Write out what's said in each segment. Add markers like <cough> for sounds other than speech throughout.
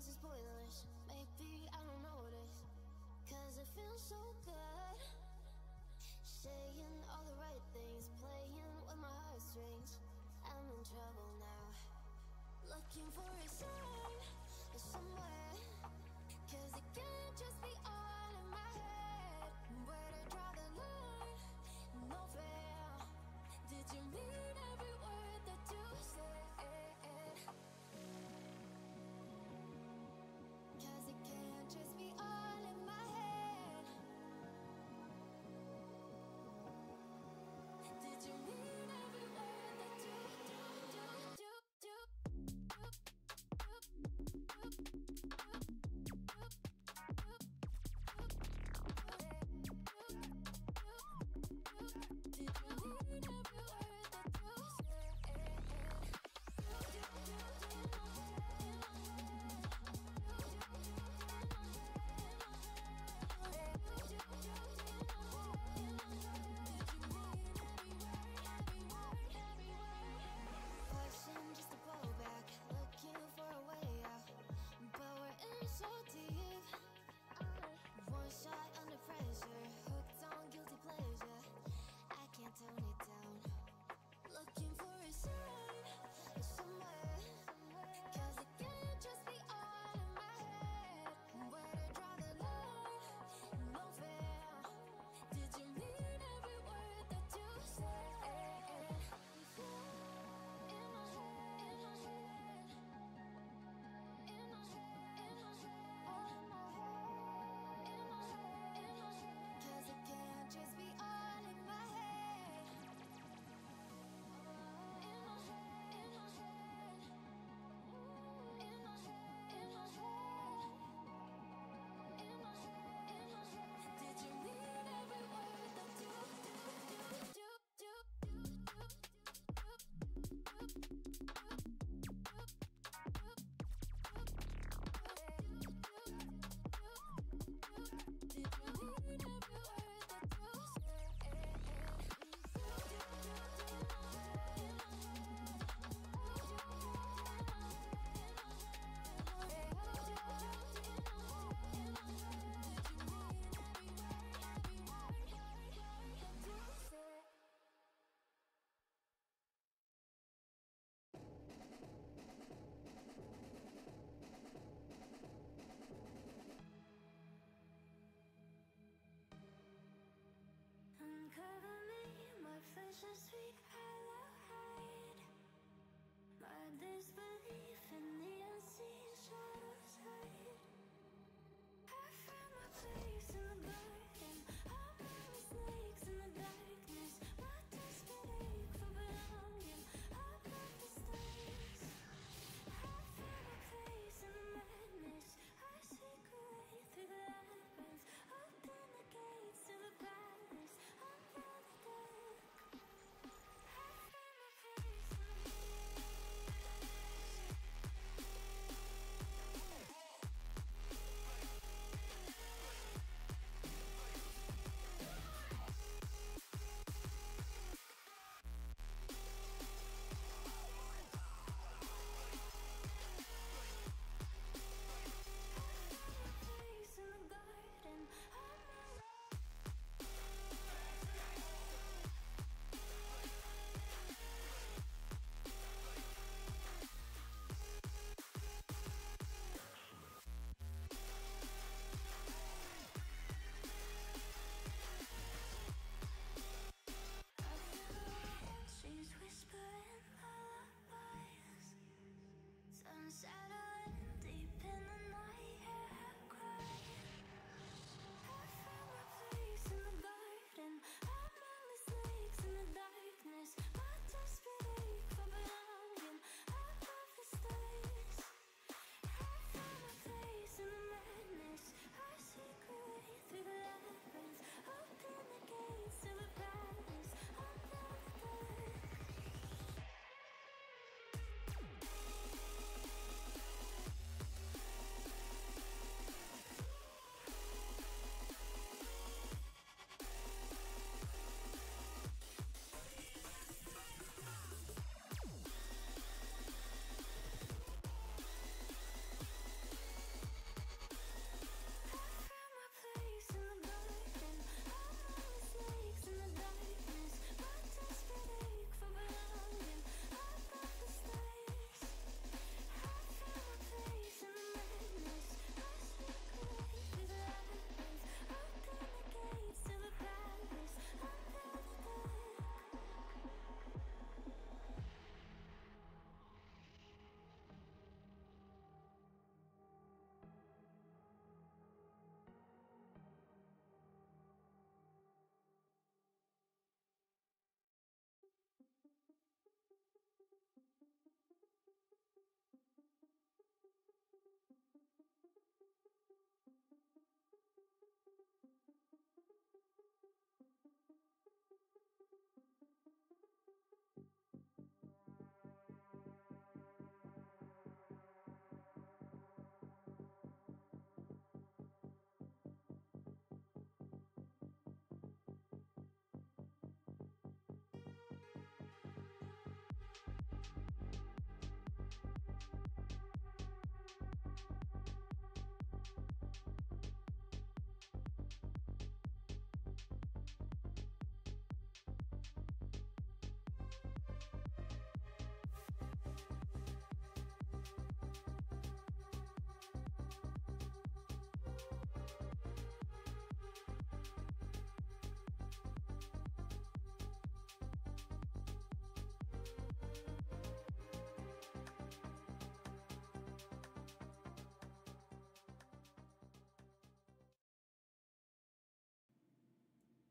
this is pointless. Maybe I don't notice. Cause it feels so good. Saying all the right things, playing with my heartstrings. I'm in trouble now. Looking for a sign, somewhere. heaven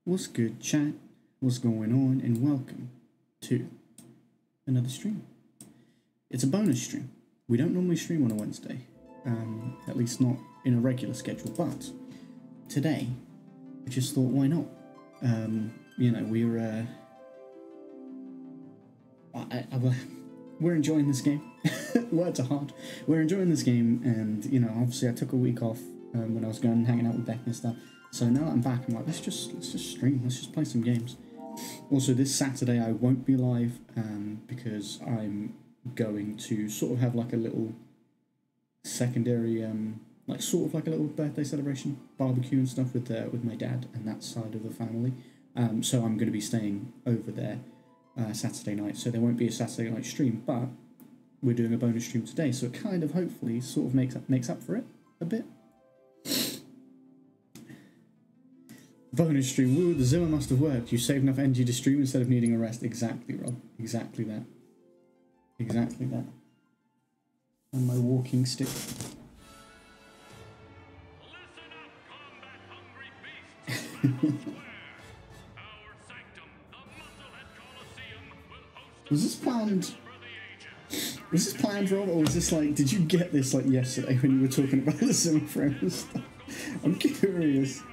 What's good, chat? What's going on? And welcome to another stream. It's a bonus stream. We don't normally stream on a Wednesday, um, at least not in a regular schedule, but today I just thought, why not? Um, you know, we're. Uh, I, I, I- we're enjoying this game. <laughs> Words are hard. We're enjoying this game, and you know, obviously, I took a week off um, when I was going hanging out with Becky and stuff. So now that I'm back, I'm like, let's just let's just stream. Let's just play some games. Also, this Saturday I won't be live um, because I'm going to sort of have like a little secondary, um, like sort of like a little birthday celebration, barbecue and stuff with uh, with my dad and that side of the family. Um, so I'm going to be staying over there uh, Saturday night. So there won't be a Saturday night stream, but we're doing a bonus stream today. So it kind of hopefully sort of makes up makes up for it a bit. Bonus stream. Woo, the Zimmer must have worked. You saved enough energy to stream instead of needing a rest. Exactly, Rob. Exactly that. Exactly that. And my walking stick. Listen up, combat-hungry beasts. <laughs> Our sanctum, the Musclehead Coliseum, will host Was this planned? for the ages. Was this planned, Rob, or was this like? Did you get this like yesterday when you were talking about the Zimmer frame stuff? I'm curious.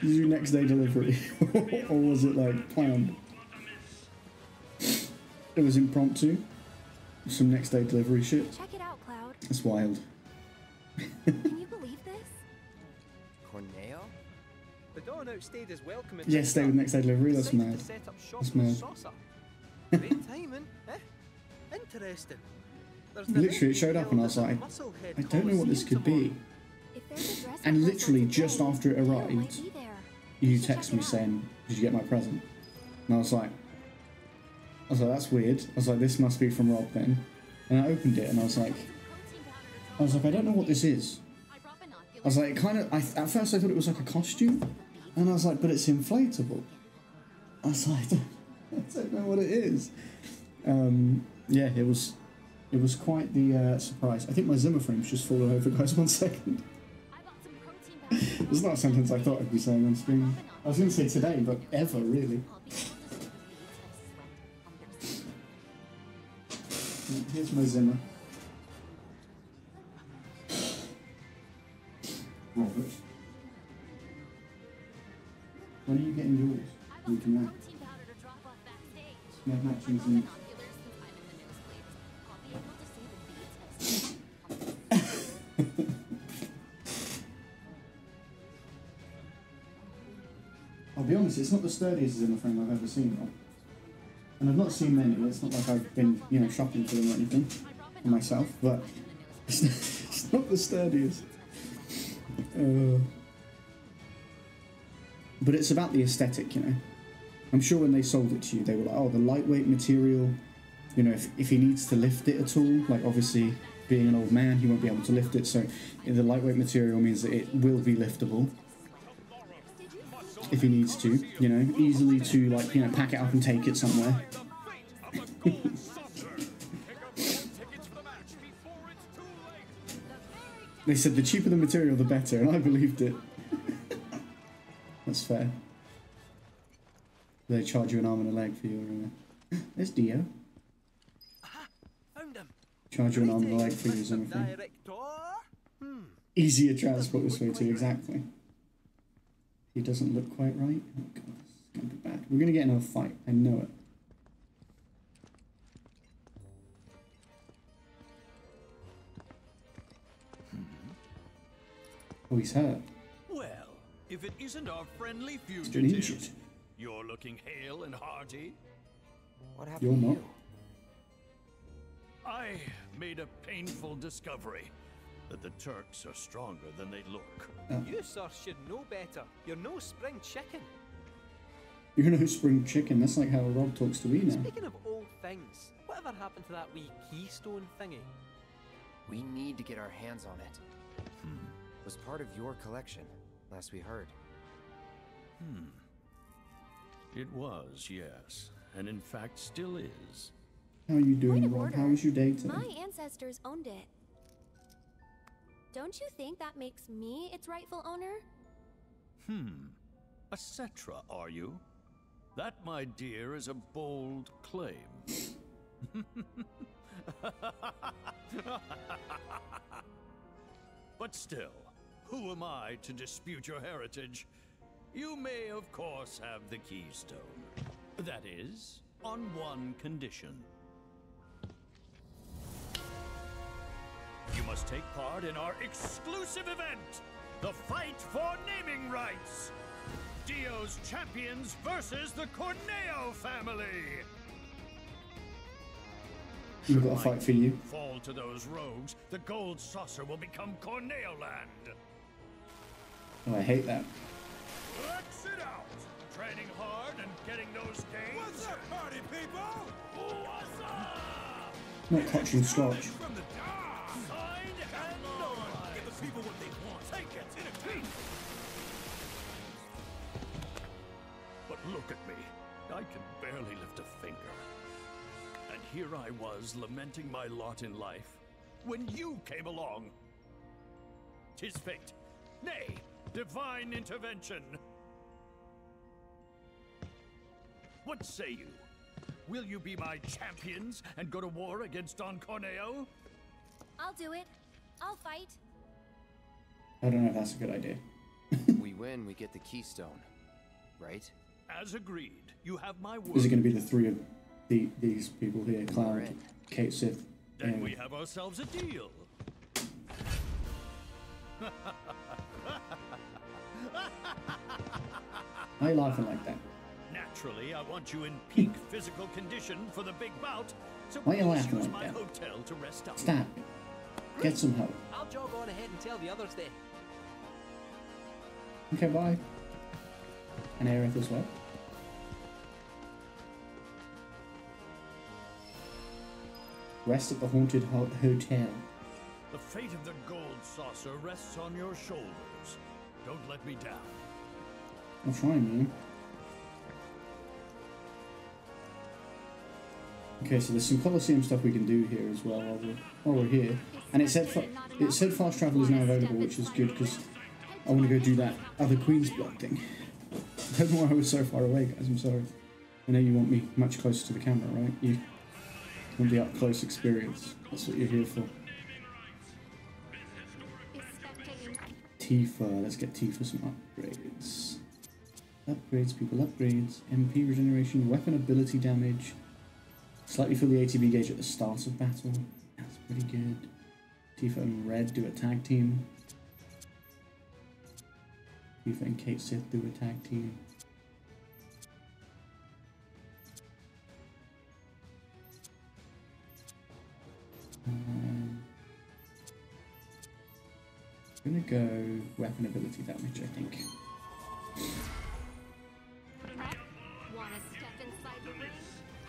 Did you next day delivery, <laughs> or was it like planned? It was impromptu. Some next day delivery shit. Check it out, Cloud. That's wild. Can you believe this? Corneo? The Dawn outstayed his welcome. at Yeah, stay with next day delivery. That's Decided mad. To set up shop That's in mad. Great timing, eh? Interesting. Literally, it showed up and I was like, I don't know what this could be. tomorrow. If there's a dress And literally just after it arrived, be there. You text me saying, "Did you get my present?" And I was like, "I was like, that's weird." I was like, "This must be from Rob then." And I opened it and I was like, I was like, I don't know what this is. I was like, kind of. I, at first, I thought it was like a costume, and I was like, but it's inflatable. I was like, <laughs> I don't know what it is. Um, yeah, it was. It was quite the uh, surprise. I think my Zimmer frame's just fallen over, guys. One second. It's not a sentence I thought I'd be saying on stream. I was going to say today, but ever really. Here's my Zimmer. Robert. When are you getting yours? We can match. We have matching Zimmers. I'll be honest, it's not the sturdiest Zimmer frame I've ever seen, Rob. And I've not seen many. It's not like I've been, you know, shopping for them or anything for myself, but it's not, <laughs> it's not the sturdiest. Uh, but it's about the aesthetic, you know. I'm sure when they sold it to you, they were like, oh, the lightweight material, you know, if, if he needs to lift it at all, like obviously being an old man, he won't be able to lift it, so the lightweight material means that it will be liftable if he needs to, you know, easily to like, you know, pack it up and take it somewhere. <laughs> They said the cheaper the material, the better, and I believed it. <laughs> That's fair. They charge you an arm and a leg for your. Uh... <laughs> There's Dio. Charge you an arm and a leg for your Hmm. Easier transport this way too, exactly. He doesn't look quite right. Oh god, this is gonna be bad. We're gonna get in a fight. I know it. Hmm. Oh, he's hurt. Well, if it isn't our friendly He's been injured. fugitive, you're looking hale and hearty. What happened You're to not. you? I made a painful discovery that the Turks are stronger than they look. You, sir, should know better. You're no spring chicken. You're no spring chicken. That's like how Rob talks to me now. Speaking of old things, whatever happened to that wee keystone thingy? We need to get our hands on it. Was part of your collection, last we heard. Hmm. It was, yes, and in fact still is. How are you doing, of Rob? order. How was your day today? My ancestors owned it. Don't you think that makes me its rightful owner? Hmm. A Cetra, are you? That, my dear, is a bold claim. <laughs> but still, who am I to dispute your heritage? You may, of course, have the keystone. That is, on one condition. You must take part in our exclusive event the fight for naming rights. Dio's champions versus the Corneo family. We've got a fight for you. Fall to those rogues, the gold saucer will become Corneo land. Oh, I hate that. Let's it out! Training hard and getting those gains. What's up, party people? What's up? Not clutching scotch. Look at me. I can barely lift a finger. And here I was lamenting my lot in life when you came along. Tis fate. Nay, divine intervention. What say you? Will you be my champions and go to war against Don Corneo? I'll do it. I'll fight. I don't know if that's a good idea. <laughs> we win, we get the keystone. Right? As agreed, you have my word. Is it going to be the three of the these people here? Cloud, Alright. Cait Sith, Then and we have ourselves a deal. <laughs> Why are you laughing like that? Naturally, I want you in peak <laughs> physical condition for the big bout, so Why are you laughing use like my that? hotel to rest up. Stop. Get some help. I'll jog on ahead and tell the others then. Okay, bye. And Aerith as well. Rest at the haunted ho- hotel. The fate of the gold saucer rests on your shoulders. Don't let me down. I'm trying, man. Okay, so there's some Colosseum stuff we can do here as well while we're, while we're here. And it said it said fast travel is now available, which is good because I want to go do that other Queen's Blood thing. I don't know why I was so far away, guys. I'm sorry. I know you want me much closer to the camera, right? You want the up close experience. That's what you're here for. Tifa. Let's get Tifa some upgrades. Upgrades, people, upgrades. MP regeneration, weapon ability damage. Slightly fill the ATB gauge at the start of battle. That's pretty good. Tifa and Red do a tag team. Tifa and Cait Sith do a tag team. Um, I'm gonna go weapon ability damage, I think.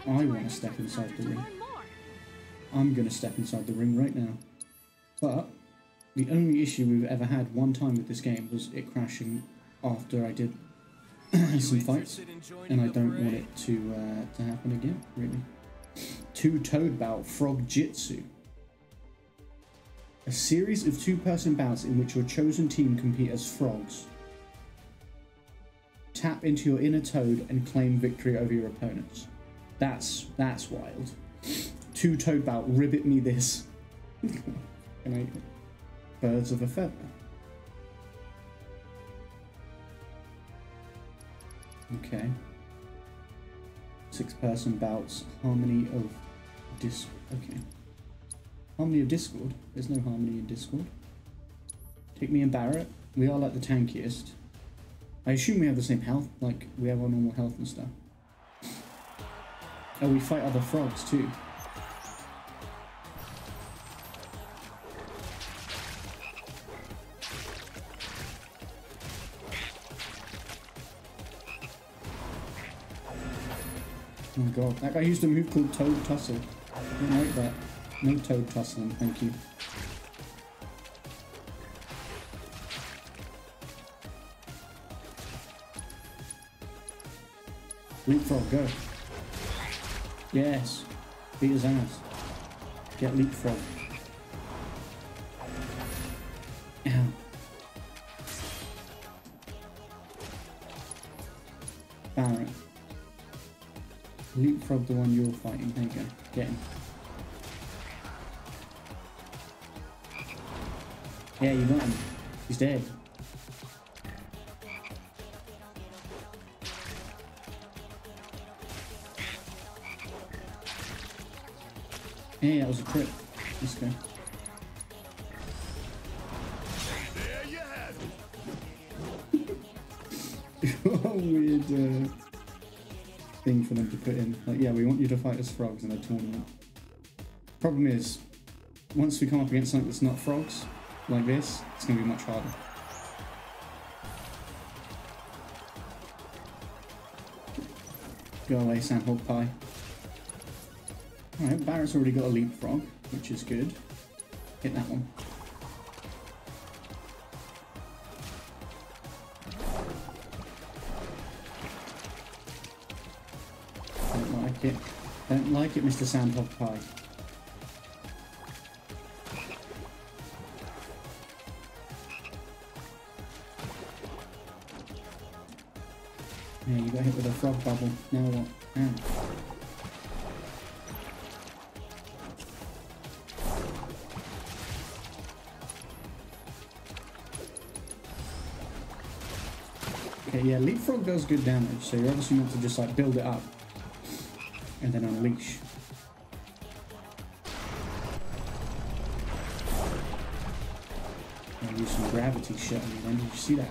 I want to step inside the ring. I'm gonna step inside the ring right now. But the only issue we've ever had one time with this game was it crashing after I did <clears throat> some fights, and I don't want it to uh, to happen again. Really. Two Toad Bout Frog Jitsu. A series of two-person bouts in which your chosen team compete as frogs. Tap into your inner toad and claim victory over your opponents. That's that's wild. Two Toad Bout, ribbit me this. <laughs> Can I? Birds of a feather. Okay. Six person bouts, harmony of dis. Okay. Harmony of Discord. There's no harmony in Discord. Take me and Barret. We are like the tankiest. I assume we have the same health, like we have our normal health and stuff. Oh, we fight other frogs too. Oh my god, that guy used a move called Toad Tussle. I don't like that. No Toad Tussling, thank you. Leapfrog, go. Yes. Beat his ass. Get leapfrog. Frog the one you're fighting? There you go. Get him. Yeah, you got him. He's dead. Yeah, that was a crit. Let's go. Put in. Like, yeah, we want you to fight as frogs in a tournament. Problem is, once we come up against something that's not frogs, like this, it's going to be much harder. Go away, Sandhog Pie. Alright, Barret's already got a leapfrog, which is good. Hit that one. Don't it, Mr. Sandhog Pie. Yeah, you got hit with a frog bubble. Now what? Now. Okay, yeah, leapfrog does good damage, so you're obviously want to just like build it up and then unleash. I'll use some gravity you then. Did you see that?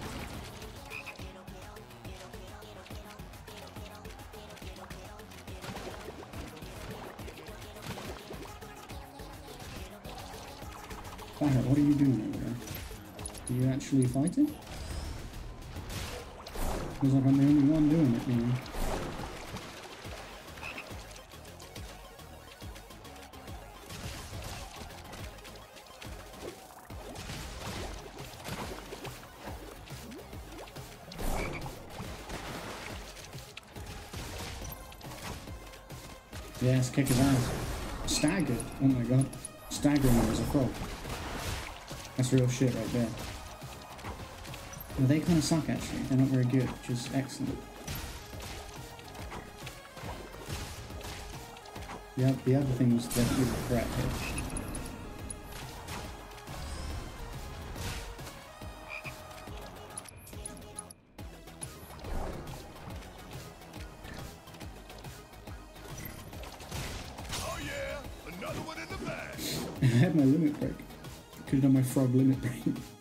Fire, what are you doing over there? Are you actually fighting? Feels like I'm the only one doing it, you know. Yes, kick his ass. Staggered. Oh my god. Staggering him as a frog. That's real shit right there. Well, they kind of suck actually. They're not very good, which is excellent. The, the other thing was definitely the threat here. Frog limit break.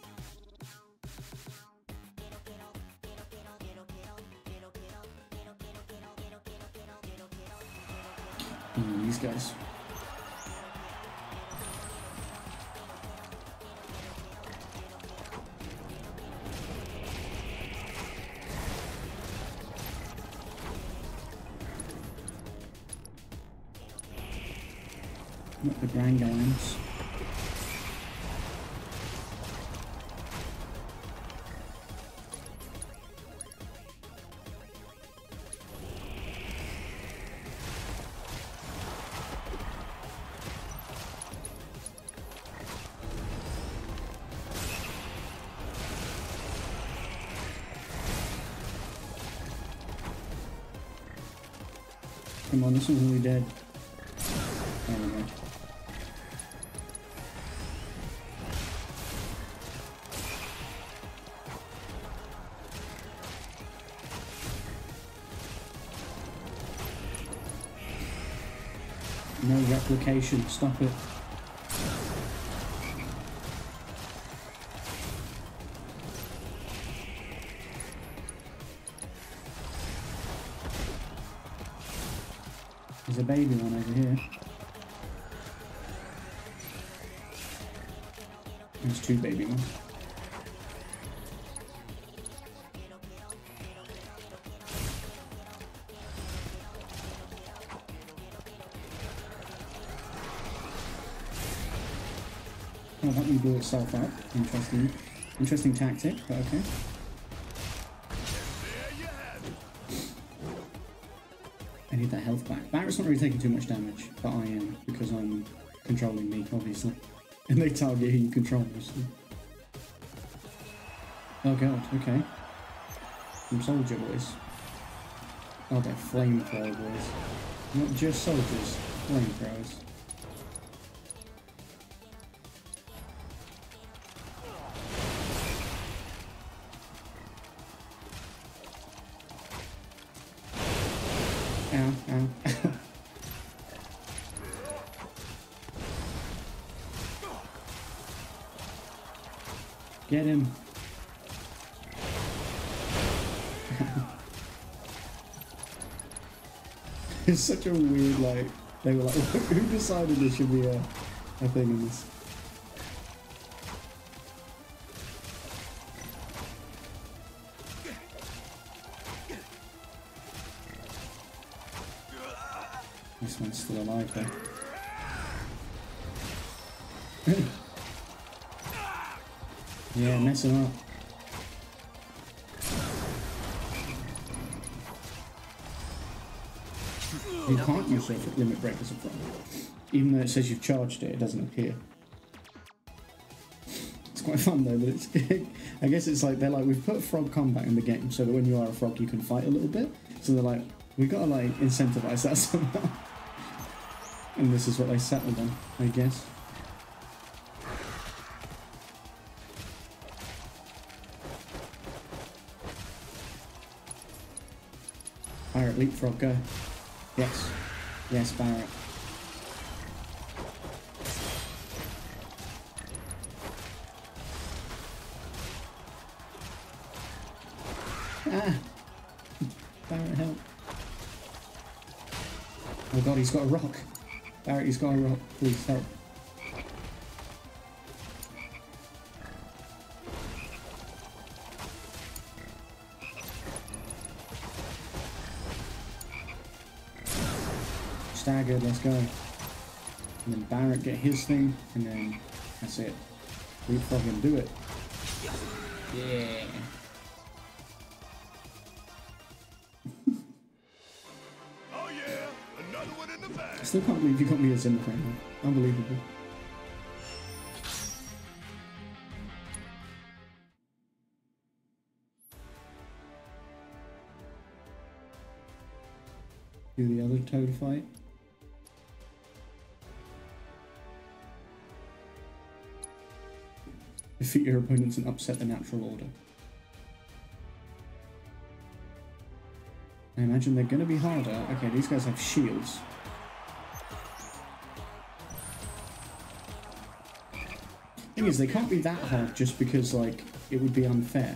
This one's really dead. No replication, stop it. Itself up. Interesting. Interesting tactic, but okay. I need that health back. Barret's not really taking too much damage, but I am, because I'm controlling me, obviously. <laughs> And they target who you control, obviously. Oh god, okay. Some soldier boys. Oh, they're flamethrower boys. Not just soldiers, flamethrowers. It's such a weird, like, they were <laughs> like, who decided there should be a, a thing in this? This one's still alive though. yeah, mess him up. Can't limit break as a frog. Even though it says you've charged it, it doesn't appear. It's quite fun though, but it's <laughs> I guess it's like they're like we've put frog combat in the game so that when you are a frog you can fight a little bit. So they're like, we gotta like incentivize that <laughs> somehow. And this is what they settled on, I guess. Barret, leapfrog, go. Yes. Yes, Barret. Ah! Barret, help. Oh god, he's got a rock. Barret, he's got a rock. Please, help. Staggered, let's go. And then Barret get his thing, and then that's it. We fucking do it. Yeah. <laughs> Oh yeah, another one in the bag. I still can't believe you got me as in the frame. Unbelievable. Do the other toad fight. Defeat your opponents and upset the natural order. I imagine they're going to be harder. Okay, these guys have shields. Thing is, they can't be that hard just because, like, it would be unfair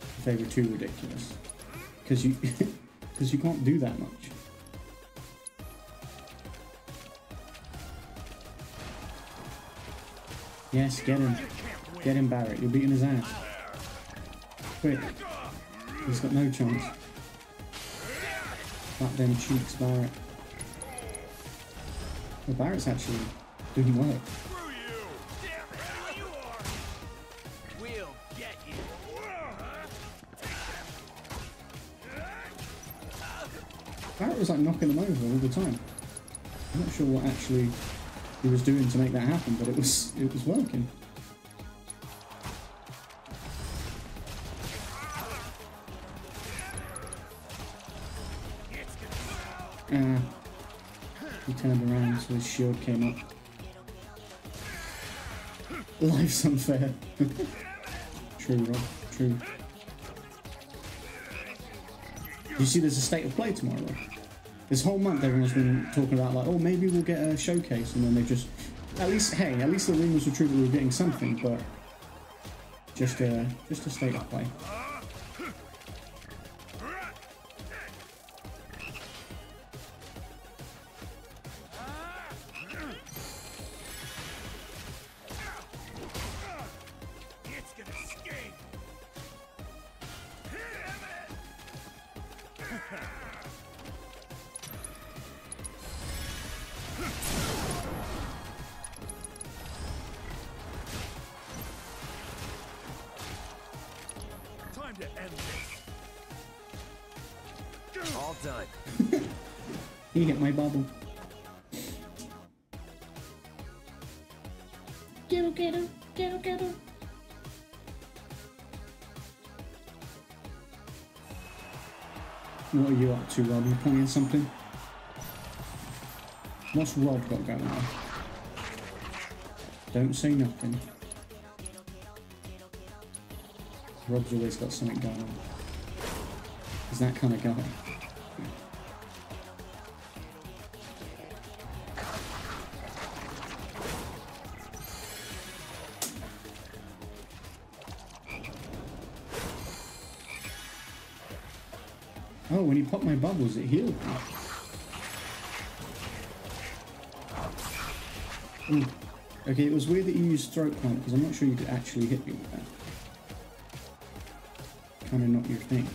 if they were too ridiculous. Because you, <laughs> because you can't do that much. Yes, get him. Get him, Barret. You're beating his ass. Quick. He's got no chance. Back them cheeks, Barret. Well, Barret's actually doing! We'll. Barret was like knocking them over all the time. I'm not sure what actually he was doing to make that happen, but it was it was working. Turned around so his shield came up. Life's unfair. <laughs> true, Rob. True. You see, there's a state of play tomorrow. Rob? This whole month, everyone's been talking about like, oh, maybe we'll get a showcase, and then they just, at least, hey, at least the rumors were true that we were getting something, but just a just a state of play. Playing something? What's Rob got going on? Don't say nothing. Rob's always got something going on. He's that kind of guy. Bubbles, it healed. Ooh. Okay, it was weird that you used throat plant because I'm not sure you could actually hit me with that. Kind of not your thing.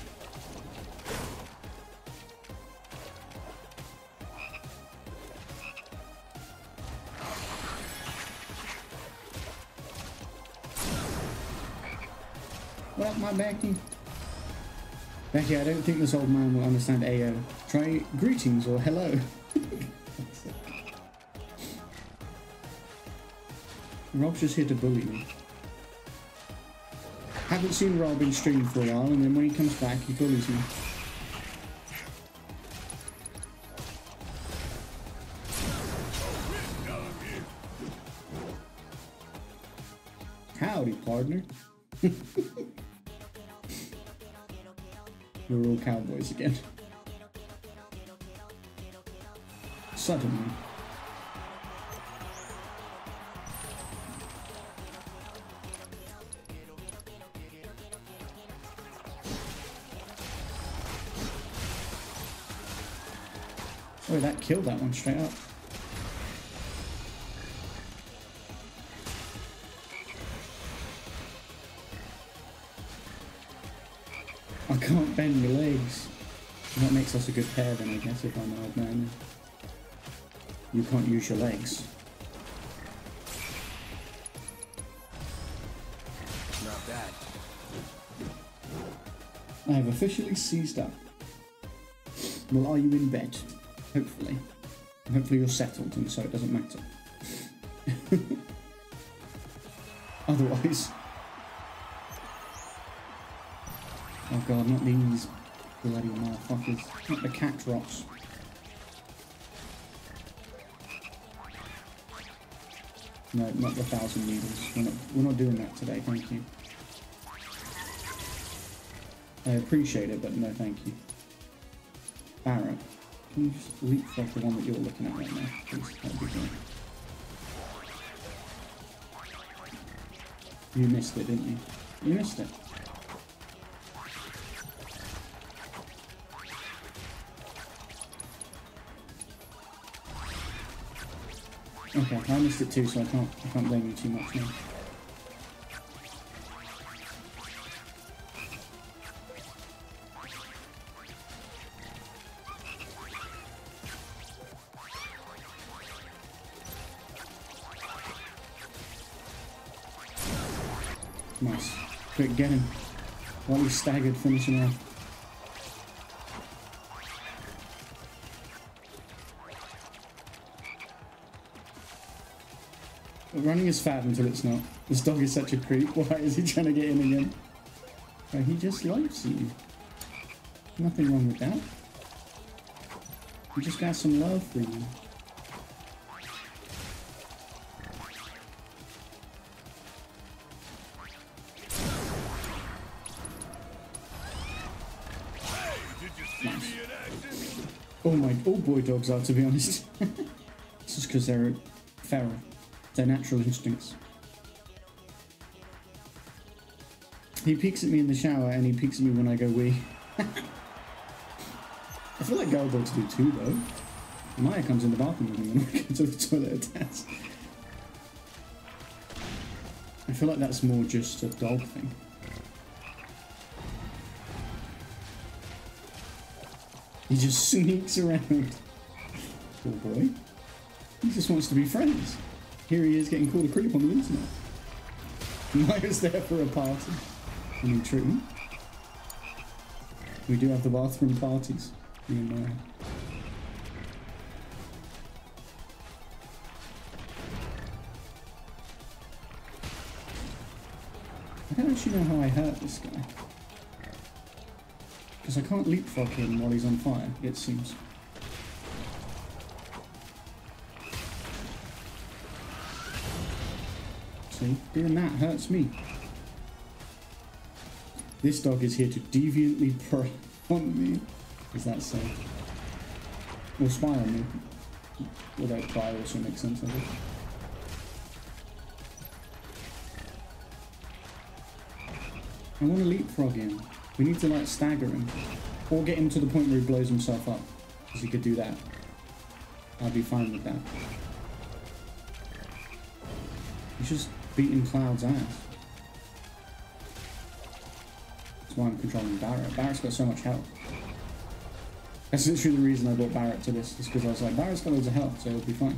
What my Becky? Becky, I don't think this old man will understand AO. Uh, try greetings or hello. <laughs> Rob's just here to bully me. Haven't seen Rob in stream for a while, and then when he comes back, he bullies me. Cowboys again. Suddenly. Oh, that killed that one straight up. I can't bend makes us a good pair then, I guess, if I'm an old man. You can't use your legs. Not bad. I have officially seized up. Well, are you in bed? Hopefully. Hopefully you're settled and so it doesn't matter. <laughs> Otherwise... Oh god, not these bloody motherfuckers. Not the cat rocks. No, not the thousand needles. We're not, we're not doing that today, thank you. I appreciate it, but no thank you. Barret, can you just leapfrog the one that you're looking at right now, please? That'd be. You missed it, didn't you? You missed it. Okay, I missed it too, so I can't I can't blame you too much now. Nice. Quick, get him. While he's staggered, finishing off. Is fab until it's not. This dog is such a creep. <laughs> Why is he trying to get in again? Oh, he just likes you. Nothing wrong with that. He just got some love for you. Oh my all boy dogs are, to be honest. <laughs> it's just because they're feral. Their natural instincts. He peeks at me in the shower and he peeks at me when I go wee. <laughs> I feel like guard dogs do too, though. Maya comes in the bathroom with me when I go to the toilet attached. I feel like that's more just a dog thing. He just <laughs> sneaks around. Poor boy. He just wants to be friends. Here he is getting called a creep on the internet. <laughs> Maya's there for a party. I mean, true. We do have the bathroom parties. Me and Maya. I don't actually know how I hurt this guy. Because I can't leapfrog him while he's on fire, it seems. See, doing that hurts me. This dog is here to deviantly prey on me. Is that so? Or spy on me. Although pry also makes sense, I guess. I want to leapfrog him. We need to like stagger him. Or get him to the point where he blows himself up. Because he could do that. I'd be fine with that. He's just beating Cloud's ass. That's why I'm controlling Barret. Barret's got so much health. That's literally the reason I brought Barret to this, is because I was like, Barret's got loads of health, so it'll be fine.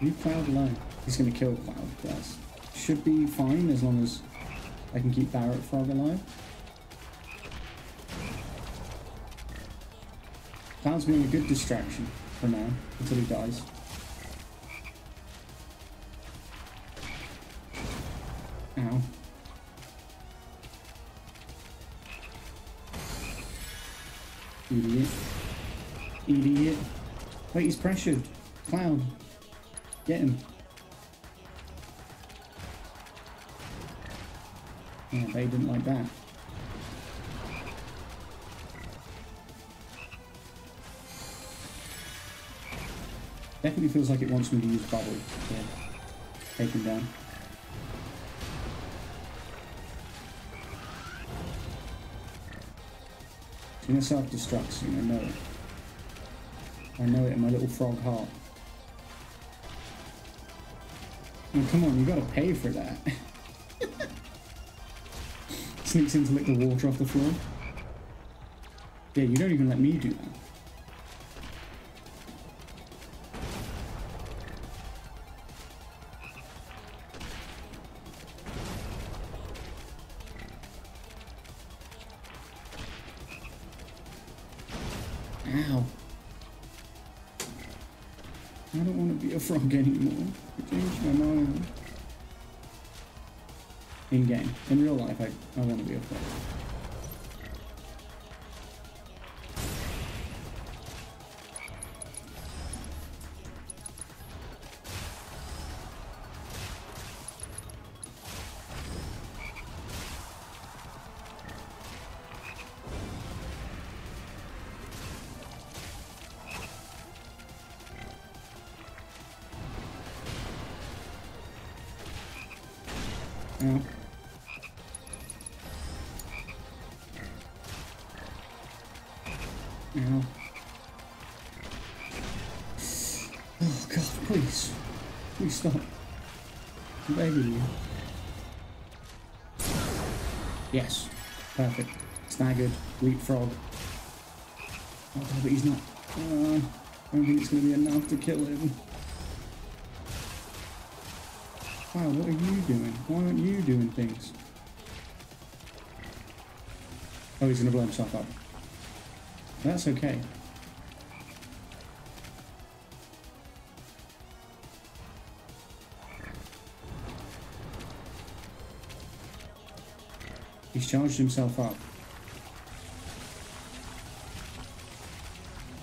Leave Cloud alone. He's gonna kill Cloud, yes. Should be fine as long as I can keep Barret Frog alive. Cloud's being a good distraction for now, until he dies. Ow. Idiot. Idiot. Wait, he's pressured. Cloud. Get him. Yeah, they didn't like that. Definitely feels like it wants me to use bubble to take him down. It's gonna self-destruct soon, I know it. I know it in my little frog heart. Oh, come on, you gotta pay for that. <laughs> Sneaks in to lick the water off the floor. Yeah, you don't even let me do that. Staggered. Leapfrog. Oh, but he's not. Uh, I don't think it's going to be enough to kill him. Wow, what are you doing? Why aren't you doing things? Oh, he's going to blow himself up. That's okay. He's charged himself up.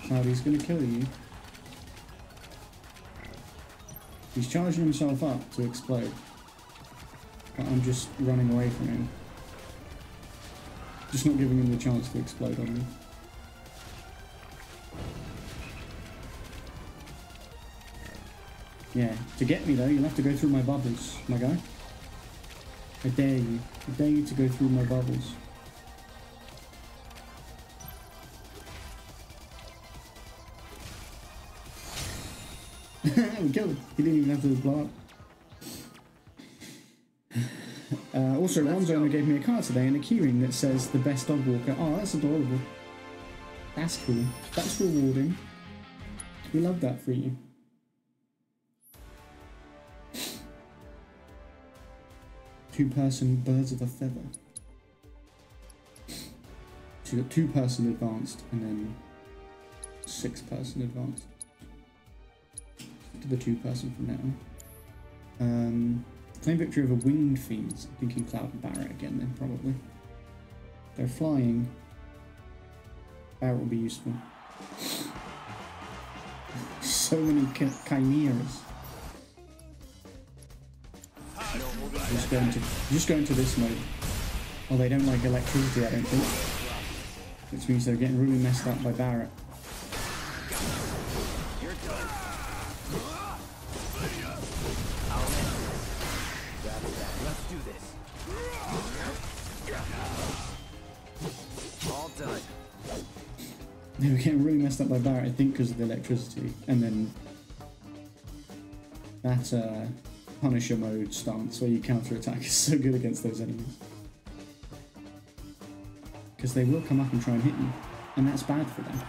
Cloudy's gonna kill you. He's charging himself up to explode. But I'm just running away from him. Just not giving him the chance to explode on me. Yeah, to get me though, you'll have to go through my bubbles, my guy. I dare you. I dare you to go through my bubbles. He didn't even have to blow up. Uh, also, Ron's owner gave me a card today and a keyring that says the best dog walker. Oh, that's adorable. That's cool. That's rewarding. We love that for you. Two person birds of a feather. So you got two person advanced and then six person advanced. To the two person from now. Um, claim victory over winged fiends. I'm thinking Cloud and Barret again then probably. they're flying. That will be useful. <laughs> So many chi- chimeras. Just go into just go into this mode. Well, they don't like electricity, I don't think. Which means they're getting really messed up by Barret. They were getting really messed up by Barret, I think, because of the electricity. And then that uh, Punisher mode stance where you counter attack <laughs> is so good against those enemies. Because they will come up and try and hit you, and that's bad for them.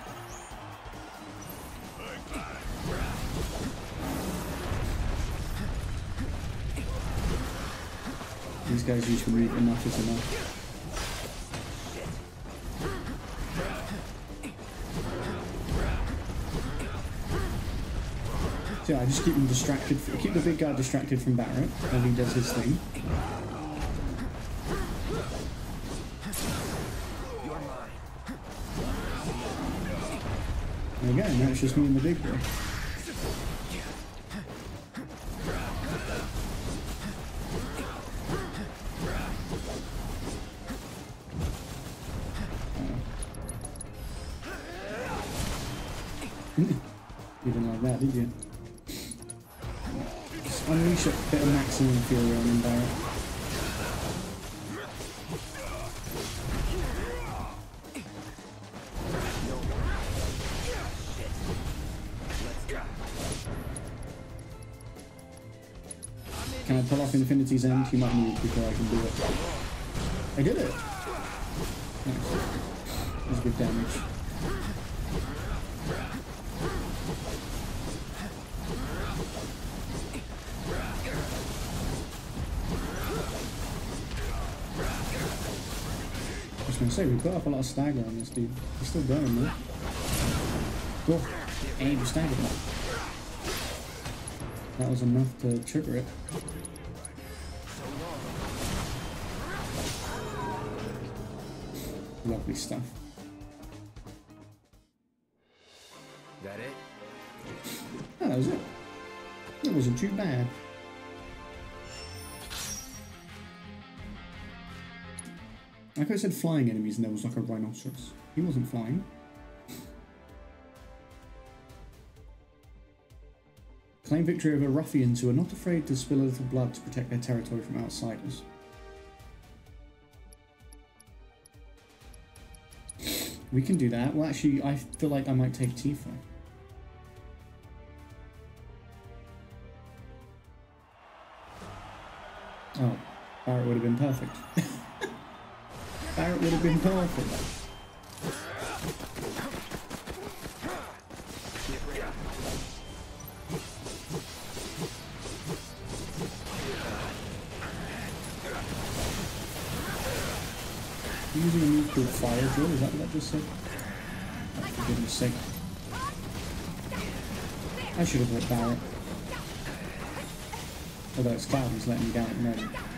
These guys usually enough is enough. So I just keep him distracted. Keep the big guy distracted from Barret while he does his thing. There you go. Now it's just me and the big boy. Can I pull off Infinity's End? You might need it before I can do it. I did it! Nice. That's good damage. Say, we put up a lot of stagger on this dude. He's still going though. Cool. Aim stagger. That was enough to trigger it. Lovely stuff. Like I said, flying enemies, and there was like a rhinoceros. He wasn't flying. Claim victory over ruffians who are not afraid to spill a little blood to protect their territory from outsiders. We can do that. Well, actually, I feel like I might take Tifa. Oh, Barret would have been perfect. <laughs> Barret would have been perfect. Using a move called Fire Drill, is that what that just said? Oh, for goodness sake. I should have hit Barret. Although it's Cloud who's letting me down at the moment.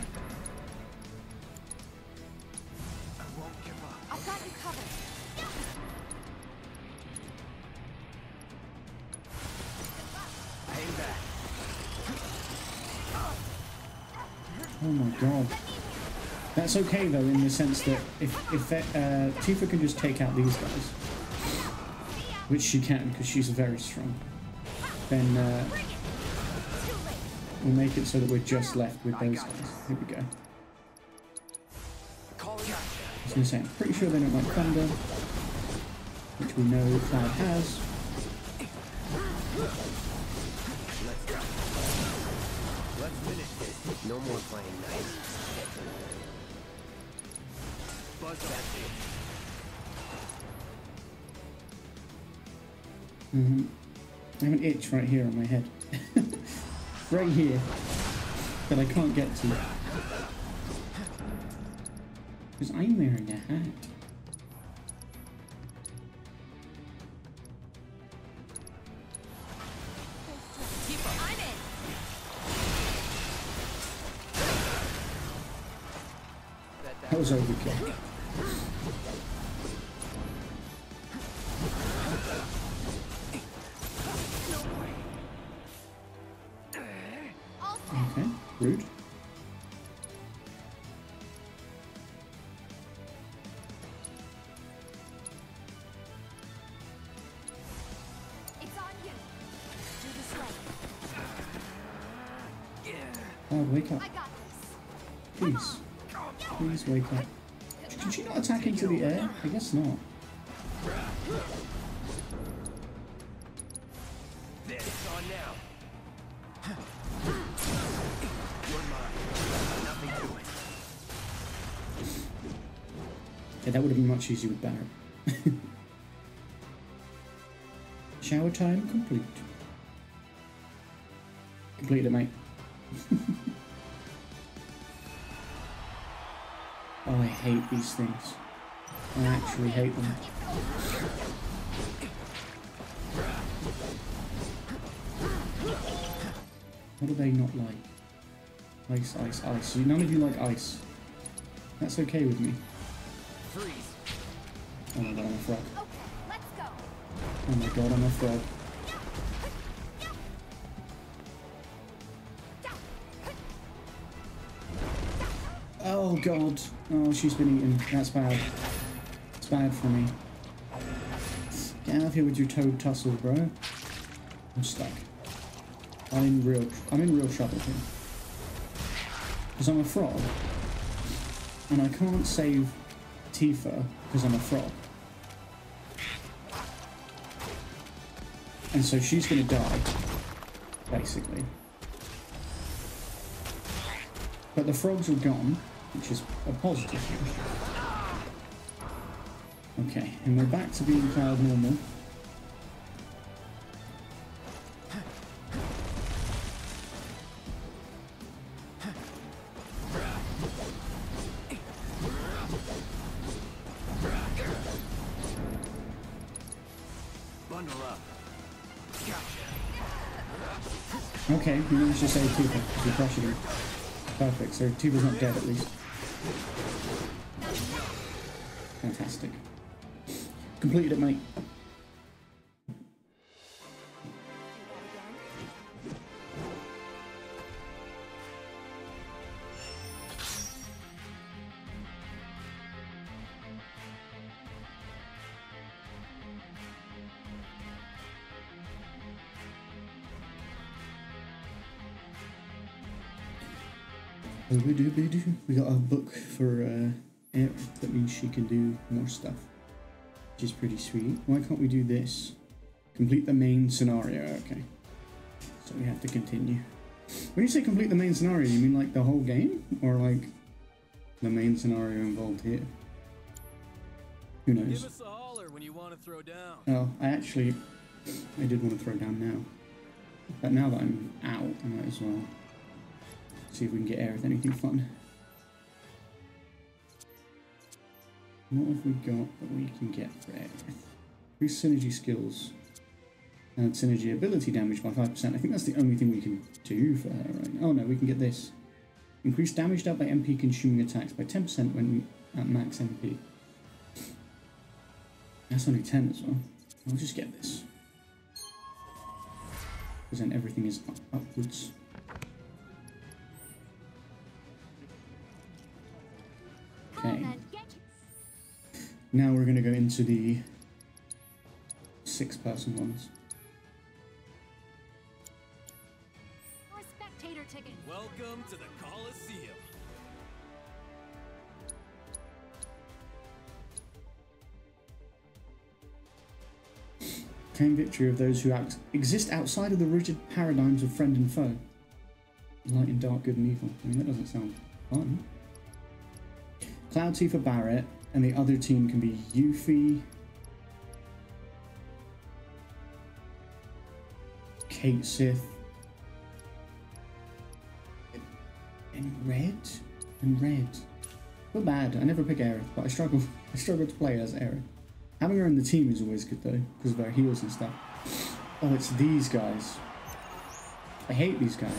That's okay though, in the sense that if if uh, Tifa can just take out these guys, which she can because she's very strong, then uh, we'll make it so that we're just left with those guys. Here we go. I was gonna say, I'm pretty sure they don't like thunder, which we know Cloud has. Right here on my head. <laughs> right here. That I can't get to. Because I'm wearing a hat. That was overkill. Up. Can she not attack into the air? I guess not. It. Yeah, that would have been much easier with Barret. <laughs> Shower time complete. Completed, mate. These things. I actually hate them. What do they not like? Ice, ice, ice. None of you like ice. That's okay with me. Freeze. Oh my god, I'm a frog. Okay. Oh my god, I'm a frog. God. Oh, she's been eaten. That's bad. It's bad for me. Get out of here with your toad tussle, bro. I'm stuck. I'm in real I'm in real trouble here. Because I'm a frog. And I can't save Tifa because I'm a frog. And so she's gonna die, basically. But the frogs are gone, which is a positive. Okay, and we're back to being cloud normal. Okay, we managed to save Tifa. We pressured her. Perfect, so Tifa's not dead at least. Fantastic. Completed it, mate. Ooby-dooby-doo. We got a book for uh. That means she can do more stuff, which is pretty sweet. Why can't we do this? Complete the main scenario. Okay, so we have to continue. When you say complete the main scenario, you mean like the whole game, or like the main scenario involved here? Who knows? Give us a holler when you want to throw down. Oh, I actually, I did want to throw down now, but now that I'm out, I might as well see if we can get Aerith anything fun. What have we got that we can get for Aerith? Increase synergy skills and synergy ability damage by 5%. I think that's the only thing we can do for her right now. Oh no, we can get this. Increase damage dealt by MP consuming attacks by 10% when at max MP. That's only 10 as well. I'll just get this. Because then everything is up upwards. Okay. Now we're going to go into the six person ones. Or spectator tickets. Welcome to the Coliseum. Came victory of those who act, exist outside of the rigid paradigms of friend and foe. Light and dark, good and evil. I mean, that doesn't sound fun. Cloud Tifa Barret, and the other team can be Yuffie, Cait Sith, and Red, and Red. Not bad. I never pick Aerith, but I struggle. <laughs> I struggle to play as Aerith. Having her in the team is always good though, because of her heals and stuff. Oh, it's these guys. I hate these guys.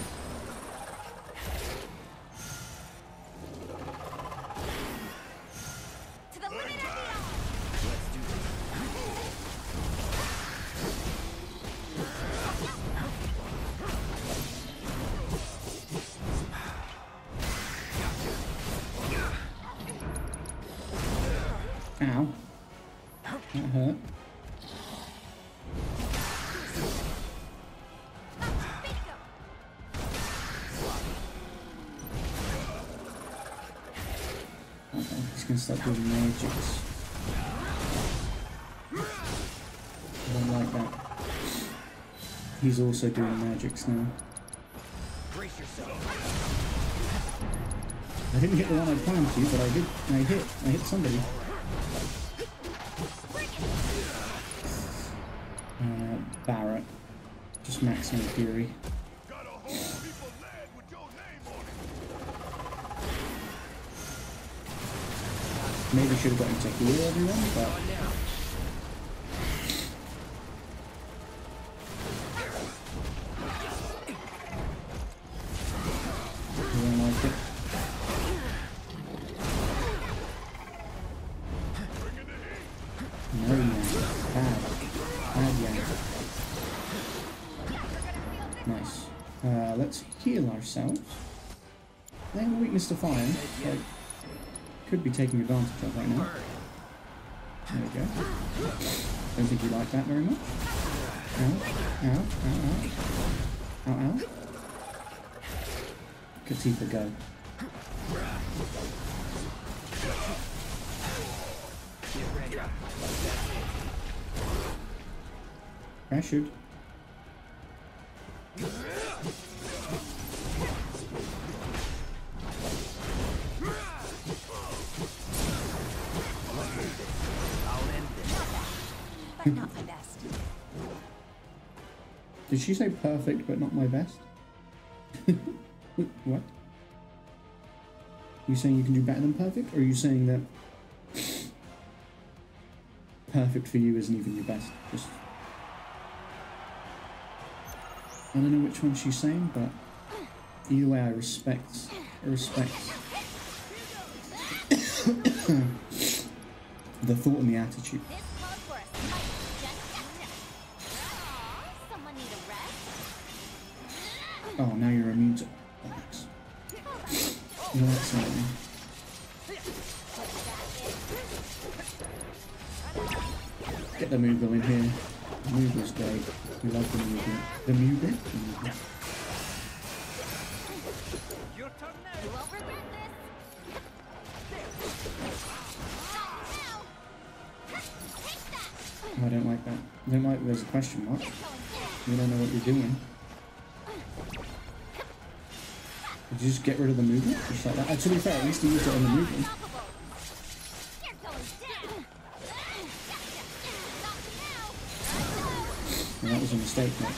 He's also doing magics now. I didn't hit the one I planned to, but I did. I hit. I hit somebody. Uh, Barret. Just maxing fury. Got a whole people land with your name on it. Maybe should have got him to heal everyone, but To fire, could be taking advantage of right now. There we go. Don't think you like that very much. Ow, ow, ow, ow. Ow, ow. Katifa, go. Pressured. She say perfect but not my best? <laughs> what? You saying you can do better than perfect, or are you saying that perfect for you isn't even your best? Just I don't know which one she's saying, but either way, I respect. I respect <coughs> the thought and the attitude. Oh, now you're immune to bollocks. Well, that's something. Get the Moogle in here. The Moogle's great. We love the Moogle. The Moogle? The Moogle. Your turn now. You won't regret this. Now. Oh, I don't like that. I don't like there's a question mark. You don't know what you're doing. Did you just get rid of the Moogle? Just like that? Uh, to be fair, at least you used it on the now. And that was a mistake, mate.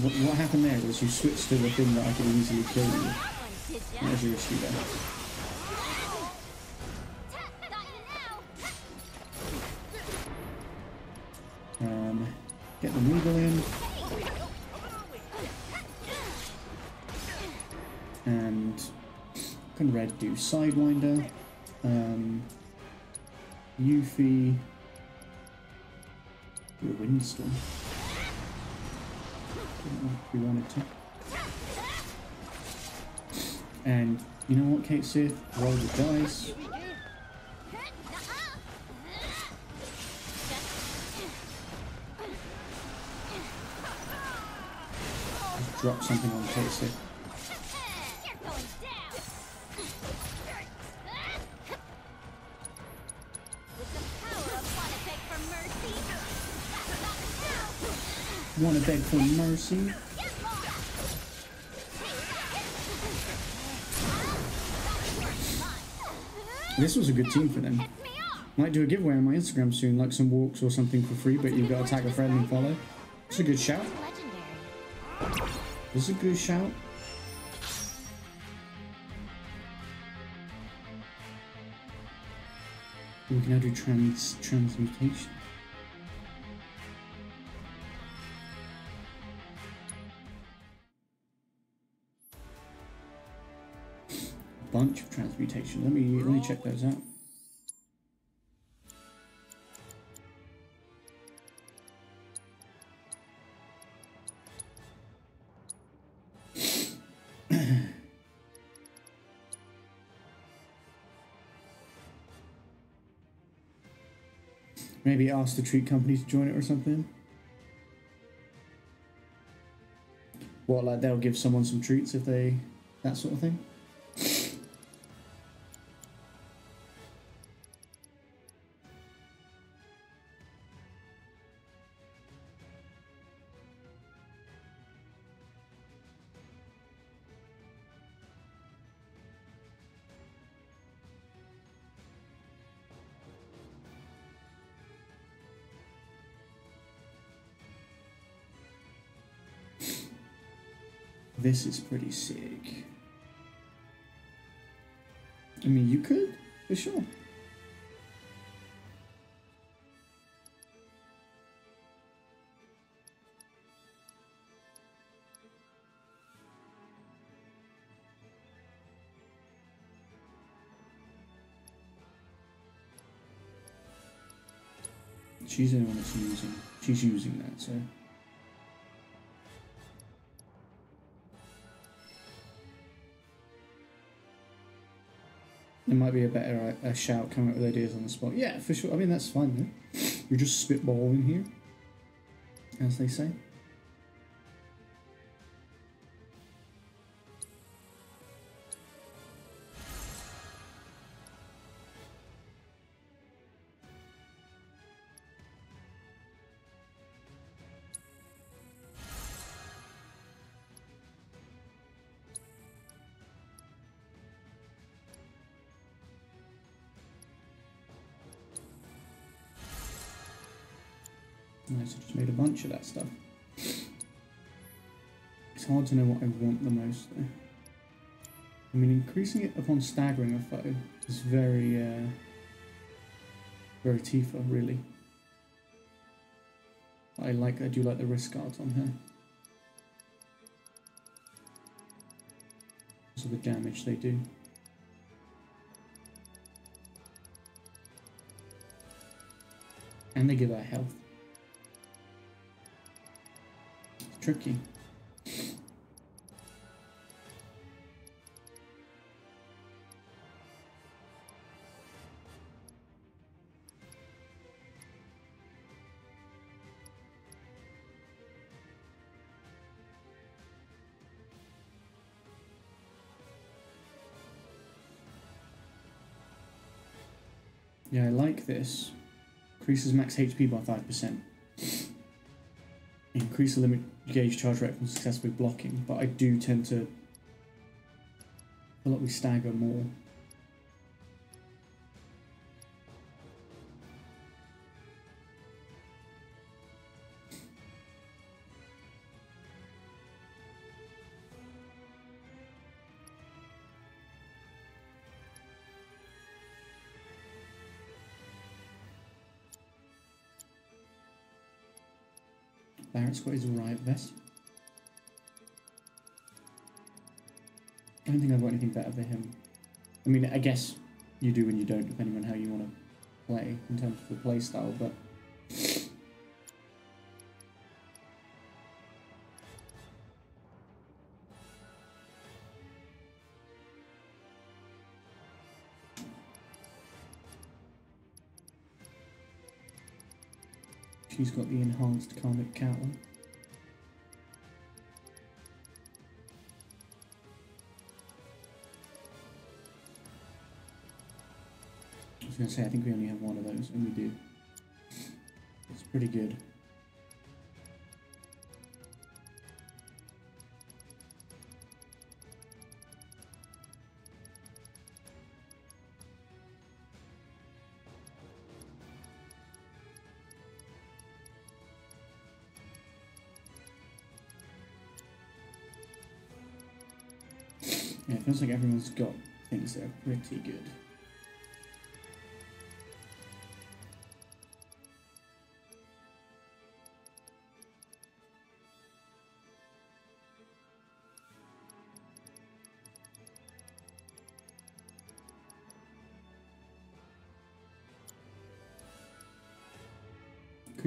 What, what happened there was you switched to the thing that I could easily kill you. That? There's your issue there. Get the needle in. Can red do Sidewinder? Um, Yuffie. Do a Windstorm. Didn't know if we wanted to. And you know what, Cait Sith? Roll the dice. Drop something on Cait Sith. Now. Wanna beg for mercy? This was a good team for them. Might do a giveaway on my Instagram soon, like some walks or something for free, but you've got to tag a friend and follow. It's a good shout. It's a good shout. We can now do trans transmutation. Bunch of transmutation. Let me let me check those out. <coughs> Maybe ask the treat company to join it or something. What, like they'll give someone some treats if they. that sort of thing? This is pretty sick. I mean, you could, for sure. She's the one that's using. She's using that, so. There might be a better a shout coming up with ideas on the spot. Yeah, for sure. I mean, that's fine. Though. You're just spitballing here, as they say. Of that stuff. It's hard to know what I want the most though. I mean, increasing it upon staggering a foe is very, uh, very Tifa, really. I like, I do like the wrist guards on her. Of the damage they do. And they give her health. Tricky. Yeah, I like this. Increases max HP by 5%. Increase the limit gauge charge rate from successfully blocking, but I do tend to feel like we stagger more. His riot vest. I don't think I've got anything better for him. I mean, I guess you do and you don't, depending on how you want to play in terms of the play style, but. She's got the enhanced karmic cowl. To say, I think we only have one of those, and we do. It's pretty good. Yeah, it feels like everyone's got things that are pretty good.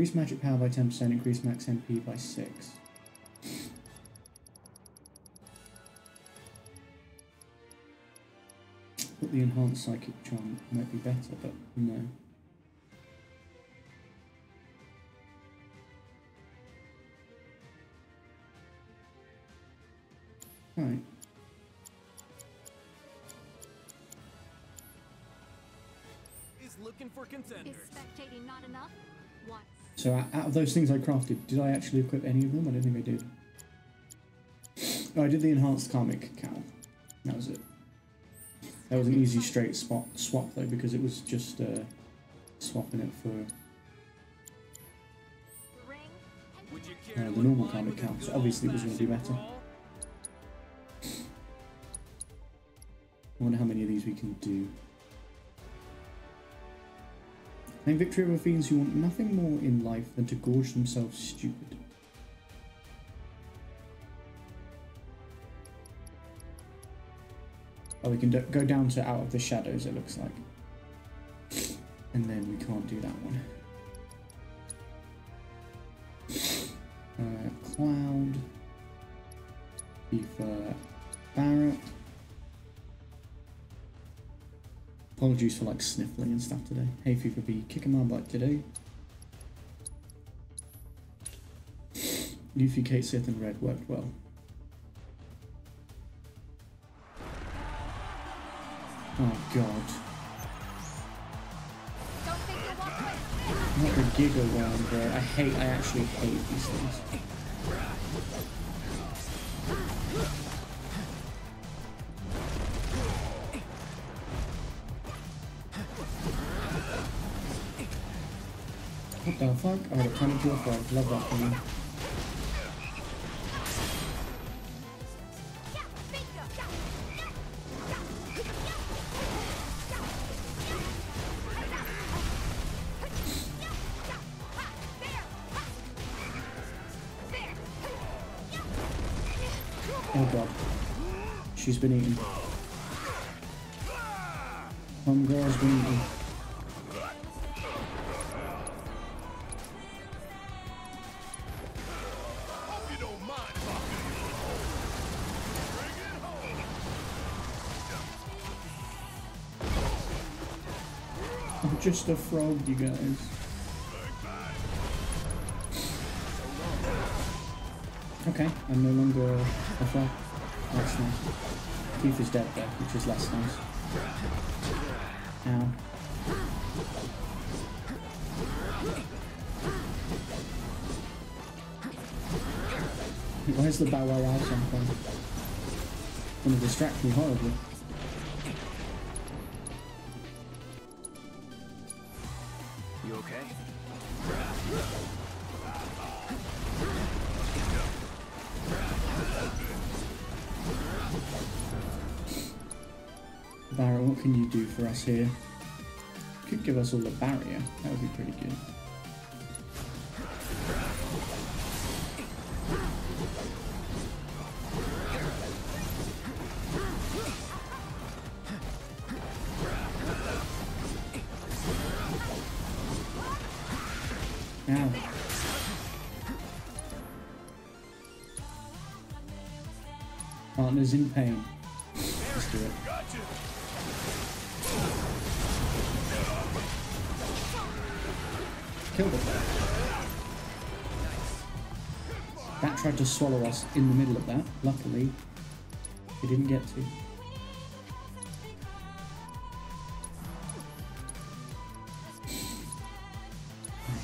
Increase magic power by 10%, increase max MP by 6. But the enhanced psychic charm might be better, but no. Right. Is looking for contenders. Is spectating not enough? So out of those things I crafted, did I actually equip any of them? I don't think I did. Oh, I did the enhanced karmic cowl. That was it. That was an easy straight spot swap though because it was just uh, swapping it for Uh, the normal with counts. Obviously it was gonna be better. I wonder how many of these we can do. Claim victory over fiends who want nothing more in life than to gorge themselves stupid. Oh, we can go down to out of the shadows, it looks like. And then we can't do that one. Uh, Cloud. Be for Barret. Apologies for like sniffling and stuff today. Hey FIFA B, kicking my butt today. Yuffie, Cait, Sith, and Red worked well. Oh god. Not the Giga one, bro. I hate, I actually hate these things. The fuck? Oh, the turn into a frog. Love that for me. Oh god. She's been eaten. Homegirl's been eaten. Just a frog, you guys. Okay, I'm no longer a frog. That's nice. Keith is dead there, which is less nice. Ow. Where's the Bow Wow Wow song from? Gonna distract me horribly. Us here? Could give us all a barrier. That would be pretty good. Partners in pain. Swallow us in the middle of that. Luckily, it didn't get to.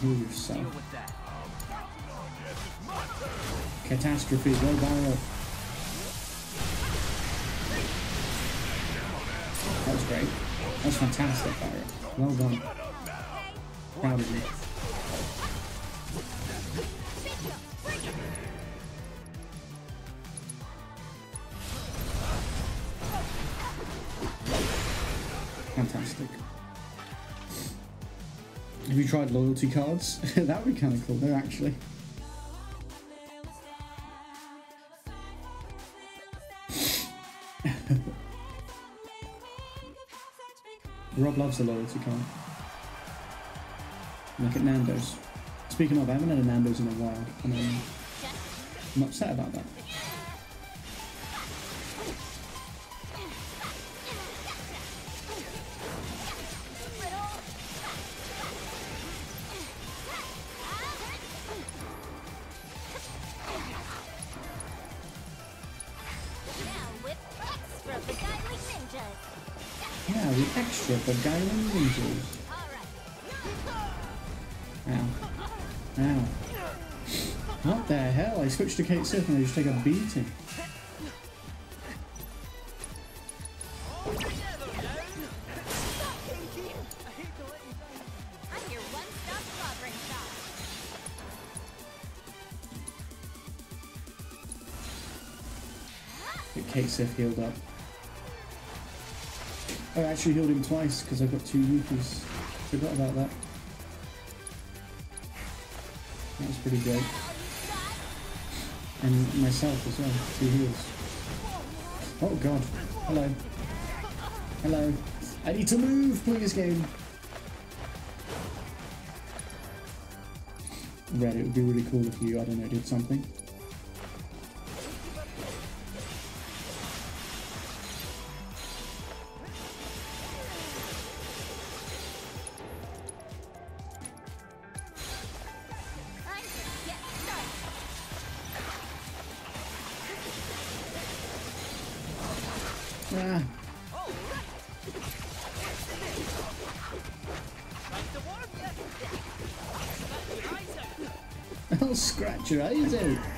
Heal yourself. Deal with that. Catastrophe, go Barret. That was great. That was fantastic, Barret. Well done. Proud of you. You tried loyalty cards? <laughs> that would be kind of cool, though, actually. <laughs> Rob loves the loyalty card. Look at Nando's. Speaking of, I haven't had a Nando's in a while, and I'm, I'm upset about that. Cait Sith and I just take a beating. Cait Sith healed up. I actually healed him twice because I've got two Yukis. Forgot about that. That was pretty great. And myself as well, two heals. Oh god. Hello. Hello. I need to move, please, game. Red, it would be really cool if you, I don't know, did something. I'll scratch your eyes out.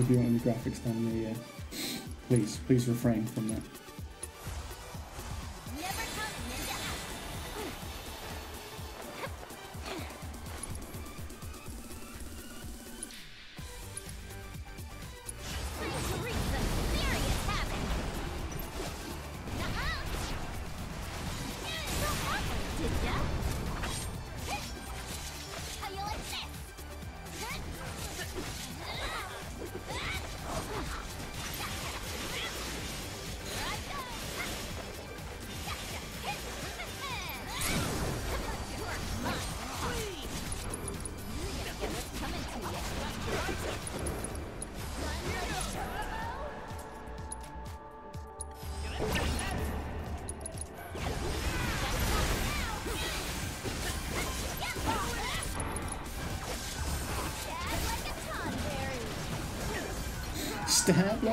If you want any graphics. Yeah, yeah. Please, please refrain from that.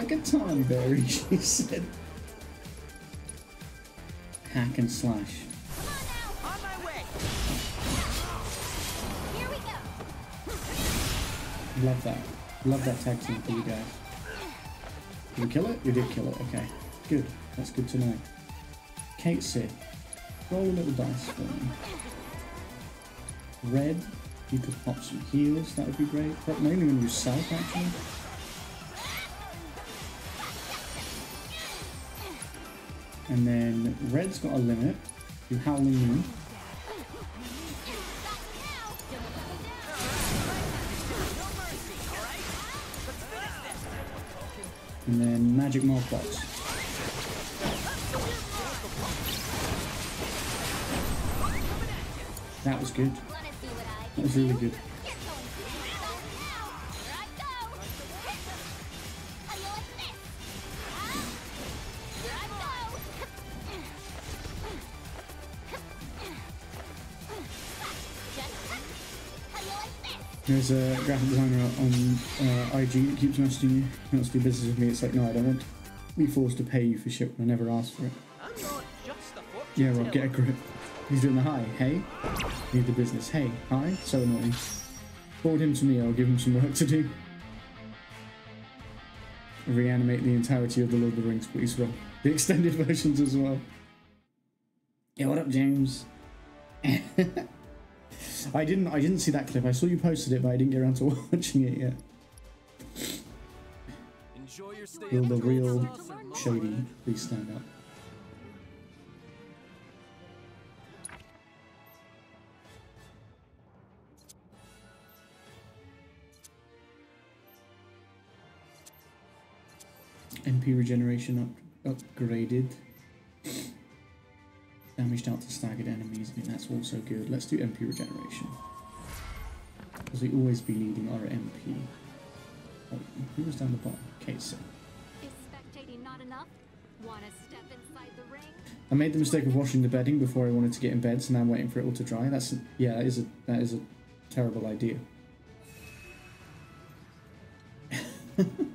Like a tonberry, <laughs> she said. Hack and slash. Love that. Love that tag team for you guys. Did we kill it? You did kill it. Okay. Good. That's good to know. Cait Sith. Roll a little dice for me. Red. You could pop some heals. That would be great. But mainly on yourself, actually. And then Red's got a limit. You Howling Moon. And then Magic Mothbox. That was good. That was really good. There's a graphic designer on uh, IG that keeps messaging you. He wants to do business with me. It's like, no, I don't want to be forced to pay you for shit when I never asked for it. I'm not just a Yeah, Rob, get a grip. He's doing the hi. Hey, need the business. Hey, hi. So annoying. Forward him to me. I'll give him some work to do. Reanimate the entirety of the Lord of the Rings, please, Rob. The extended <laughs> versions as well. Yeah, what up, James? <laughs> I didn't. I didn't see that clip. I saw you posted it, but I didn't get around to <laughs> watching it yet. Enjoy your stay Will the real Shady please stand up? MP regeneration up upgraded. Damage damaged out to staggered enemies. I mean, that's also good. Let's do MP regeneration. Because we always be needing our MP. Oh, who was down the bottom? Cait Sith. Is spectating not enough? Wanna step inside the ring? I made the mistake of washing the bedding before I wanted to get in bed, so now I'm waiting for it all to dry. That's yeah, that is a that is a terrible idea. <laughs>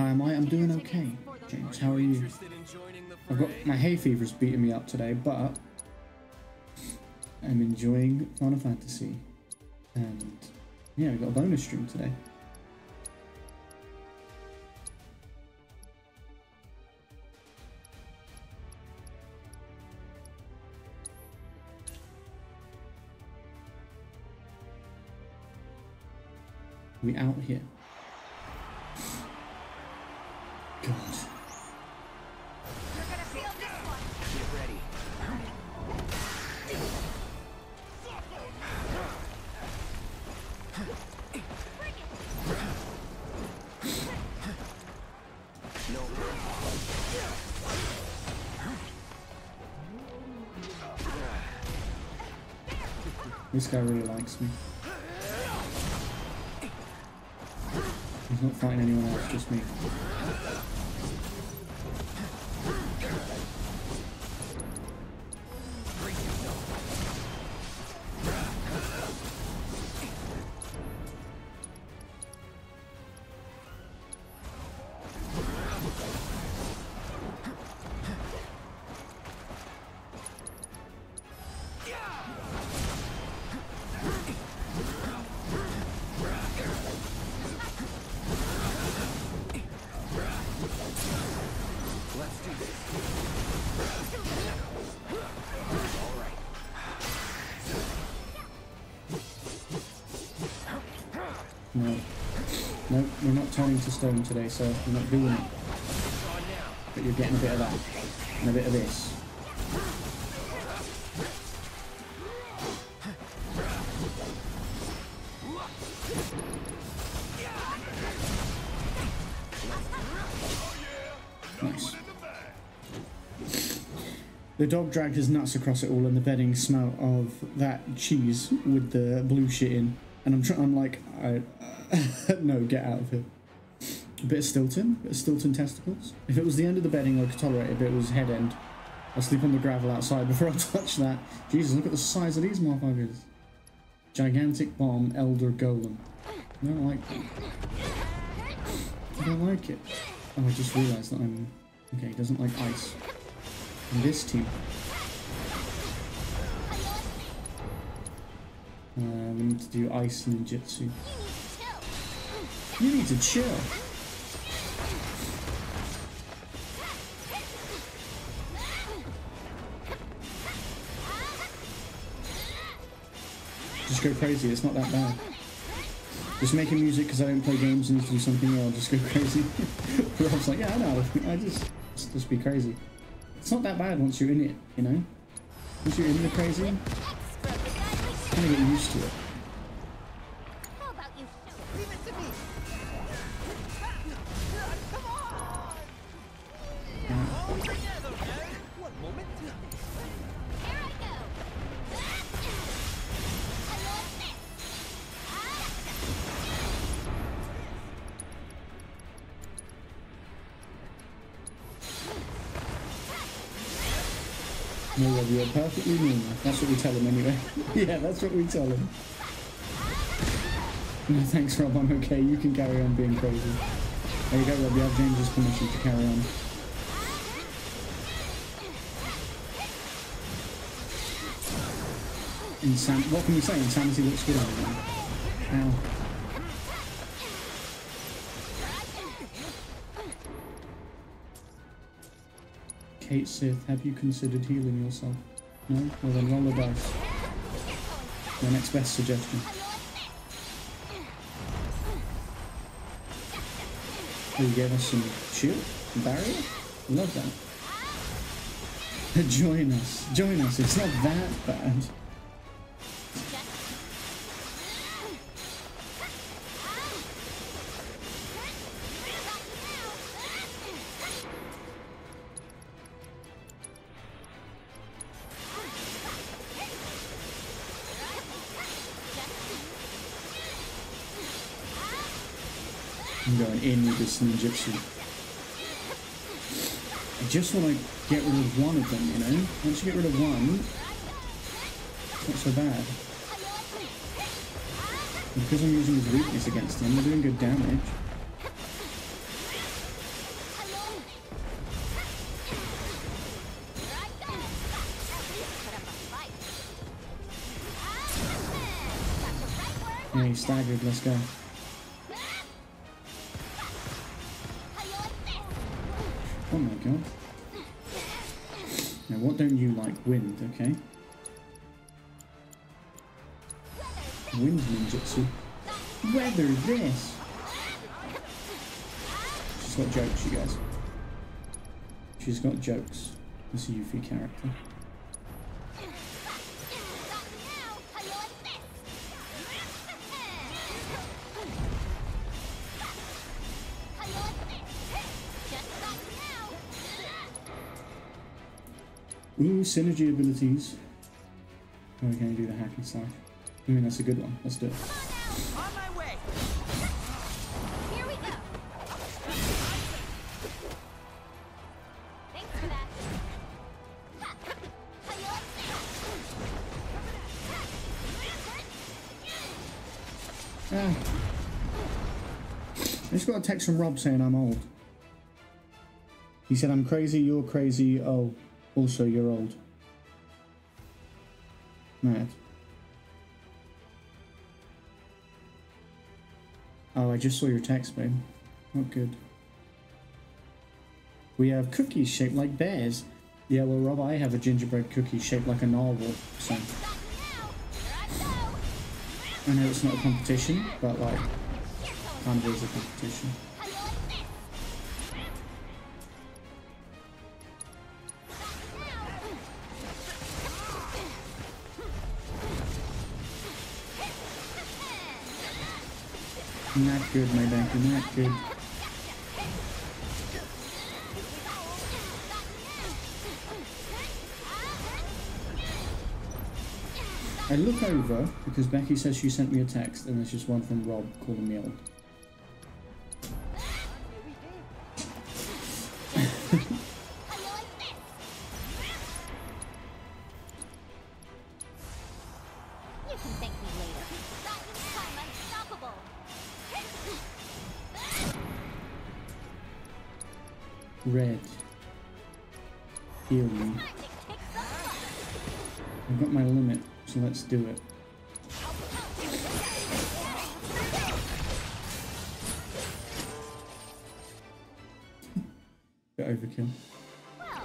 How am I? I'm doing okay, James. How are you? Interested in joining the I've got my hay fever's beating me up today, but I'm enjoying Final Fantasy, and yeah, we got a bonus stream today. We out here. Guy really likes me. He's not fighting anyone else, just me. To stone today, sir. We're not doing it. But you're getting a bit of that. And a bit of this. The dog dragged his nuts across it all, and the bedding smell of that cheese with the blue shit in. And I'm trying. I'm like, I <laughs> no, get out of here. A bit of Stilton, bit of Stilton testicles. If it was the end of the bedding, I could tolerate it. If it was head end, I'll sleep on the gravel outside <laughs> before I touch that. Jesus, look at the size of these motherfuckers. Gigantic bomb, elder golem. I don't like. I don't like it. Oh, I just realised that I'm okay. He doesn't like ice. And this team. Uh, we need to do ice ninjutsu. You need to chill. Just go crazy. It's not that bad. Just making music because I don't play games and need to do something. I'll just go <laughs> crazy. Rob's like, yeah, I know. I just just, just be crazy. It's not that bad once you're in it, you know. Once you're in the crazy, kind of get used to it. Rob, you're perfectly normal. That's what we tell him anyway. <laughs> yeah, that's what we tell him. No, thanks, Rob. I'm okay. You can carry on being crazy. There you go, Rob. You have James's permission to carry on. Insan- what can you say? Insanity looks good on him. Ow. Cait Sith, have you considered healing yourself? No? Well then roll the dice. Your next best suggestion. You gave us some shield? Barrier? Love that. <laughs> Join us. Join us. It's not that bad. With this ninjutsu. I just want to get rid of one of them, you know? Once you get rid of one, it's not so bad. Because I'm using his weakness against him, we're doing good damage. Yeah, he's staggered, let's go. My god. Now, what don't you like? Wind, okay? Wind ninjutsu. Weather this! She's got jokes, you guys. She's got jokes. This a Yuffie character. Ooh, synergy abilities. Oh, we gonna do the hack and slash. I mean, that's a good one. Let's do it. On my Ah. I just got a text from Rob saying I'm old. He said, I'm crazy, you're crazy, oh, also you're old. Mad. Oh, I just saw your text, babe. Not good. We have cookies shaped like bears. Yeah, well, Rob, I have a gingerbread cookie shaped like a narwhal, so... I know it's not a competition, but like, kind of is a competition. Not good, my banker, not good. I look over because Becky says she sent me a text and there's just one from Rob calling me old. Do it. Bit overkill.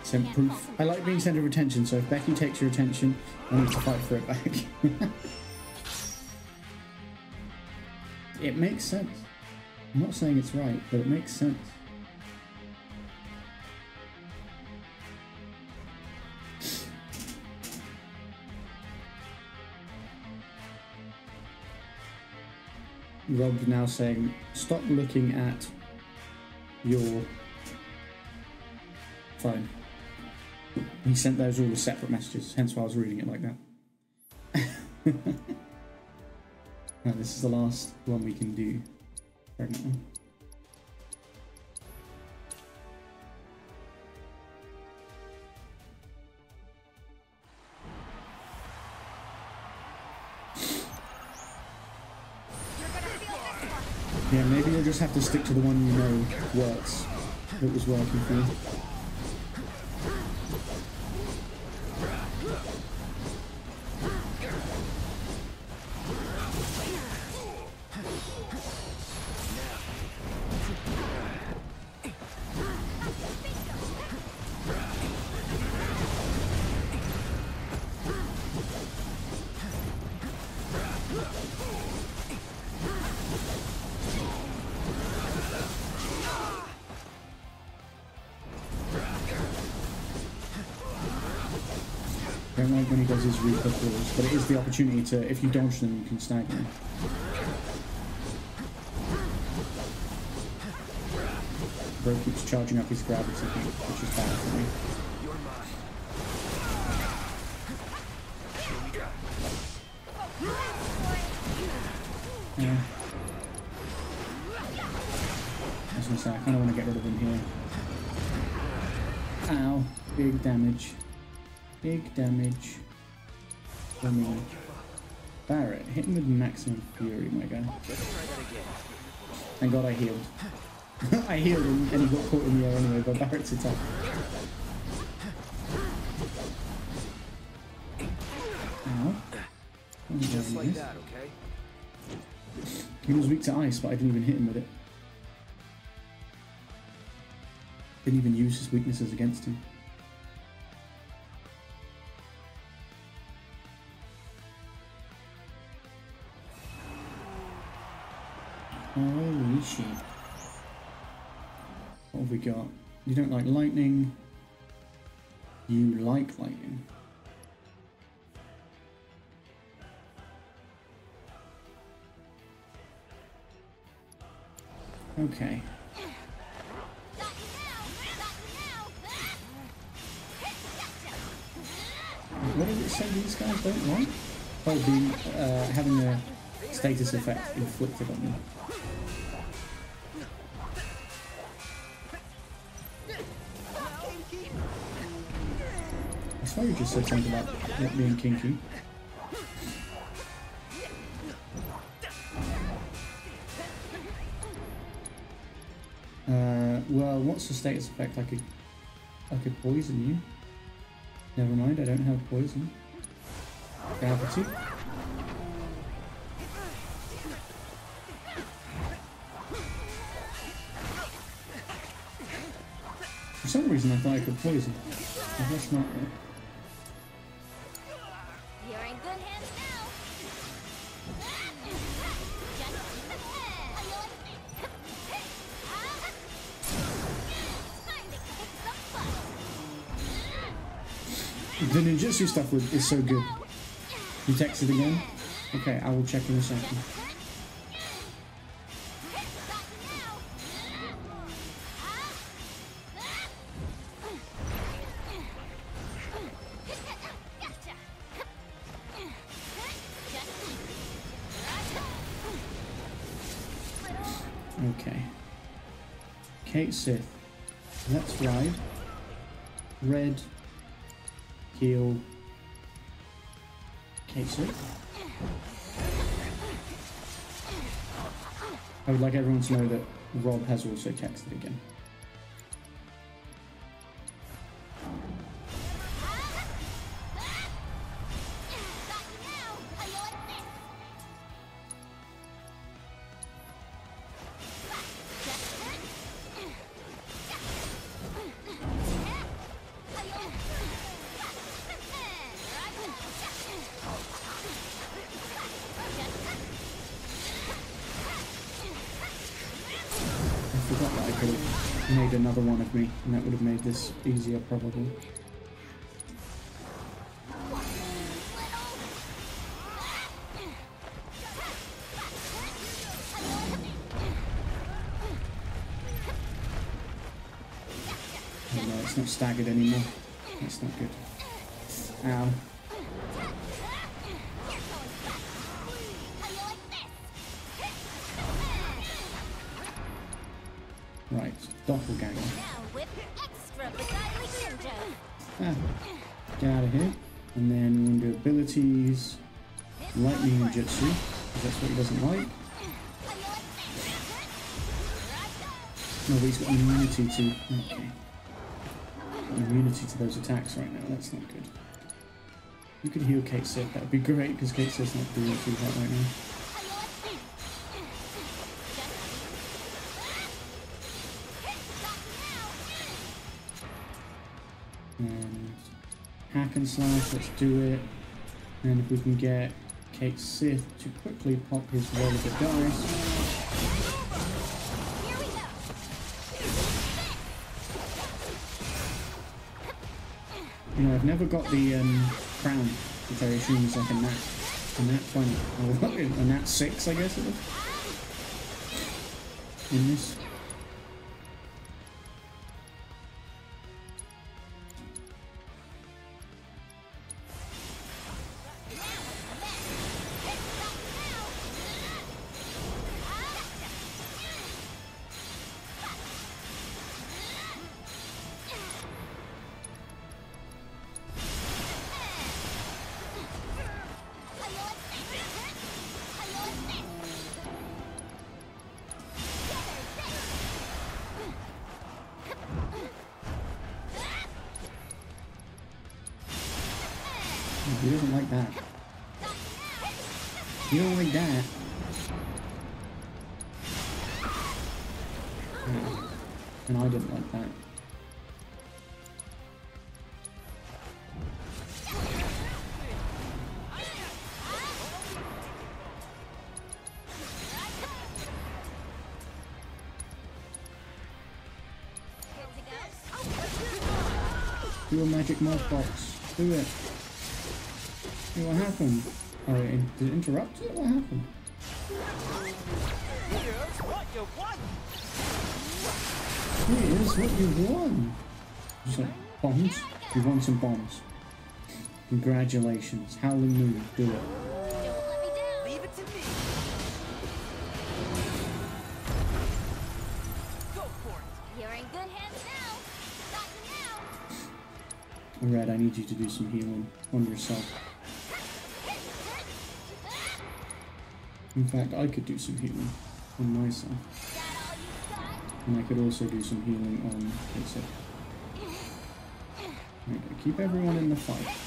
Sent proof. I like being centre of attention, so if Becky takes your attention, I need to fight for it back. <laughs> it makes sense. I'm not saying it's right, but it makes sense. Rob now saying, stop looking at your phone. He sent those all as separate messages, hence why I was reading it like that. <laughs> Right, this is the last one we can do. Pregnant one. Just have to stick to the one you know works. That was working for you. But it is the opportunity to, if you dodge them, you can snag them. Bro keeps charging up his gravity, which is bad for me. Yeah. I kind of want to get rid of him here. Ow. Big damage. Big damage. For me. Barret, hit him with maximum fury, my guy. Thank god I healed. <laughs> I healed him and he got caught in the air anyway by Barret's attack. Ow. Just like that, okay? He was weak to ice, but I didn't even hit him with it. Didn't even use his weaknesses against him. Shit. What have we got? You don't like lightning. You like lightning. Okay. What does it say these guys don't like? Oh, the, uh, having a status effect inflicted on them. Swear you just said something about it being kinky. Uh, well, what's the status effect? I could, I could poison you. Never mind, I don't have poison. Gravity. For some reason I thought I could poison. But that's not. Butt! Stuff is so good. You texted again? Okay, I will check in a second. Okay. Cait Sith. Let's ride. Red. Heal. Cait Sith. I would like everyone to know that Rob has also texted again. This easier probably. Doesn't like. No, he's got immunity to. Okay. Immunity to those attacks right now. That's not good. You could heal Cait Sith. That would be great because Cait Sith's not doing too hot right now. And hack and slash. Let's do it. And if we can get Cait Sith to quickly pop his roll of the dice. You know, I've never got the um, crown, which I assume is like a nat, a nat 20, or <laughs> a nat 6, I guess. In this. Doesn't like that. He don't like that. And hmm. I didn't like that. Do a magic morph box. Do it. Hey, what happened? Oh, it, did it interrupt it? What happened? Here's what you want! Here's what you won. Just like bombs. You won some bombs. Congratulations. Howling Moon. Do it. Don't let me down. Leave it to me! Go for it! You're in good hands now. Got you now. Red, I need you to do some healing on yourself. In fact, I could do some healing on myself. And I could also do some healing on you go. Keep everyone in the fight.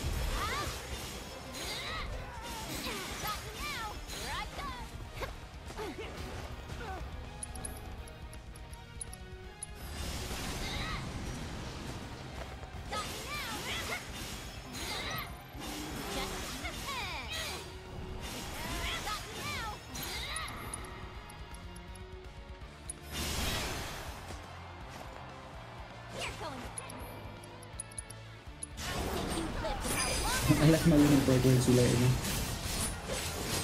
Limit break way too late again.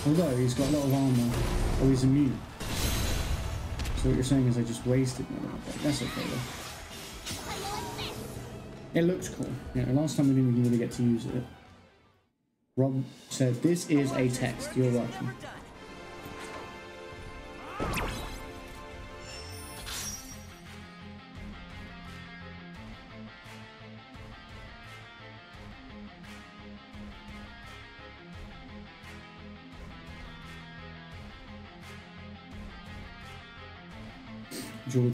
Although he's got a lot of armor. Oh, he's immune. So what you're saying is I just wasted my break. That's okay though. It looks cool. Yeah, last time we didn't really get to use it. Rob said, this is a text. You're welcome.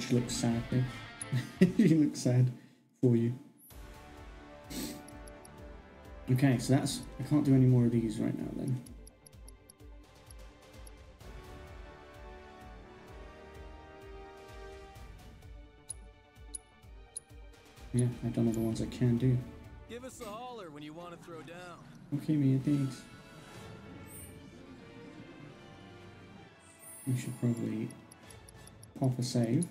George looks sad there. Eh? <laughs> he looks sad for you. Okay, so that's... I can't do any more of these right now then. Yeah, I've done all the ones I can do. Give us a holler when you want to throw down. Okay, Mia, thanks. We should probably pop a save.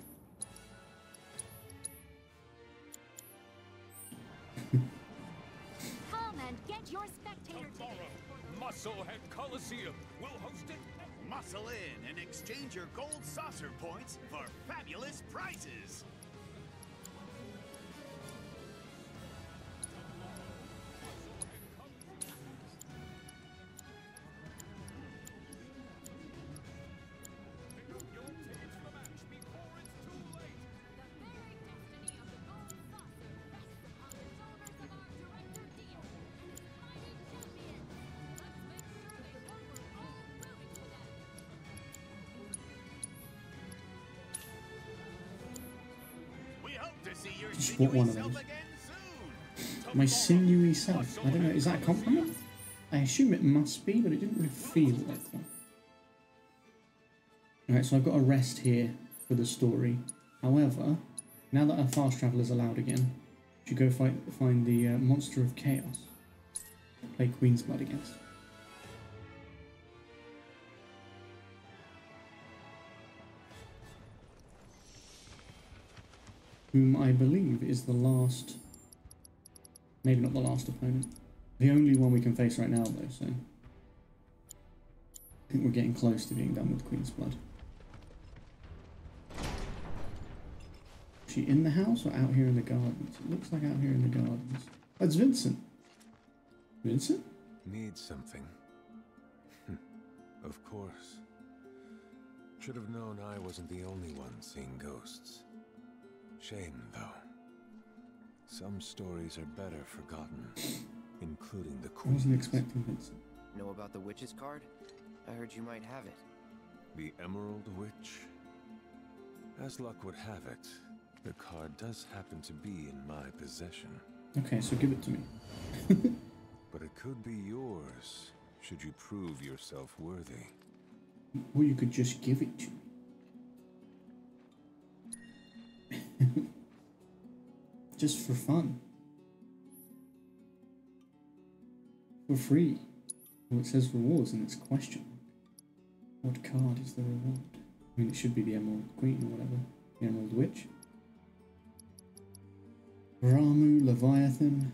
Musclehead Coliseum will host it. Muscle in and exchange your gold saucer points for fabulous prizes. Just bought one of those. My sinewy self. I don't know, is that a compliment? I assume it must be, but it didn't really feel like one. Alright, so I've got a rest here for the story. However, now that our fast travel is allowed again, should go fight, find the uh, monster of chaos. Play Queen's Blood against. Whom I believe is the last Maybe not the last opponent. The only one we can face right now, though, so. I think we're getting close to being done with Queen's Blood. Is she in the house or out here in the gardens? It looks like out here in the gardens. It's Vincent. Vincent? Need something. Hmm. of course. Should have known I wasn't the only one seeing ghosts. Shame, though. Some stories are better forgotten, <clears throat> including the I Queen's. wasn't expecting Vincent. Know about the witch's card? I heard you might have it. The Emerald Witch? As luck would have it, the card does happen to be in my possession. Okay, so give it to me. <laughs> But it could be yours, should you prove yourself worthy. Or you could just give it to me. <laughs> just for fun. For free. Well, it says rewards and it's question. What card is the reward? I mean, it should be the Emerald Queen or whatever. The Emerald Witch. Ramuh, Leviathan.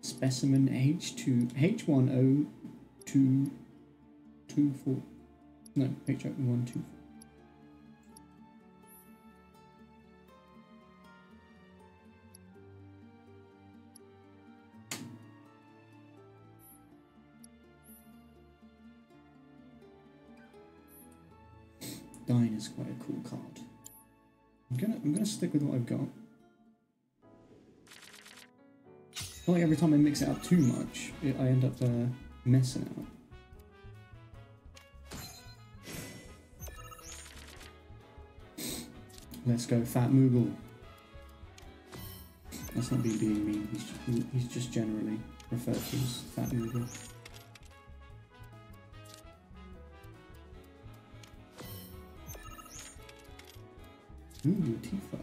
Specimen H2, H1024. No, H124. Dyne is quite a cool card. I'm gonna I'm gonna stick with what I've got. I like every time I mix it up too much, it, I end up uh, messing up. Let's go, Fat Moogle. That's not me being mean. He's, he's just generally referred to as Fat Moogle. Ooh, Tifa.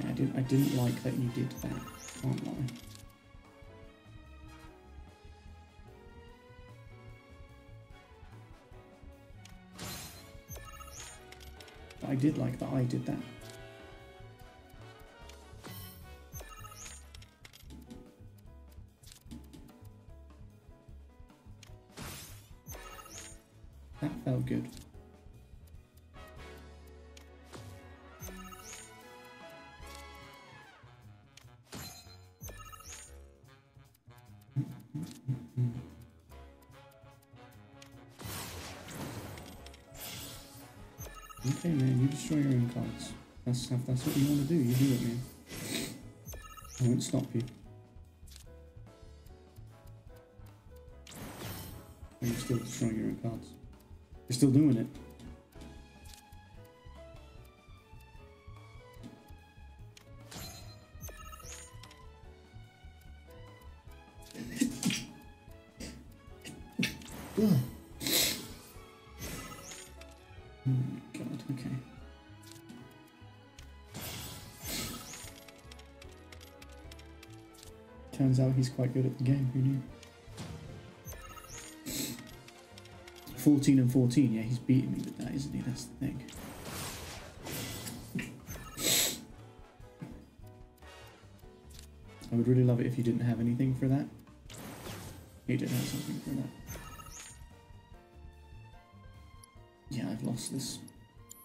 Yeah, I didn't. I didn't like that you did that. Can't I did like that I did. That won't stop you. Are you still destroying your own cards? You're still doing it. He's quite good at the game, who knew? 14 and 14, yeah, he's beating me with that, isn't he? That's the thing. I would really love it if you didn't have anything for that. You did have something for that. Yeah, I've lost this.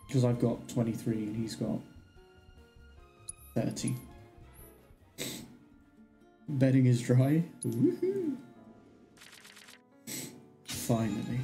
Because I've got 23 and he's got 30. Betting is dry. Woohoo! Finally.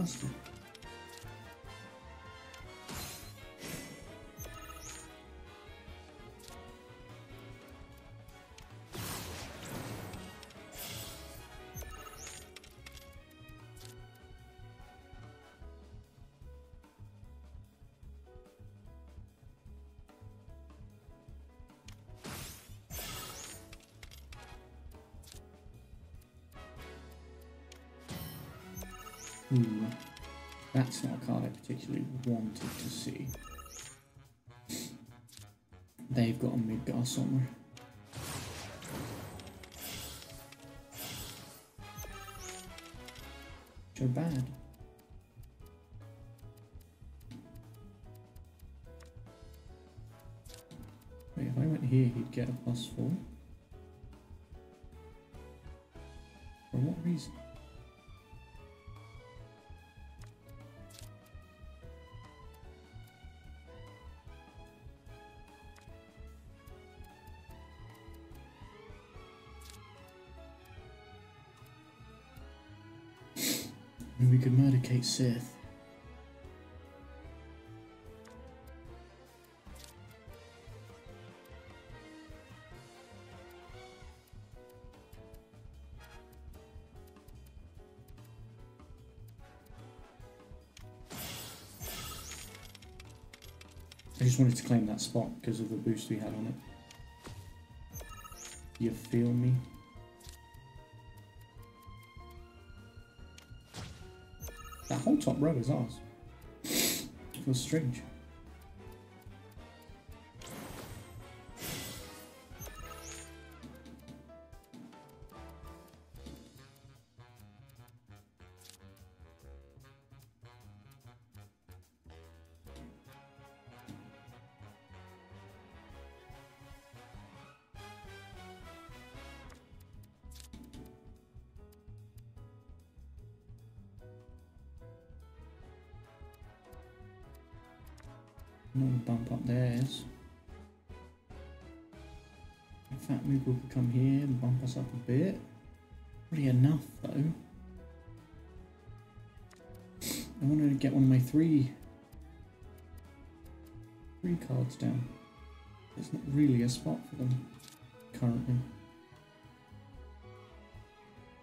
Oh, you particularly wanted to see. They've got a Midgardsormr. Which are bad. Wait, if I went here, he'd get a plus four. Could Sith. I just wanted to claim that spot because of the boost we had on it. You feel me? Whole top row is ours. It Feels strange. Up a bit. Pretty enough though. I wanted to get one of my three three cards down. There's not really a spot for them currently.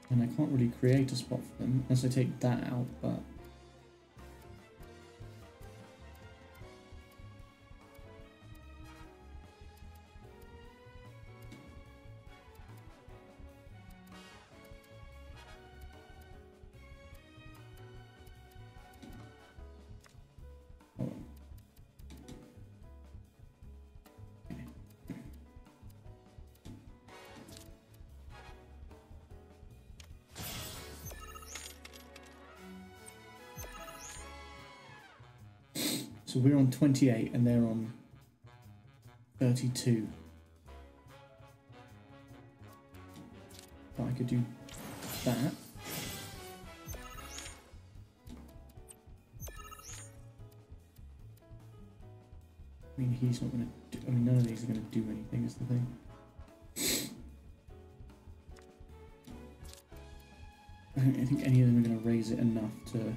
And I can't really create a spot for them unless I take that out, but So we're on 28 and they're on 32. But I could do that. I mean, he's not going to do, I mean, none of these are going to do anything, is the thing. I don't think any of them are going to raise it enough to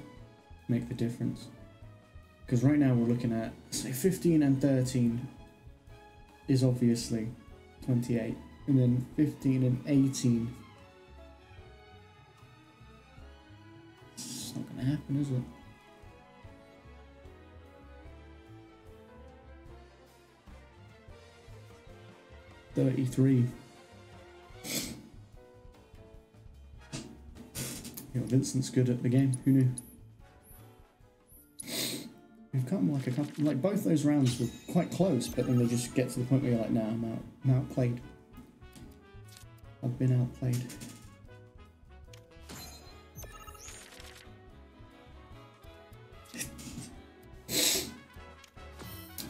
make the difference. Because right now we're looking at, say, 15 and 13 is obviously 28. And then 15 and 18. It's not going to happen, is it? Thirty-three. You know, Vincent's good at the game. Who knew? We've come like a couple, like both those rounds were quite close, but then they just get to the point where you're like, nah, I'm out, I'm outplayed. I've been outplayed. I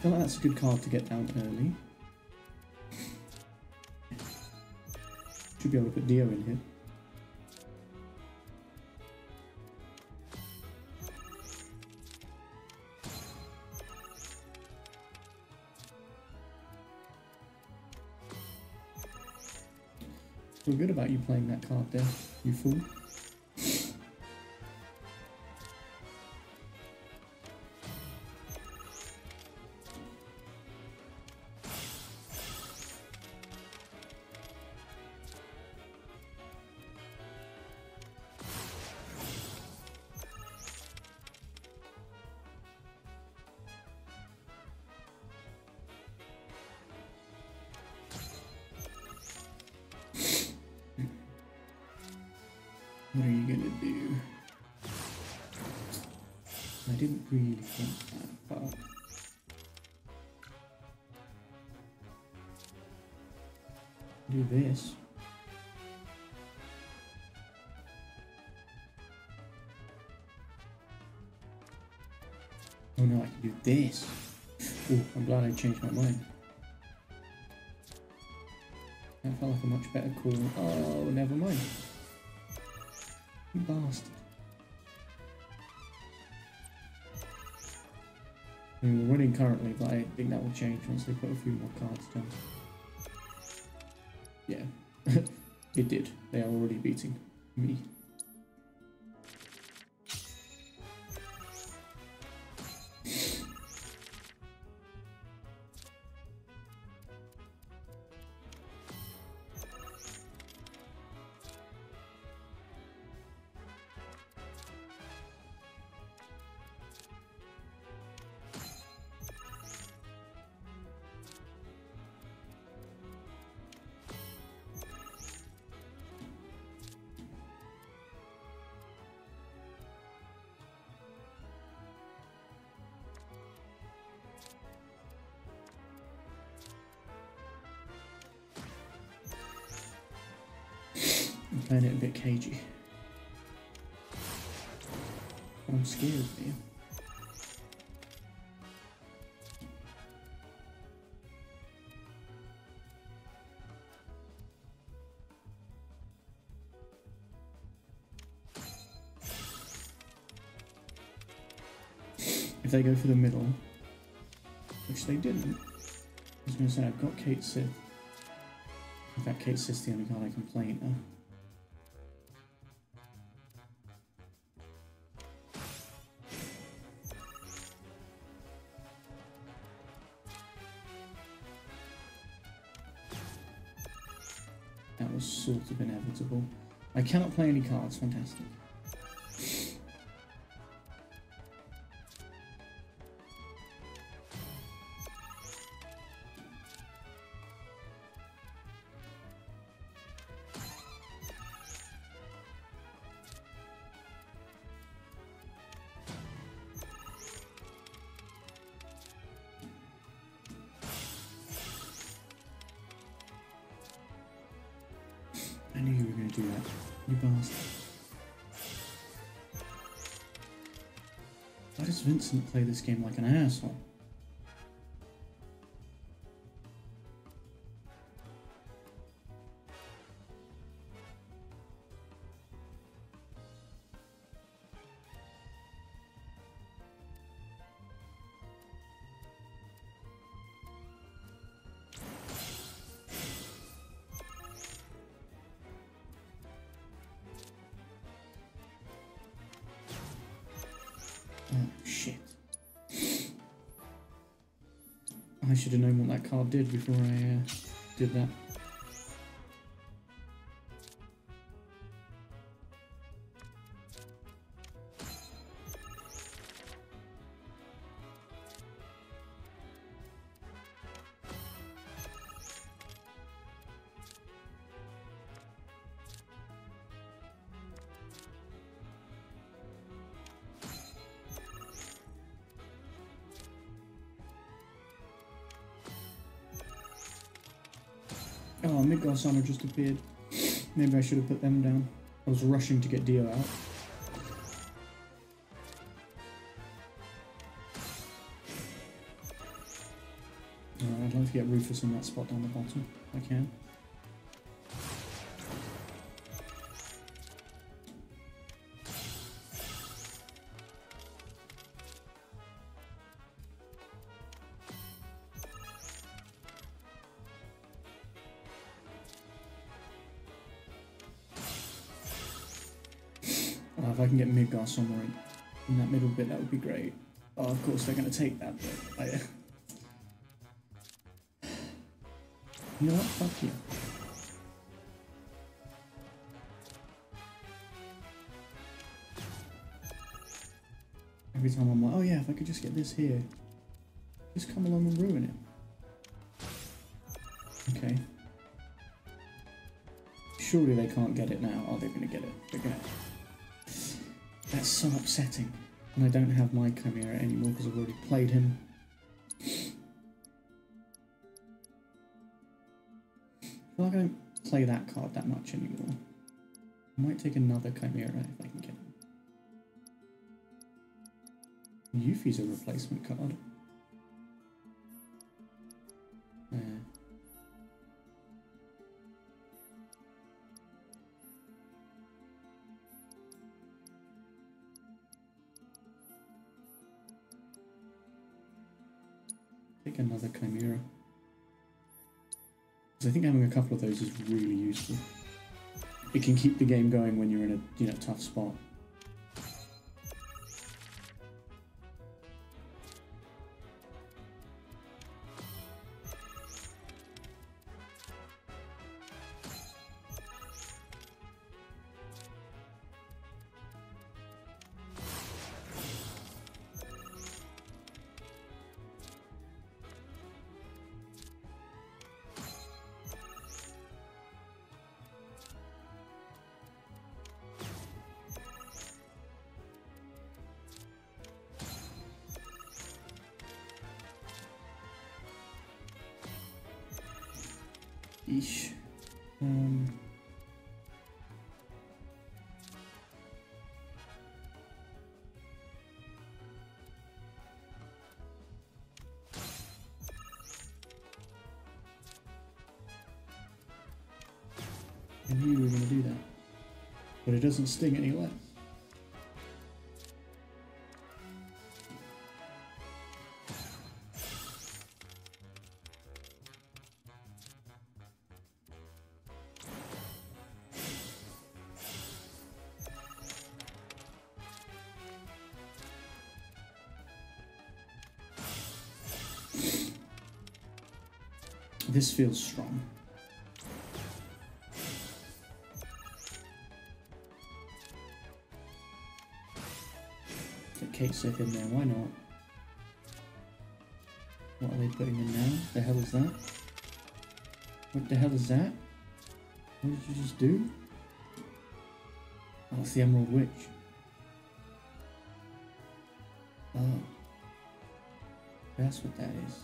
feel like that's a good card to get down early. Should be able to put Dio in here. Feel good about you playing that card there, you fool. This. Oh, I'm glad I changed my mind. That felt like a much better call. Oh, never mind. You bastard. I mean, we're winning currently, but I think that will change once they put a few more cards down. Yeah, <laughs> it did. They are already beating me. They go for the middle, which they didn't, I was going to say I've got Cait Sith. In fact, Cait Sith's the only card I can play now. That was sort of inevitable. I cannot play any cards, fantastic. Vincent play this game like an asshole? I should have known what that card did before I uh, did that. Midgar just appeared. <sniffs> Maybe I should have put them down. I was rushing to get Dio out. <sighs> Alright, I'd like to get Rufus in that spot down the bottom, I can. Somewhere in, that middle bit, that would be great. Oh, of course they're going to take that bit. I, <laughs> you know what? Fuck you. Every time I'm like, oh yeah, if I could just get this here, just come along and ruin it. Okay. Surely they can't get it now. Oh, they're going to get it. They're going to. That's so upsetting. And I don't have my Chimera anymore because I've already played him. I don't play that card that much anymore. I might take another Chimera if I can get him. Yuffie's a replacement card. Another Chimera. Because I think having a couple of those is really useful. It can keep the game going when you're in a you know tough spot. But it doesn't sting any less. This feels strong. Cait Sith in there, why not? What are they putting in now? The hell is that? What the hell is that? What did you just do? Oh, it's the Emerald Witch. Oh. That's what that is.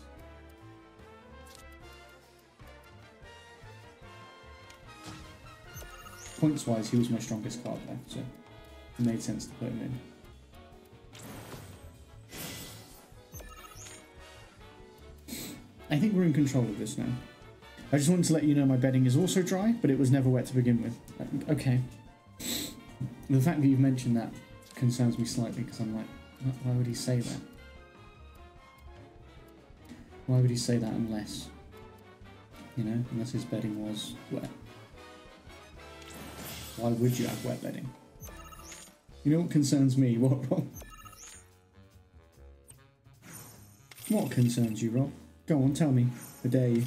Points wise, he was my strongest card there, so it made sense to put him in. I think we're in control of this now. I just wanted to let you know my bedding is also dry, but it was never wet to begin with. Uh, Okay. The fact that you've mentioned that concerns me slightly because I'm like, why would he say that? Why would he say that unless, you know, unless his bedding was wet? Why would you have wet bedding? You know what concerns me? What, Rob? What concerns you, Rob? Go on, tell me. I dare you.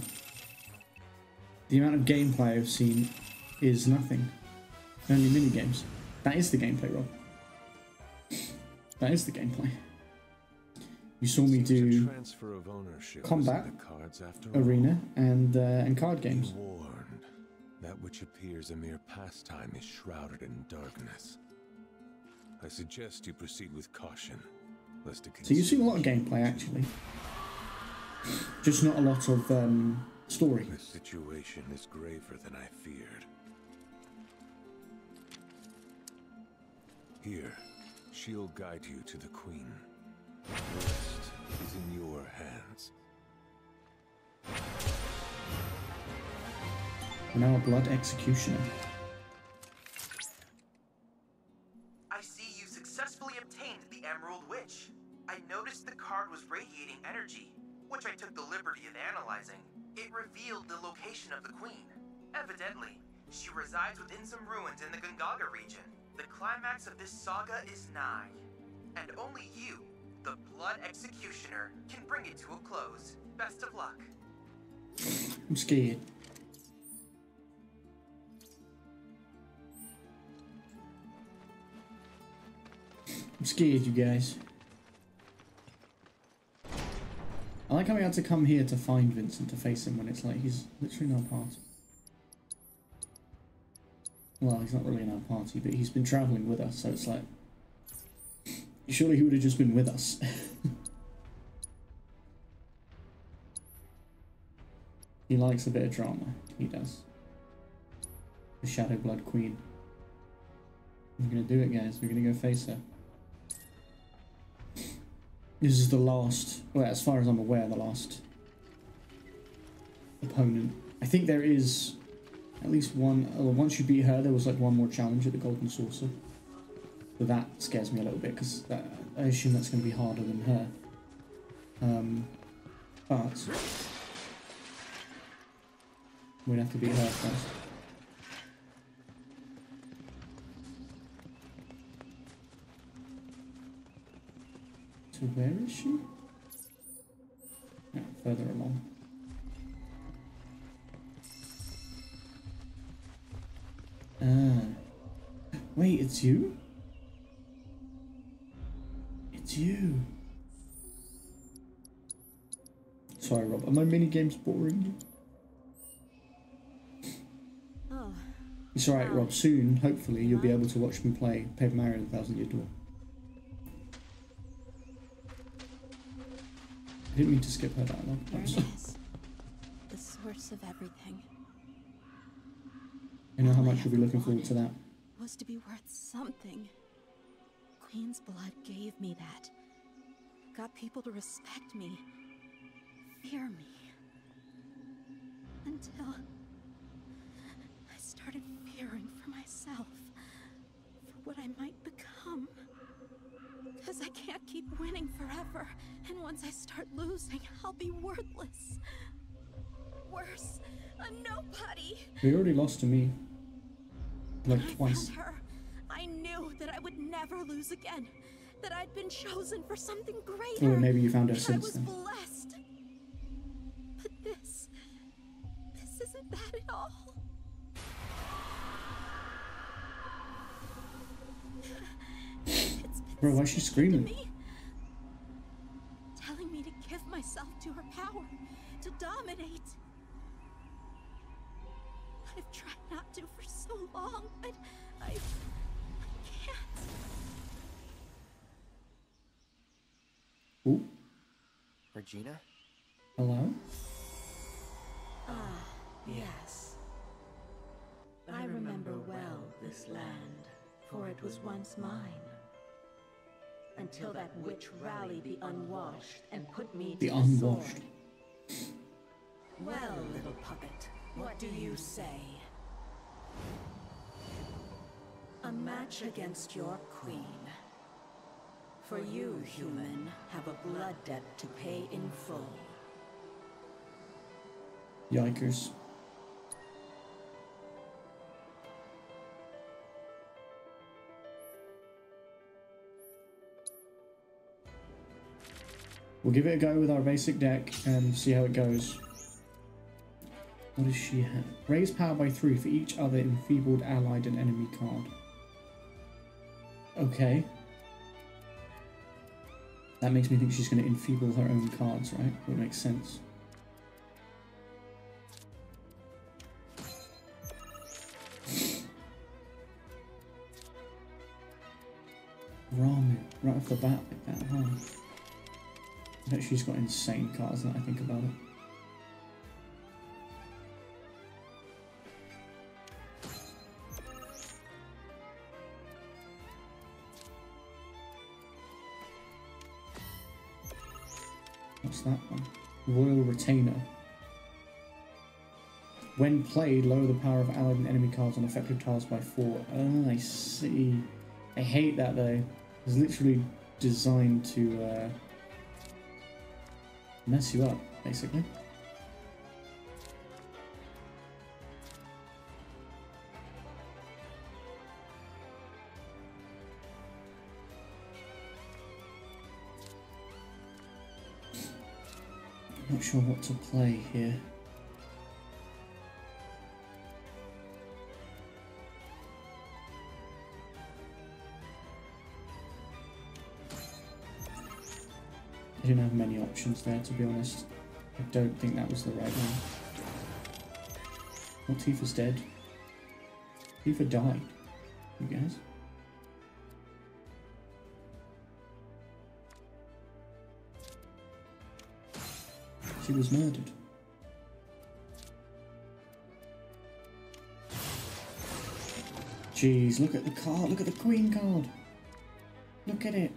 The amount of gameplay I've seen is nothing. Only minigames. That is the gameplay, Rob. That is the gameplay. You saw me do transfer of ownership combat, the cards arena, and uh, and card games. Warned, that which appears a mere pastime is shrouded in darkness. I suggest you proceed with caution, lest it So you've seen a lot of gameplay, actually. Just not a lot of um, story. The situation is graver than I feared. Here, she'll guide you to the Queen. The rest is in your hands. Now a blood executioner. Which I took the liberty of analyzing. It revealed the location of the Queen. Evidently, she resides within some ruins in the Gongaga region. The climax of this saga is nigh, and only you, the Blood Executioner, can bring it to a close. Best of luck. I'm scared. I'm scared, you guys. I like how we had to come here to find Vincent to face him when it's like he's literally in our party. Well, he's not really in our party, but he's been travelling with us, so it's like... <laughs> Surely he would have just been with us. <laughs> he likes a bit of drama. He does. The Shadow Blood Queen. We're gonna do it, guys. We're gonna go face her. This is the last, well, as far as I'm aware, the last opponent. I think there is at least one, well, once you beat her, there was like one more challenge at the Golden Saucer. So that scares me a little bit, because I assume that's going to be harder than her. Um, But we'd have to beat her first. So where is she? No, further along. Ah. Wait, it's you? It's you. Sorry, Rob. Are my mini games boring you? Oh, It's alright, Rob. Soon, hopefully, you'll be able to watch me play Paper Mario the Thousand Year Door. I didn't mean to skip her that long. there it is. The source of everything You know how much you'll be looking forward to that. was to be worth something. Queen's blood gave me that. Got people to respect me, fear me. Until I started fearing for myself, for what I might become. Because I can't keep winning forever, and once I start losing, I'll be worthless. Worse, a nobody. We already lost to me. Like When I twice. found her, I knew that I would never lose again. That I'd been chosen for something greater. Or maybe you found her that I since was then. blessed. But this, this isn't that at all. Bro, why is she screaming? me, telling me to give myself to her power, to dominate. I've tried not to for so long, but I, I can't. Ooh, Regina? hello? Ah, yes. I remember well this land, for it was once mine. Until that witch rallied the unwashed and put me The to unwashed. sword. Well, little puppet, what do you say? A match against your queen. For you, human, have a blood debt to pay in full. Yikers. We'll give it a go with our basic deck and see how it goes. What does she have? Raise power by three for each other enfeebled allied and enemy card. Okay. That makes me think she's going to enfeeble her own cards, right? That makes sense. Ramuh, right off the bat like that, huh? Bet she's got insane cards now that I think about it. What's that one? Royal Retainer. When played, lower the power of allied and enemy cards on effective tiles by four. Oh, I see. I hate that though. It's literally designed to uh, mess you up, basically. Not sure what to play here. Didn't have many options there, to be honest. I don't think that was the right one. Well, Tifa's dead. Tifa died. You guys? She was murdered. Jeez, look at the card. Look at the queen card. Look at it.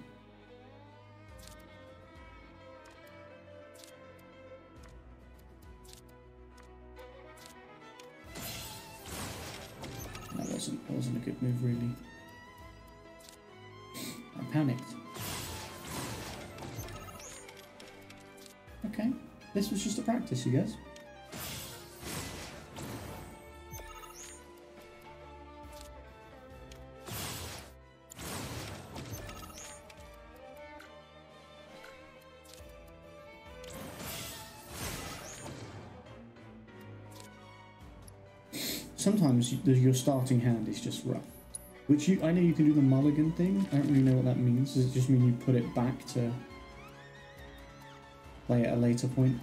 Good move really. I panicked. Okay. This was just a practice, you guys. Sometimes your starting hand is just rough. Which you, I know you can do the mulligan thing. I don't really know what that means. Does it just mean you put it back to play at a later point?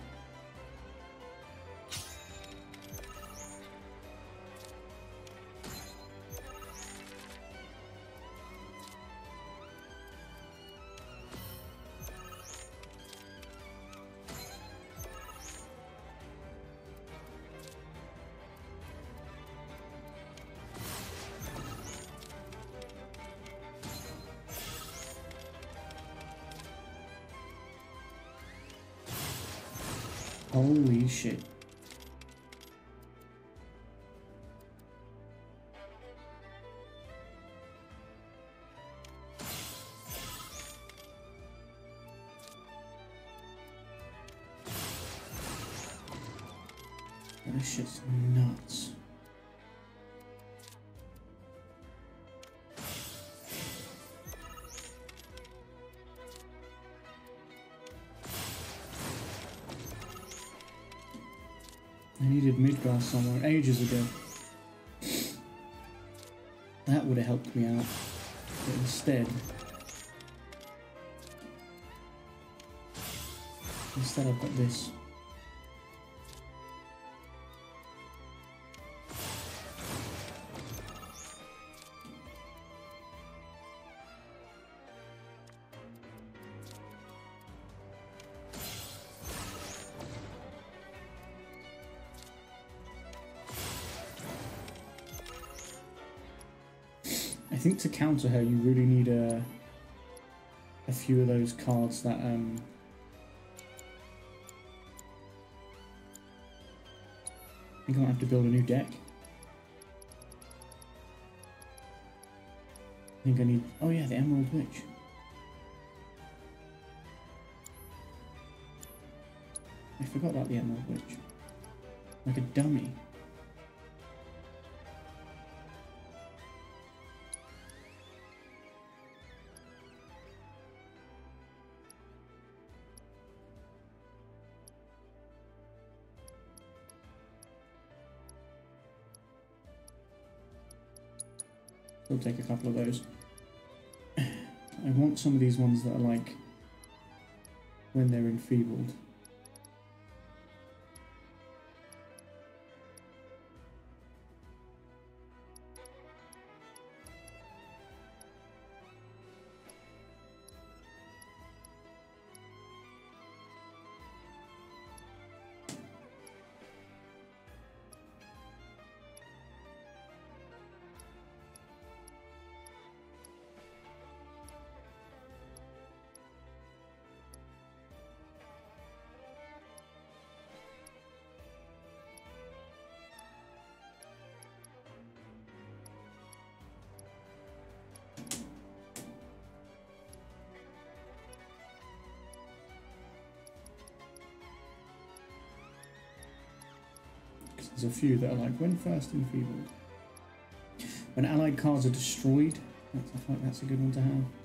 This shit's nuts. I needed Midgardsormr ages ago. That would have helped me out. But instead... Instead I've got this. To counter her, you really need a a few of those cards that um. I think I might have to build a new deck. I think I need. Oh yeah, the Emerald Witch. I forgot about the Emerald Witch. Like a dummy. Take a couple of those. <clears throat> I want some of these ones that are like when they're enfeebled. Few that are like when first enfeebled. When allied cards are destroyed, that's, I like that's a good one to have.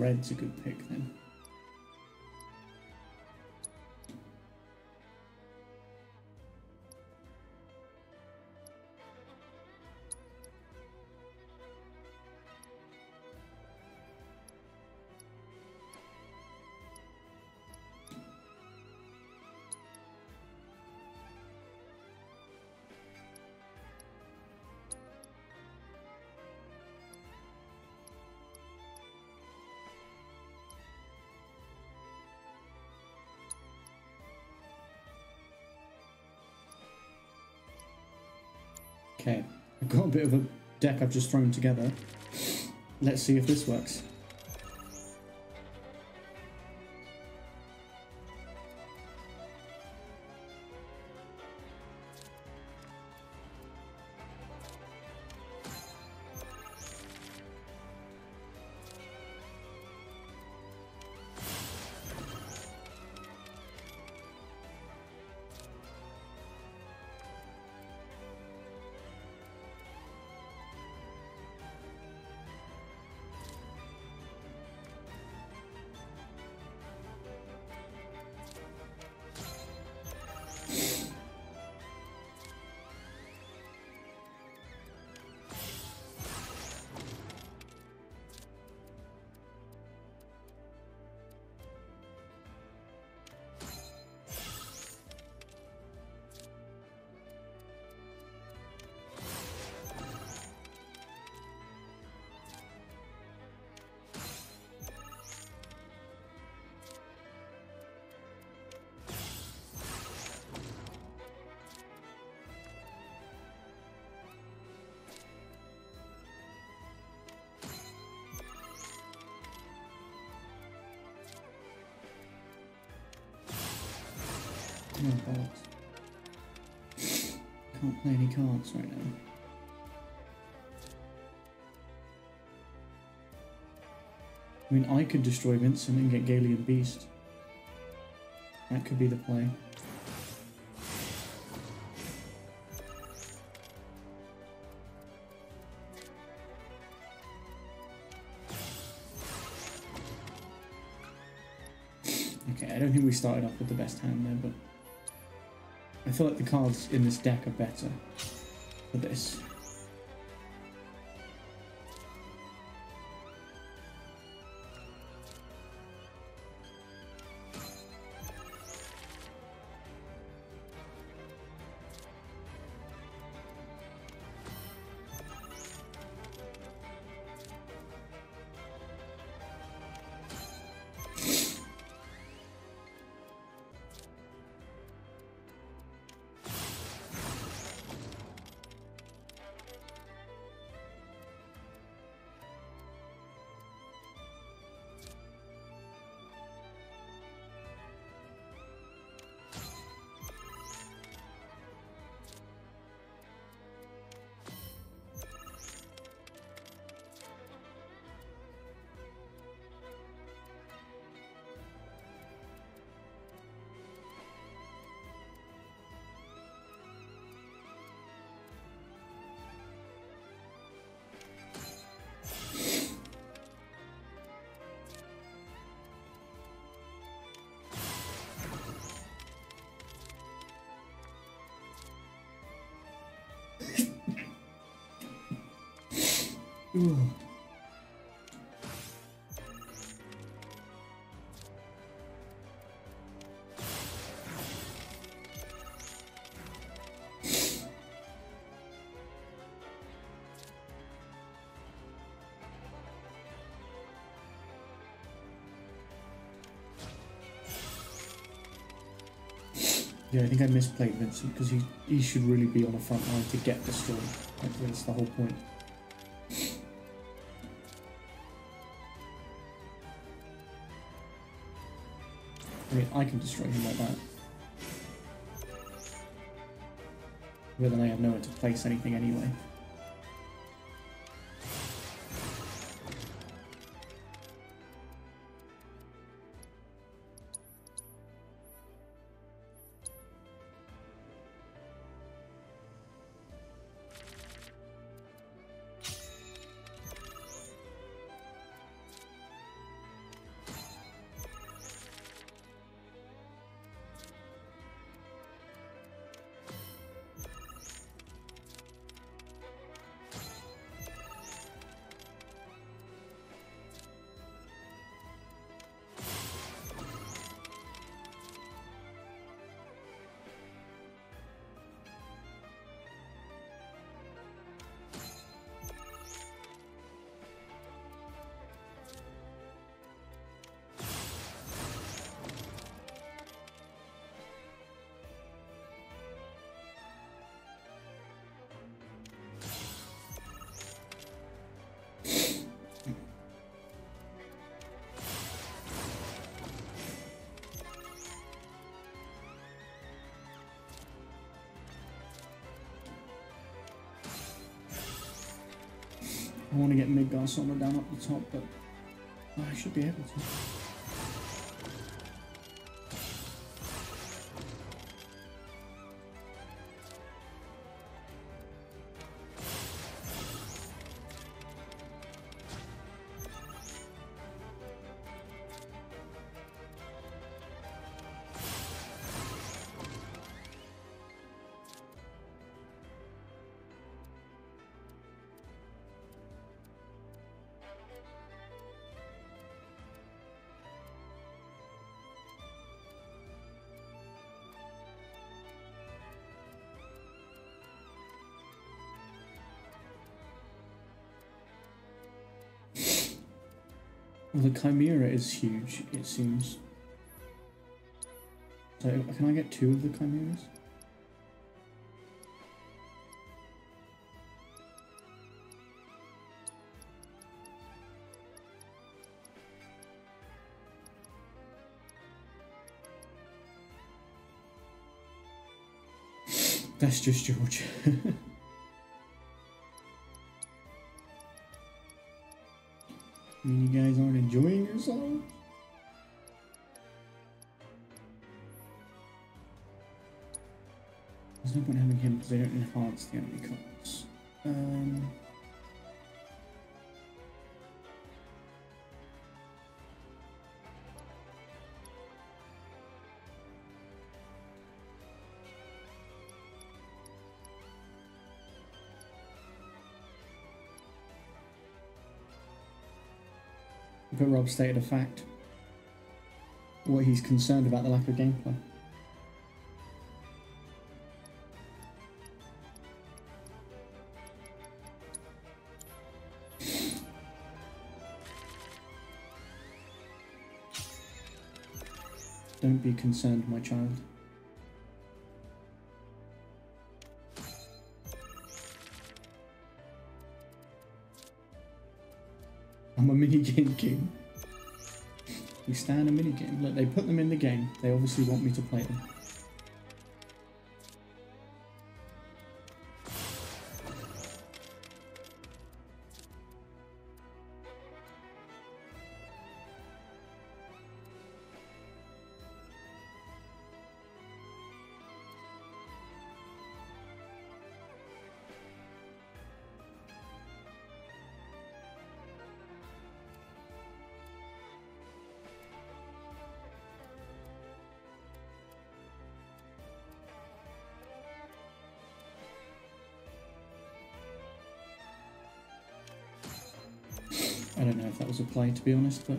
Red's a good pick then. Okay, I've got a bit of a deck I've just thrown together. Let's see if this works. Right now. I mean, I could destroy Vincent and get Galian Beast. That could be the play. Okay, I don't think we started off with the best hand there, but I feel like the cards in this deck are better for this. Yeah, I think I misplayed Vincent because he, he should really be on the front line to get destroyed. Like, that's the whole point. I mean, I can destroy him like that. But then I have nowhere to place anything anyway. Midgardsormr down at the top, but I should be able to. The Chimera is huge, it seems. So, can I get two of the Chimeras? That's just George. <laughs> they don't enhance the enemy cards. Um, but Rob stated a fact. What he's concerned about the lack of gameplay. Concerned, my child. I'm a minigame king. We stand a minigame. Look, they put them in the game. They obviously want me to play them. To be honest, but...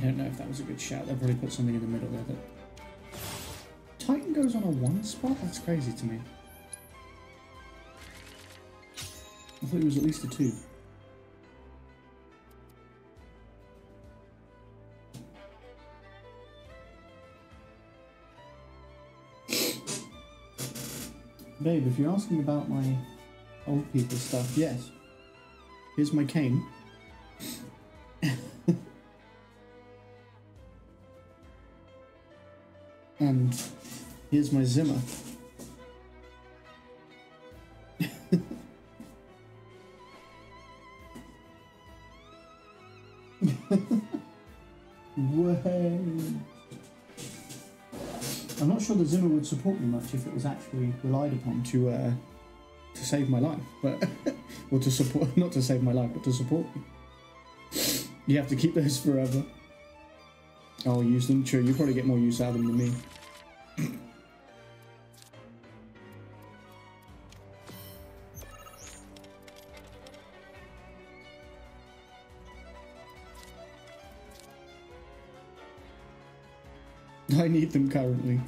I don't know if that was a good shout. They'll probably put something in the middle there that... Titan goes on a one spot? That's crazy to me. I thought he was at least a two. <laughs> Babe, if you're asking about my old people stuff, yes. Here's my cane. Zimmer. I'm not sure the Zimmer would support me much if it was actually relied upon to uh, to save my life, but <laughs> or to support <laughs> not to save my life, but to support me. You have to keep those forever. I'll use them. True, you probably get more use out of them than me. I need them currently.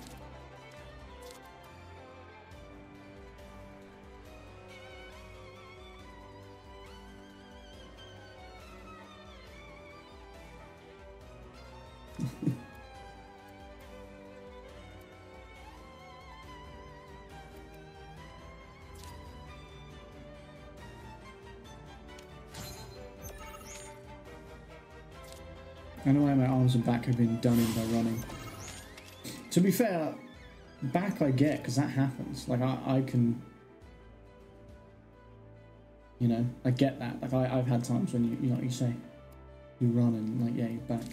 <laughs> I know why my arms and back have been done in by running. To be fair, back I get because that happens. Like I, I can, you know, I get that. Like I, I've had times when you, you know, you say, you run and like yeah, your back,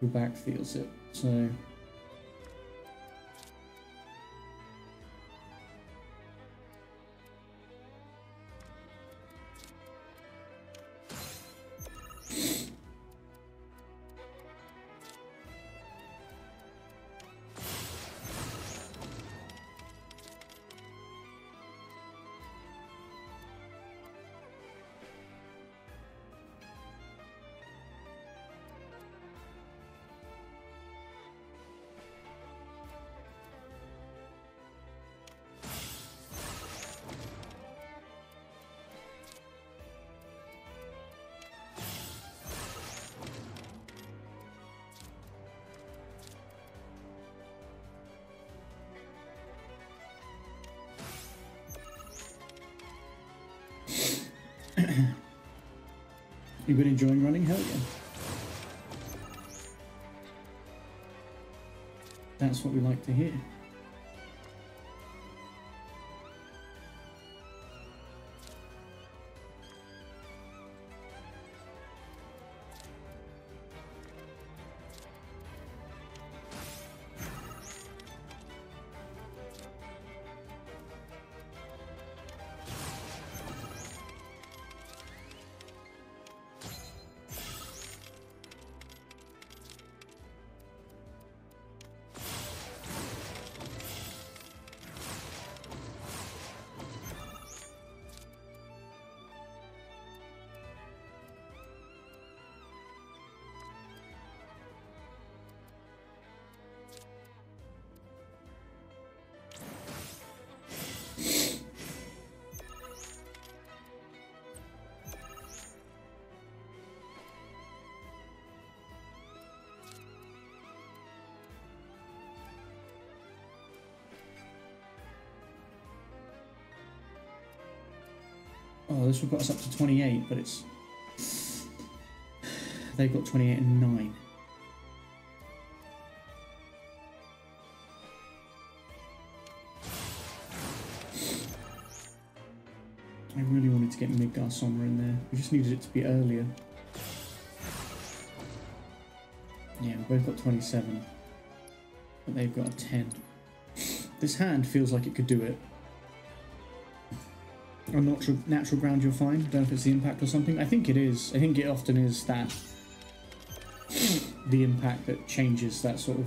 your back feels it. So You've been enjoying running? Hell yeah. That's what we like to hear. Oh, this will put us up to 28, but it's... They've got 28 and 9. I really wanted to get Midgardsormr in there. We just needed it to be earlier. Yeah, we've both got 27. But they've got a 10. This hand feels like it could do it. On natural, natural ground, you're fine. Don't know if it's the impact or something. I think it is. I think it often is that the impact that changes that sort of.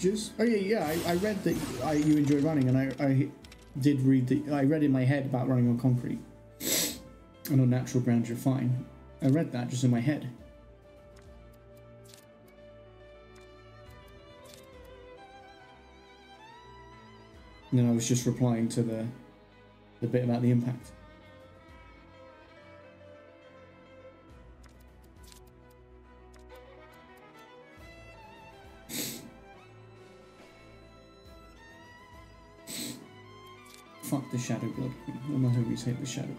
Messages. Oh yeah, yeah. I, I read that I, you enjoy running, and I, I did read that. I read in my head about running on concrete. And on natural ground, you're fine. I read that just in my head. And then I was just replying to the the bit about the impact. Blood I'm who we say the Shadow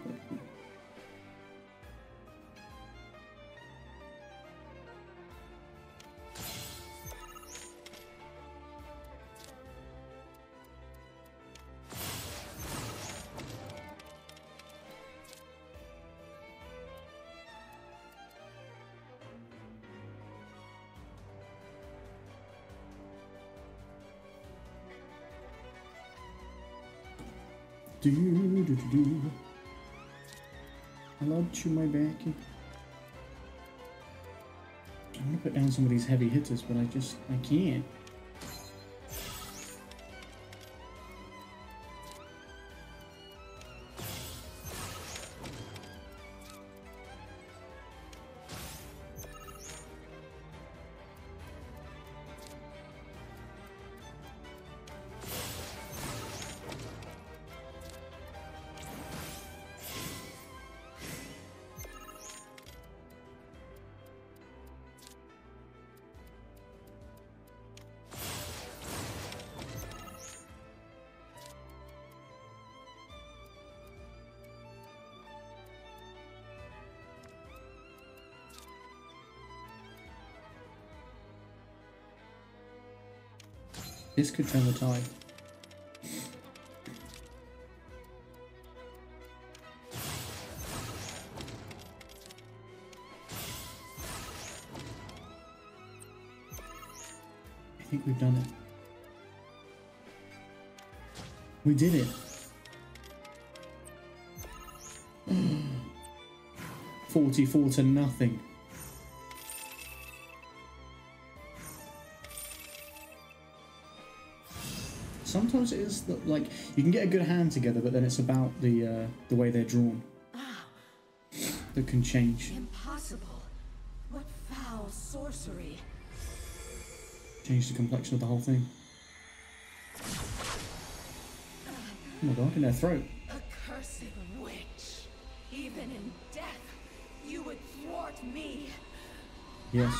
Do do do love you, my back. I want to put down some of these heavy hitters, but I just I can't. Could turn the tide. I think we've done it. We did it. <sighs> Forty-four to nothing. Sometimes it is that like you can get a good hand together, but then it's about the uh, the way they're drawn that can change Impossible. What foul sorcery. change the complexion of the whole thing. Oh my god, in their throat. Accursed witch. Even in death, you would thwart me. Yes.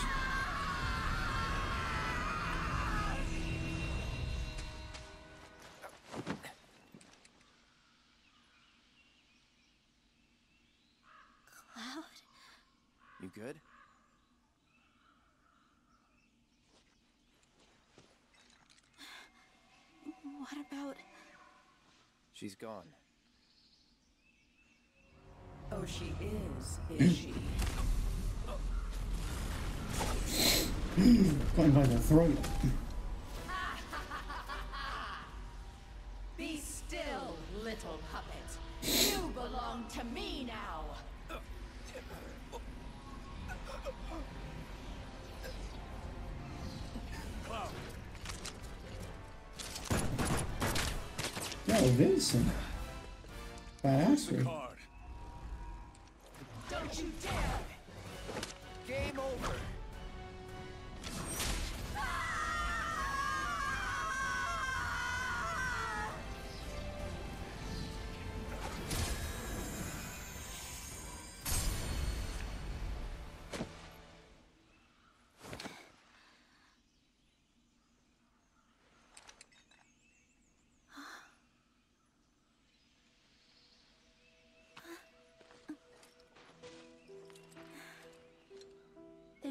Got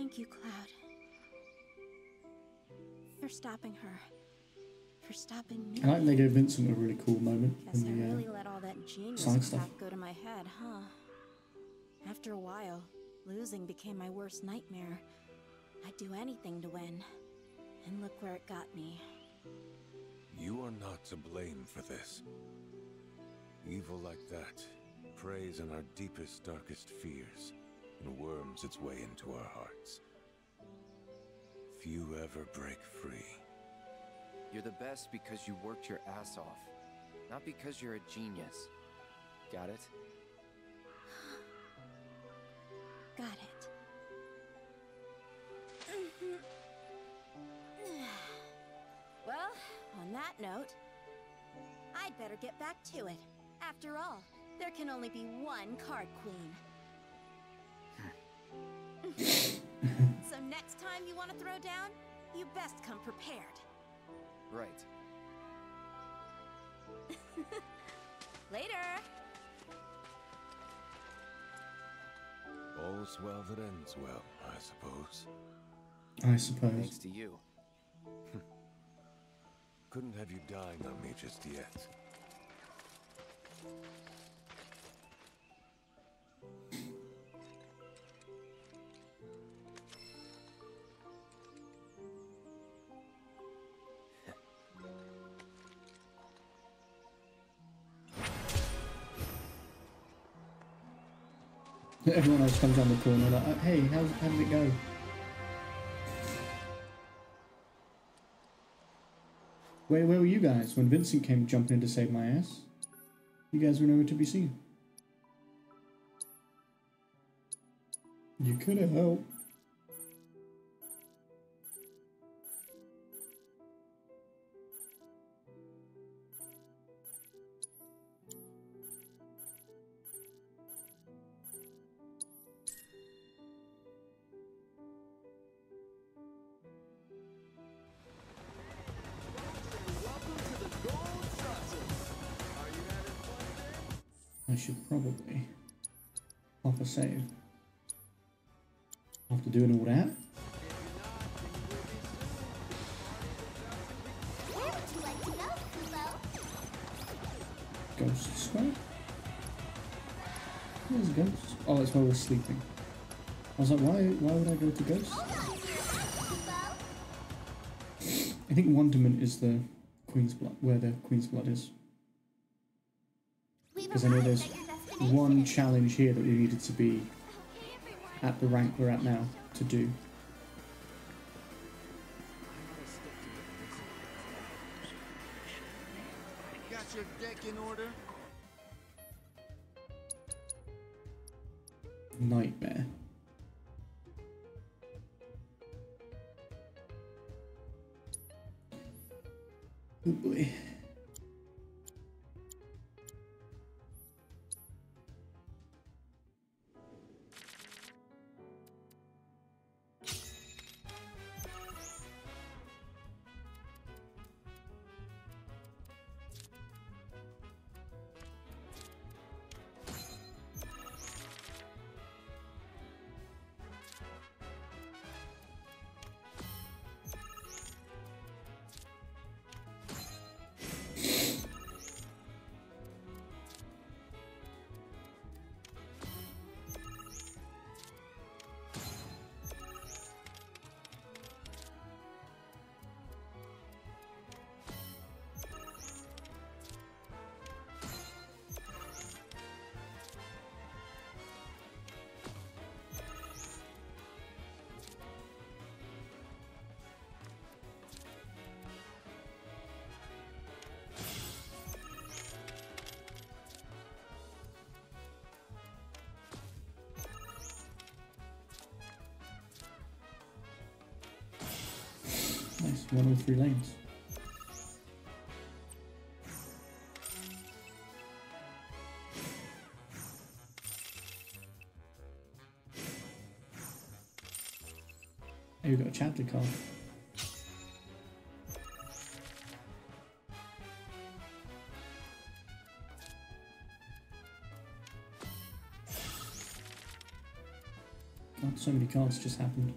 Thank you, Cloud. For stopping her. For stopping me. I like they gave Vincent a really cool moment Guess I in the really uh, let all that genius side stuff. go to my head, huh? After a while, losing became my worst nightmare. I'd do anything to win. And look where it got me. You are not to blame for this. Evil like that preys on our deepest, darkest fears and worms its way into our hearts. Few ever break free. You're the best because you worked your ass off, not because you're a genius. Got it? <gasps> Got it. <sighs> well, on that note, I'd better get back to it. After all, there can only be one card queen. <laughs> so next time you want to throw down, you best come prepared. Right. <laughs> Later. All's well that ends well, I suppose. I suppose. Thanks to you. <laughs> Couldn't have you dying on me just yet. Everyone else comes around the corner like, "Uh, hey, how's, how did it go? Where, where were you guys when Vincent came jumping in to save my ass? You guys were nowhere to be seen. You could have helped. I should probably pop a save. After doing all that. Ghost square? Where's ghost? Oh, that's where we're sleeping. I was like, why, why would I go to ghost? I think Wonderment is the Queen's Blood, where the Queen's Blood is. Because I know there's one challenge here that we needed to be at the rank we're at now to do. Got your deck in order? Nightmare. Oh boy. One of three lanes. Oh, you got a Chadley card. God, so many cards just happened.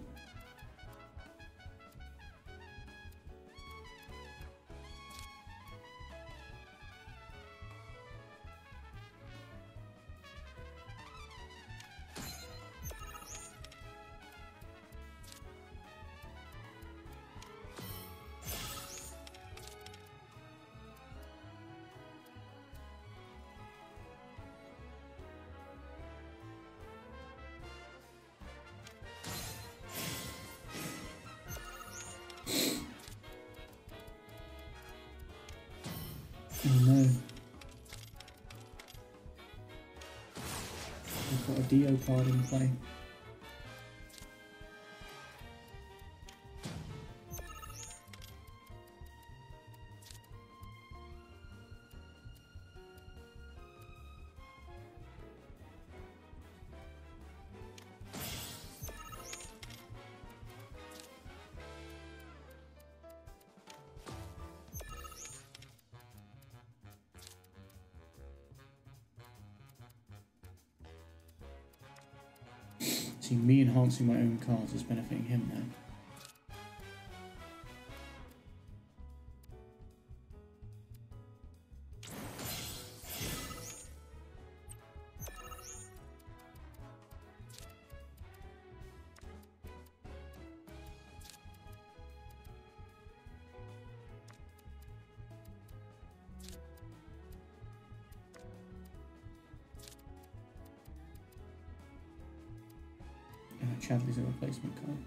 I've got See, me enhancing my own cards is benefiting him now. A replacement card.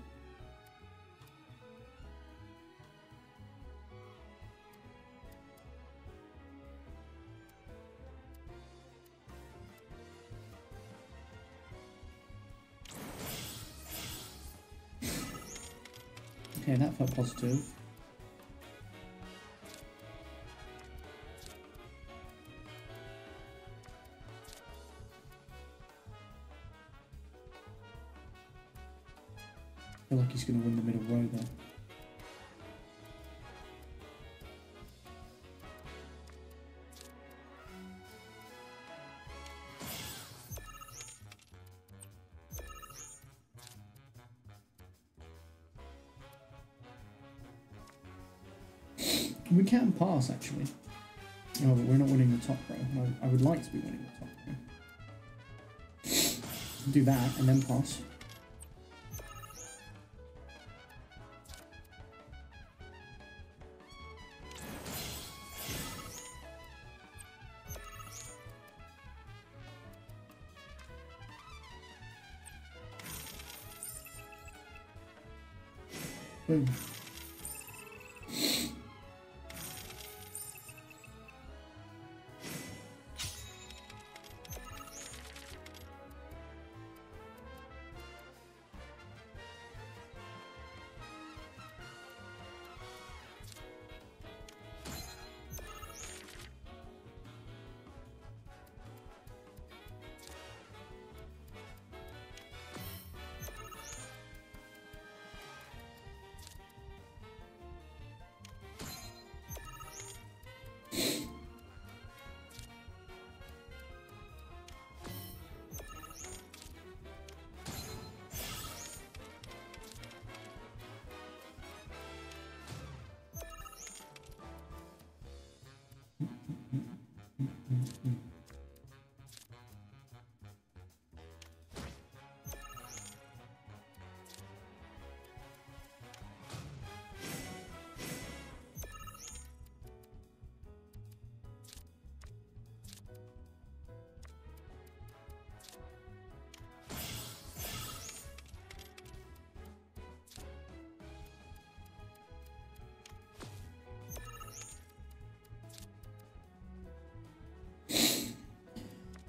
Okay, that felt positive. Like he's going to win the middle row there. We can pass actually. Oh, but we're not winning the top row. No, I would like to be winning the top row. Do that and then pass. Boom.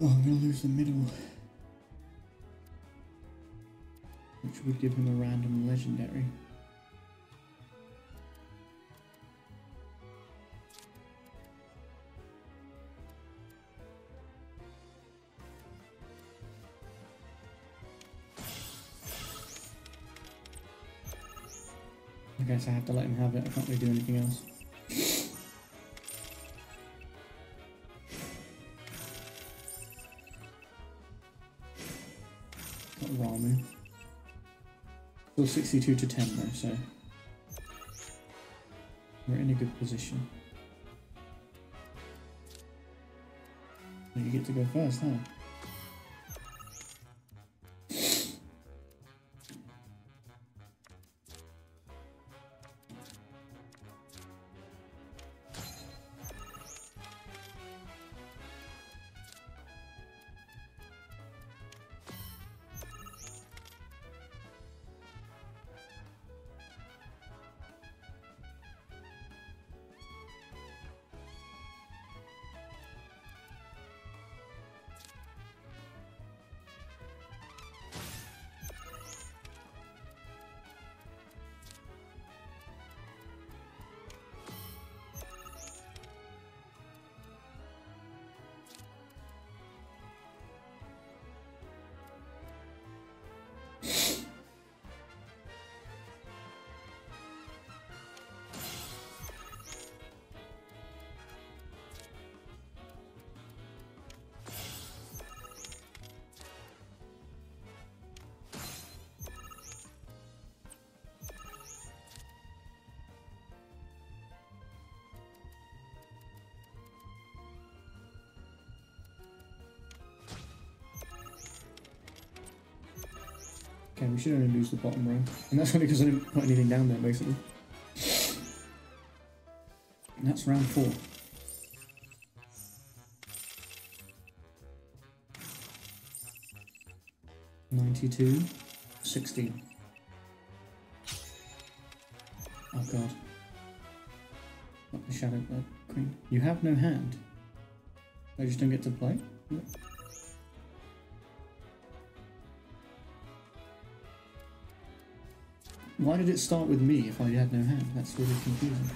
Oh, I'm gonna lose the middle. Which would give him a random legendary. I guess I have to let him have it, I can't really do anything else. Still 62 to 10 though, so we're in a good position. You get to go first, huh? We should only lose the bottom row. And that's only because I didn't put anything down there, basically. And that's round four. Ninety-two, sixteen. Oh god. Not the Shadow Blood Queen. You have no hand. I just don't get to play? Why did it start with me if I had no hand? That's really confusing.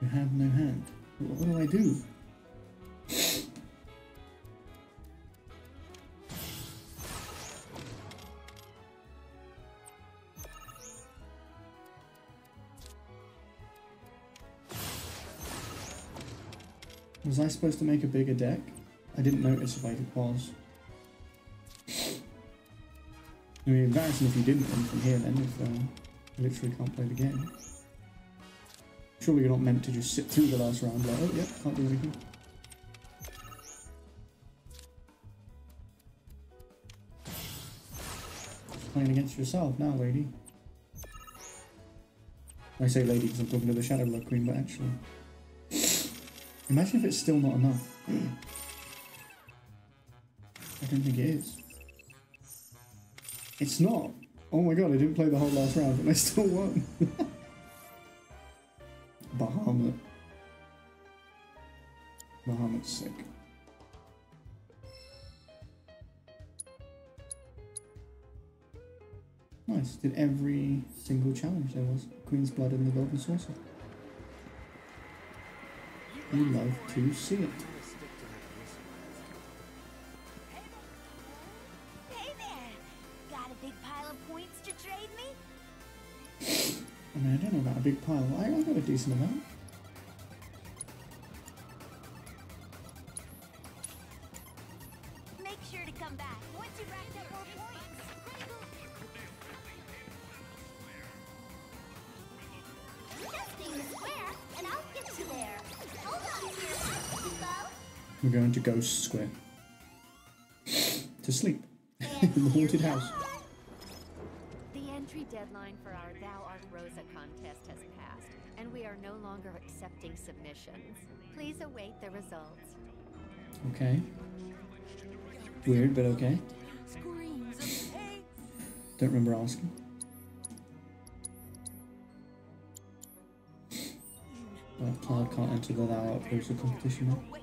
You have no hand. What, what do I do? Was I supposed to make a bigger deck? I didn't notice if I was. It would be embarrassing if you didn't win from here then, if uh, you literally can't play the game. Surely you're not meant to just sit through the last round like, oh, yeah, can't do anything. Playing against yourself now, lady. I say lady because I'm talking to the Shadow Blood Queen, but actually. Imagine if it's still not enough. <clears throat> I don't think it is. It's not. Oh my god, I didn't play the whole last round and I still won. <laughs> Bahamut. Bahamut's sick. Nice. Did every single challenge there was. Queen's Blood and the Golden Saucer. You love to see it. Big pile. I, I got a decent amount. Make sure to come back once you've up more points. Testing the square, and I'll get you there. Hold on to your. We're going to Ghost Square. <laughs> to sleep. <laughs> in the haunted house. Deadline for our Thou Art Rosa contest has passed, and we are no longer accepting submissions. Please await the results. Okay. Weird, but okay. Don't remember asking. But Cloud can't enter the Thou Art Rosa competition now.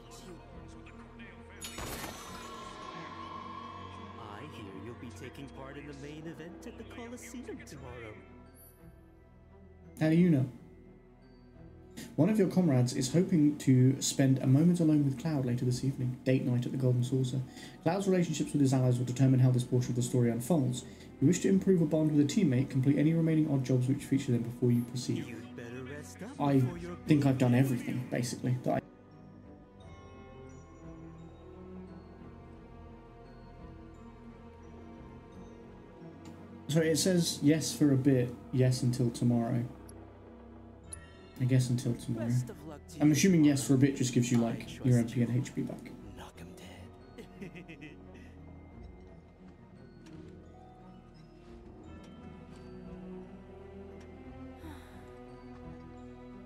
Your comrades is hoping to spend a moment alone with Cloud later this evening, date night at the Golden Saucer. Cloud's relationships with his allies will determine how this portion of the story unfolds. If you wish to improve a bond with a teammate, complete any remaining odd jobs which feature them before you proceed. Better rest up I think I've done everything, basically. That I So it says yes for a bit, yes until tomorrow. I guess until tomorrow. Best of luck to I'm assuming yes for a bit just gives you like your MP and HP back. Knock 'em dead. <laughs>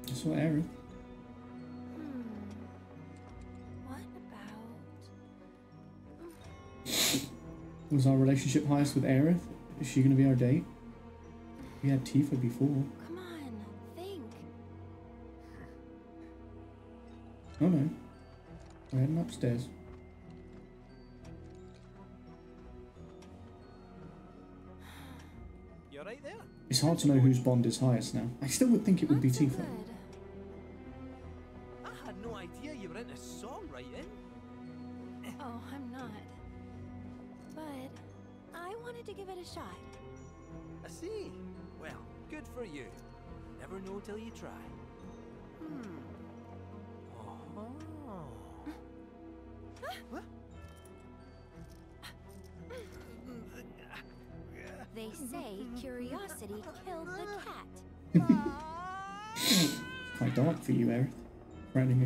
I Aerith. Hmm. What about... <laughs> Was our relationship highest with Aerith? Is she gonna be our date? We had Tifa before. Oh no. We're heading upstairs. You alright there? It's hard to know whose bond is highest now. I still would think it would be Tifa.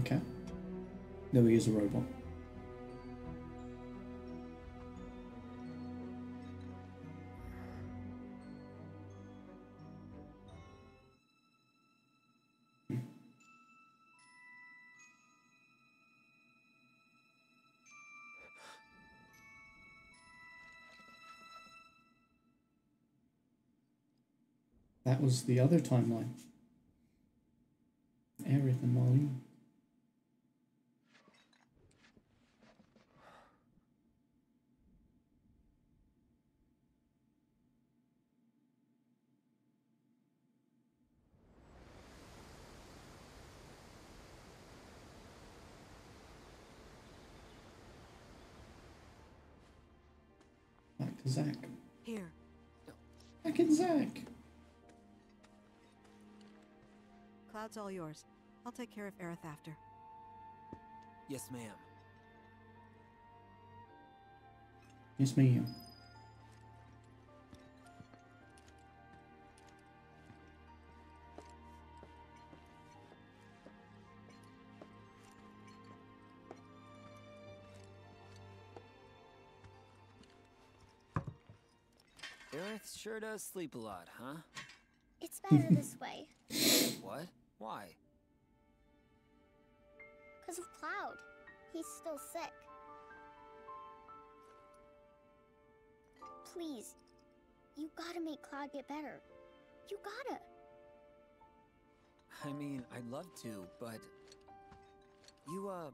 Cat. No, he is a robot. That was the other timeline. Aerith and Marlene. It's all yours. I'll take care of Aerith after. Yes, ma'am. Yes, ma'am. Aerith sure does sleep a lot, huh? It's better this way. Why? Because of Cloud. He's still sick. Please, you gotta make Cloud get better. You gotta. I mean, I'd love to, but you uh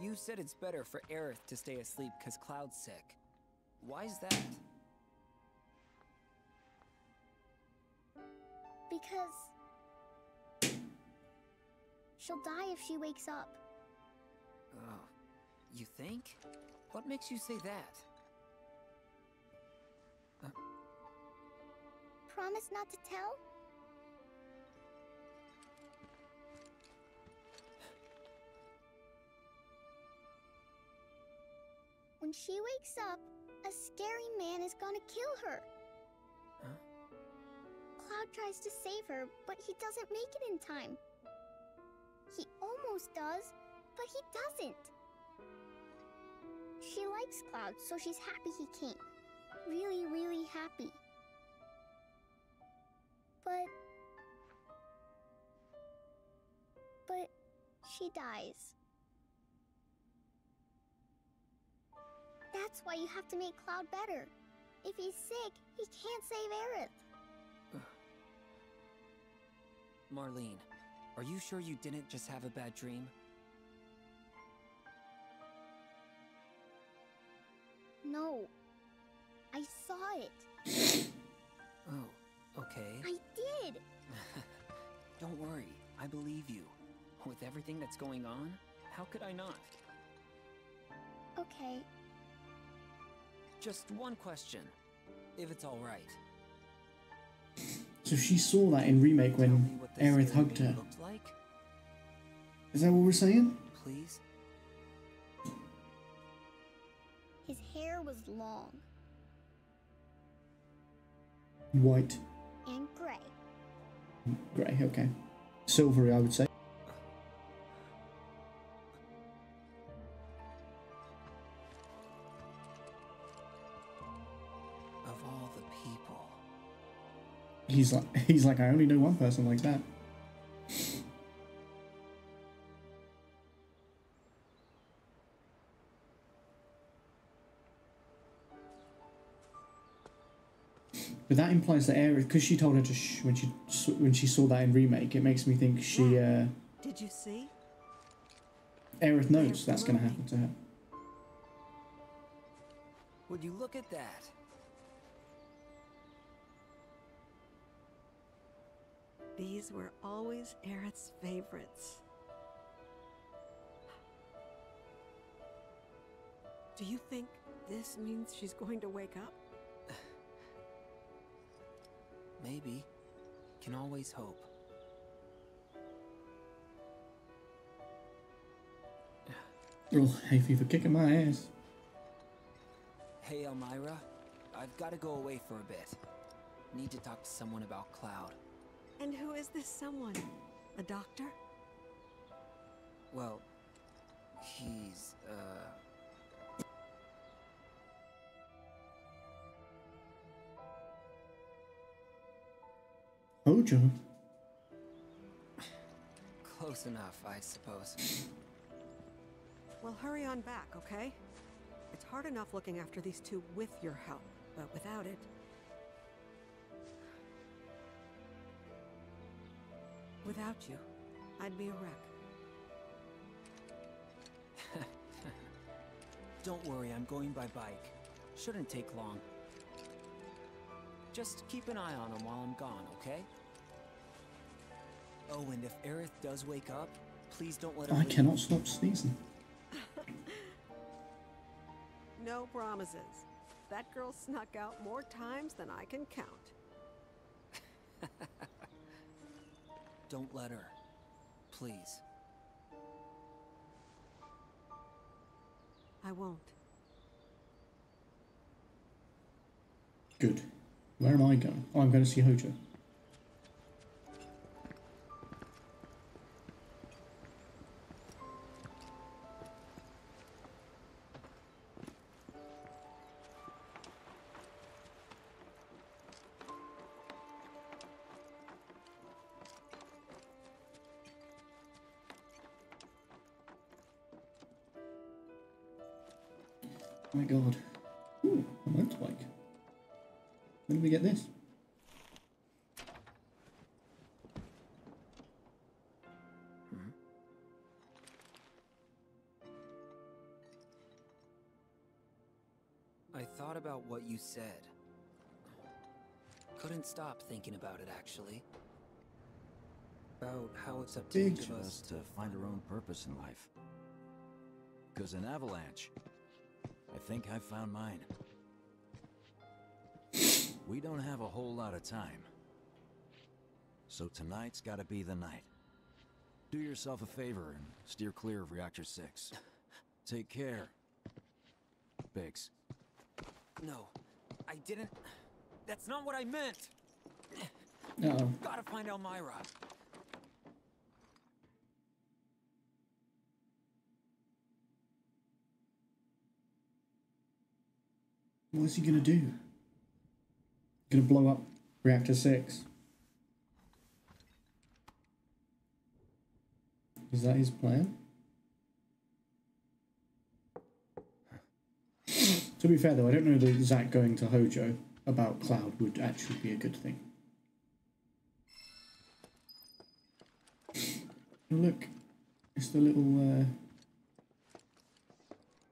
you said it's better for Aerith to stay asleep cuz Cloud's sick. Why's that? Because she'll die if she wakes up. Oh. You think? What makes you say that? Uh. Promise not to tell? When she wakes up, a scary man is gonna kill her. Huh? Cloud tries to save her, but he doesn't make it in time. He almost does, but he doesn't. She likes Cloud, so she's happy he came. Really, really happy. But. But she dies. That's why you have to make Cloud better. If he's sick, he can't save Aerith. <sighs> Marlene, are you sure you didn't just have a bad dream? No. I saw it. <laughs> Oh, okay. I did. <laughs> Don't worry, I believe you. With everything that's going on, how could I not? Okay. Just one question, if it's all right. So she saw that in remake when Aerith hugged her. Like, Is that what we're saying? please? His hair was long White, and gray. grey, okay. Silvery, I would say. He's like, <laughs> he's like, I only know one person like that. But that implies that Aerith, because she told her to shh when she when she saw that in remake, it makes me think she uh, Did you see? Aerith knows that's going to happen to her. Would you look at that? These were always Aerith's favorites. Do you think this means she's going to wake up? <sighs> Maybe. Can always hope. Oh, hay fever kicking my ass. Hey, Elmyra. I've got to go away for a bit. Need to talk to someone about Cloud. And who is this someone? A doctor? Well, he's, uh... Hojo. Close enough, I suppose. Well, hurry on back, okay? It's hard enough looking after these two with your help, but without it. Without you, I'd be a wreck. <laughs> Don't worry, I'm going by bike. Shouldn't take long. Just keep an eye on him while I'm gone, okay? Oh, and if Aerith does wake up, please don't let her I leave. cannot stop sneezing. <laughs> No promises. That girl snuck out more times than I can count. Don't let her. Please. I won't. Good. Where am I going? Oh, I'm going to see Hojo. My god. Ooh, a motorbike. When did we get this? I thought about what you said. Couldn't stop thinking about it, actually. About how it's up to each of us to find our own purpose in life. Because an avalanche, I think I found mine. We don't have a whole lot of time. So tonight's gotta be the night. Do yourself a favor and steer clear of Reactor 6. Take care. Biggs. No, I didn't. That's not what I meant. Uh-oh. Gotta find Elmyra. What's he gonna do? Gonna blow up reactor six? Is that his plan? <sighs> to be fair though, I don't know that Zack going to Hojo about Cloud would actually be a good thing. Look, it's the little uh,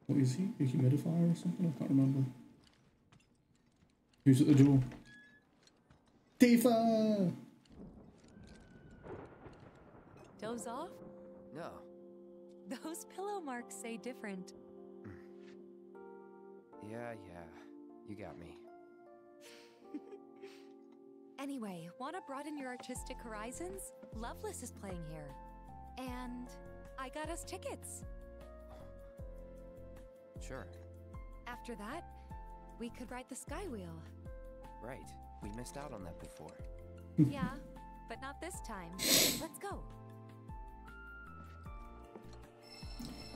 what is he? A humidifier or something? I can't remember. Who's at the door? Tifa! Doze off? No. Those pillow marks say different. Mm. Yeah, yeah. You got me. <laughs> Anyway, wanna broaden your artistic horizons? Loveless is playing here. And I got us tickets. Sure. After that, we could ride the Sky Wheel. Right. We missed out on that before. <laughs> yeah, but not this time. Let's go.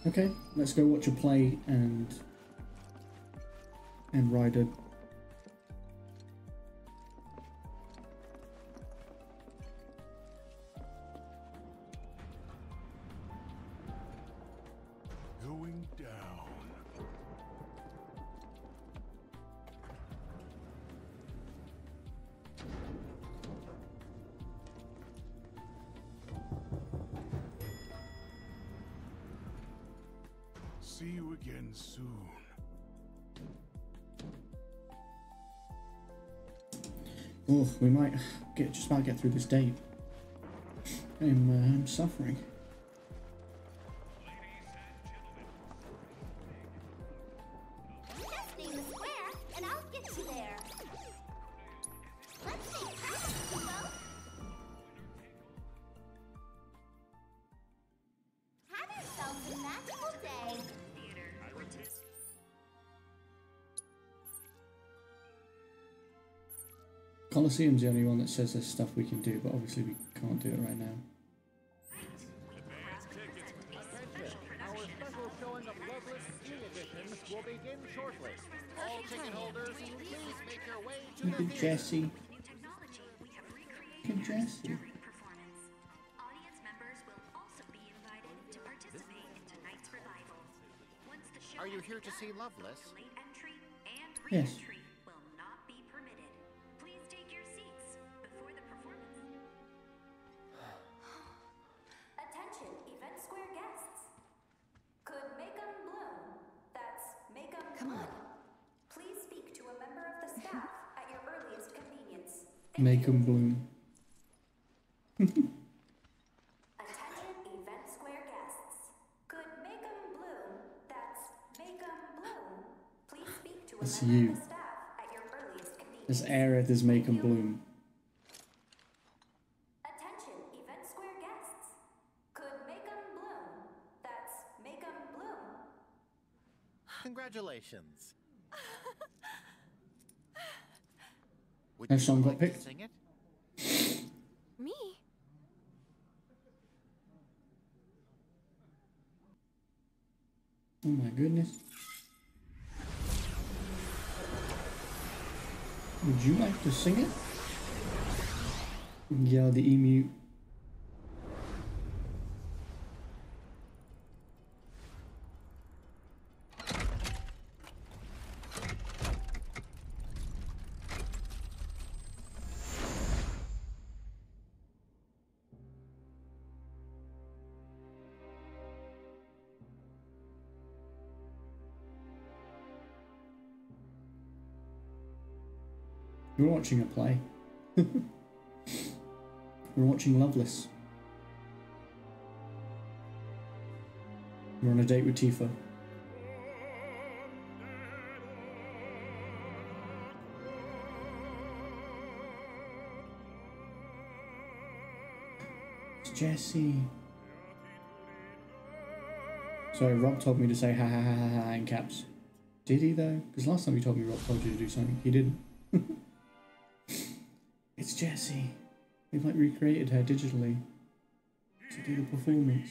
Okay, let's go watch a play and and ride a we might get just about get through this date. I'm, uh, I'm suffering. Colosseum's the only one that says there's stuff we can do, but obviously we can't do it right now. Our special showing of Loveless E-Edition will begin shortly. All ticket holders, please make your way to Look at. Jessie. Look at Jessie. Are you here to see Loveless? Yes. That's make 'em bloom. Congratulations. <laughs> Would No you song got like to picked? Sing it? Me? Oh my goodness. To sing it? Yeah, the emu. Watching a play. <laughs> We're watching Loveless. We're on a date with Tifa. It's Jessie. Sorry, Rob told me to say ha ha ha ha in caps. Did he though? Because last time he told me Rob told you to do something, he didn't. Like recreated her digitally to do the performance.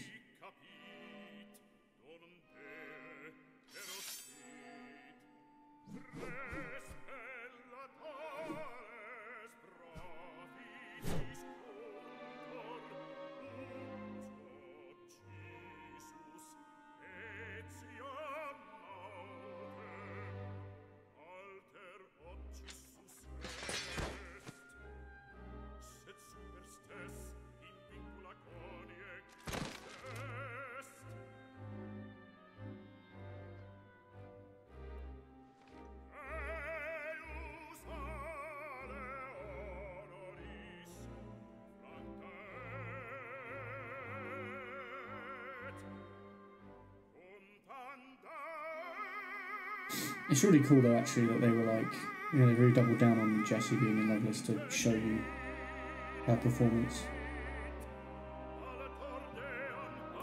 It's really cool though, actually, that they were like, you know, they really doubled down on Jessie being in Loveless to show you her performance.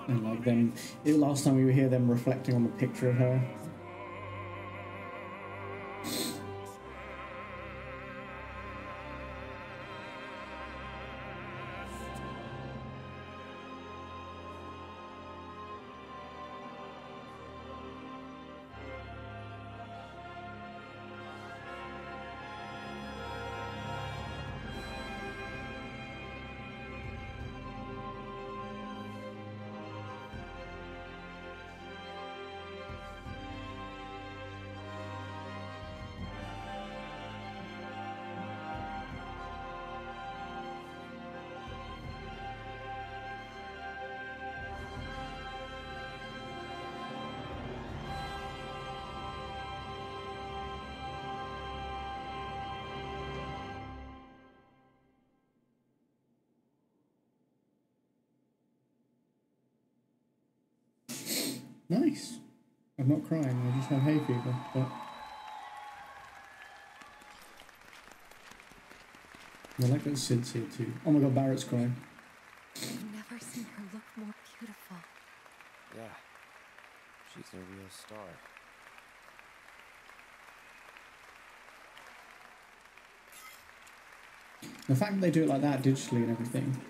And like them, last time we were here, them reflecting on the picture of her. I'm not crying, I just have hay fever, but. I like that Cid's here too. Oh my god, Barret's crying. I've never seen her look more beautiful. Yeah. She's a real star. The fact that they do it like that digitally and everything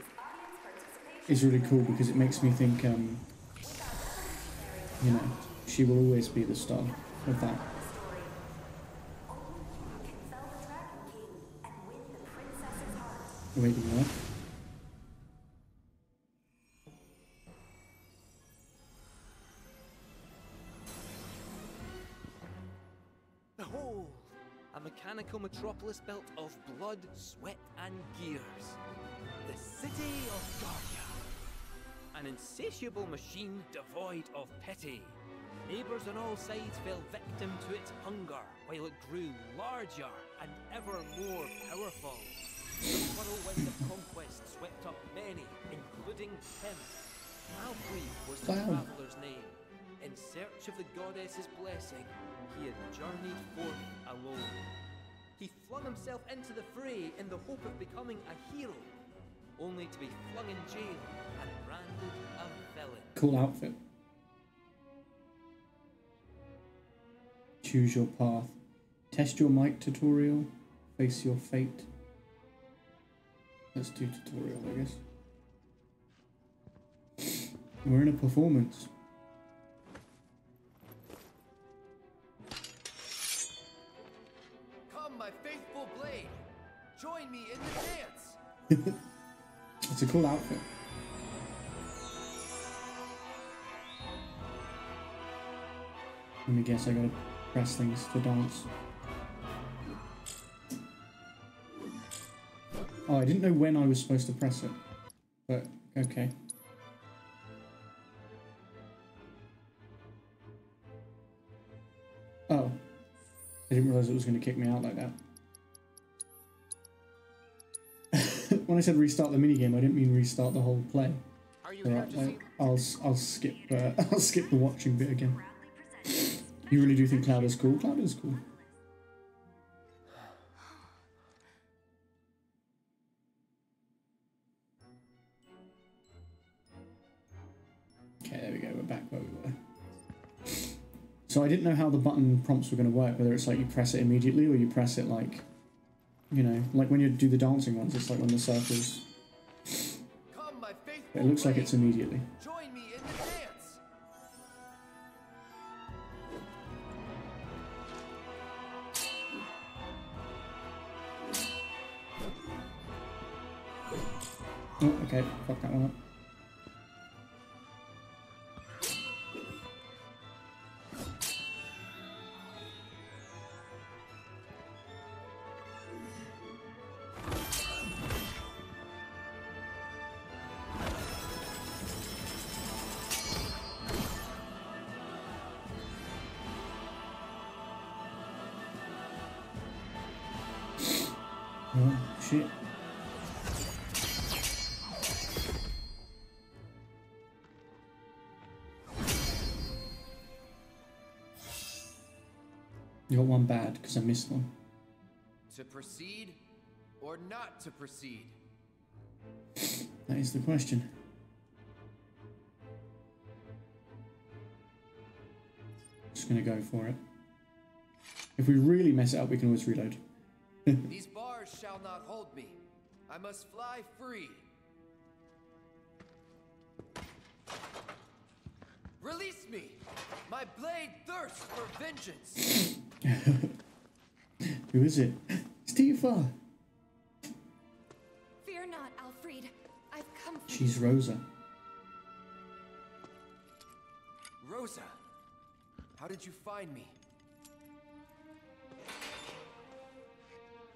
is really cool because it makes me think, um, you know, she will always be the star of that. Wait, what? Behold, a mechanical metropolis built of blood, sweat, and gears. The city of Garia. An insatiable machine devoid of pity. Neighbours on all sides fell victim to its hunger, while it grew larger and ever more powerful. The whirlwind of conquest swept up many, including him. Alfred was the Wow. traveller's name. In search of the goddess's blessing, he had journeyed forth alone. He flung himself into the fray in the hope of becoming a hero, only to be flung in jail and branded a villain. Cool outfit. Choose your path. Test your mic tutorial. Face your fate. Let's do tutorial, I guess. We're in a performance. Come, my faithful blade! Join me in the dance! <laughs> It's a cool outfit. Let me guess, I gotta press things to dance. Oh, I didn't know when I was supposed to press it. But, okay. Oh. I didn't realize it was going to kick me out like that. <laughs> when I said restart the minigame, I didn't mean restart the whole play. Are you? I- I'll I'll skip uh, <laughs> I'll skip the watching bit again. You really do think Cloud is cool? Cloud is cool. Okay, there we go. We're back where we were. So I didn't know how the button prompts were going to work. Whether it's like you press it immediately or you press it like, you know, like when you do the dancing ones. It's like when the circles. But it looks like it's immediately. Okay. Fuck that one up. You got one bad because I missed one. To proceed or not to proceed? That is the question. Just gonna go for it. If we really mess it up, we can always reload. <laughs> These bars shall not hold me. I must fly free. Release me! My blade thirsts for vengeance! <laughs> Who is it? It's Tifa! Fear not, Alfred. I've come for She's. Rosa. Rosa, how did you find me?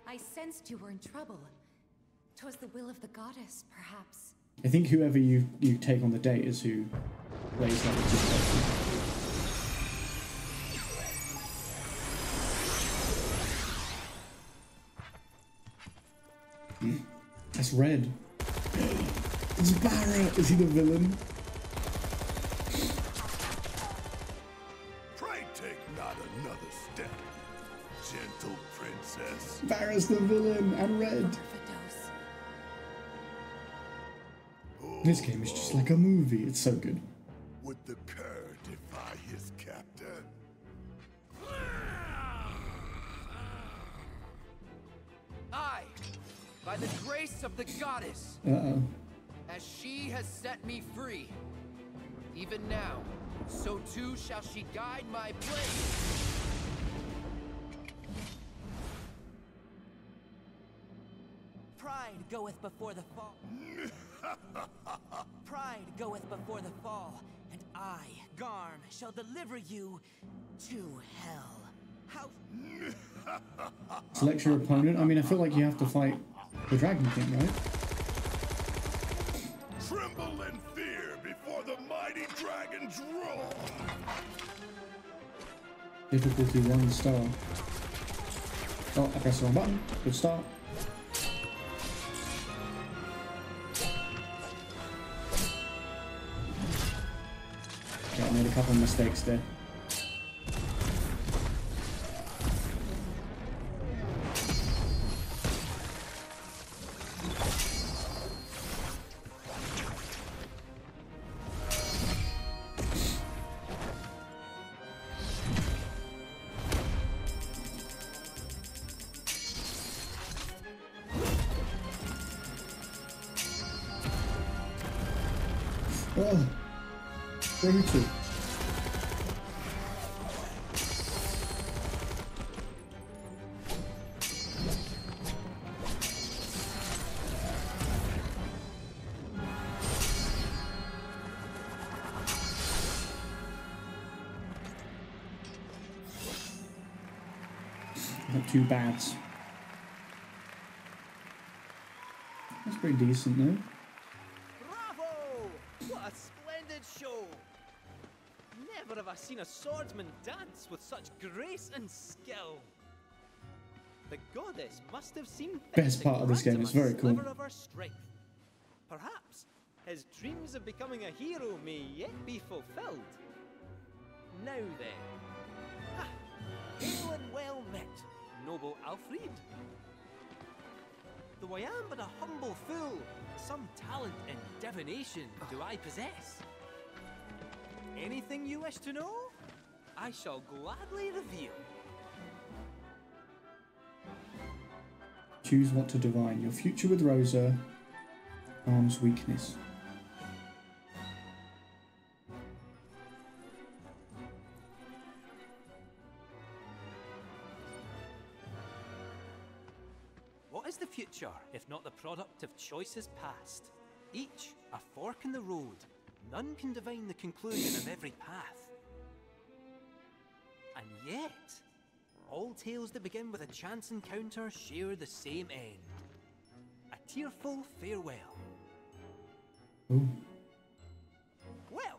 I sensed you were in trouble. 'Twas the will of the goddess, perhaps. I think whoever you, you take on the date is who plays that the Tifa. Hmm. That's red. It's Barret! Is he the villain? Pray take not another step, gentle princess. Barret's the villain and red. This game is just like a movie. It's so good. Would the cur defy his captor? I, by the grace of the goddess, Uh oh. as she has set me free, even now, so too shall she guide my blade. Pride goeth before the fall. <laughs> Pride goeth before the fall, and I, Garm, shall deliver you to hell. How? <laughs> Select your opponent. I mean, I feel like you have to fight the Dragon King, right? Tremble in fear before the mighty dragon's roar. Difficulty one star. Oh, I pressed the wrong button. Good start. I made a couple of mistakes there. Too bad. That's pretty decent though. Bravo! What a splendid show! Never have I seen a swordsman dance with such grace and skill. The goddess must have seen Best part of this game is very cool. of her strength. Perhaps his dreams of becoming a hero may yet be fulfilled. Now then, noble Alfred. Though I am but a humble fool, some talent in divination do I possess. Anything you wish to know, I shall gladly reveal. Choose what to divine. Your future with Rosa. Garm's weakness. If not the product of choices past? Each a fork in the road. None can divine the conclusion of every path. And yet, all tales that begin with a chance encounter share the same end. A tearful farewell. Ooh. Well,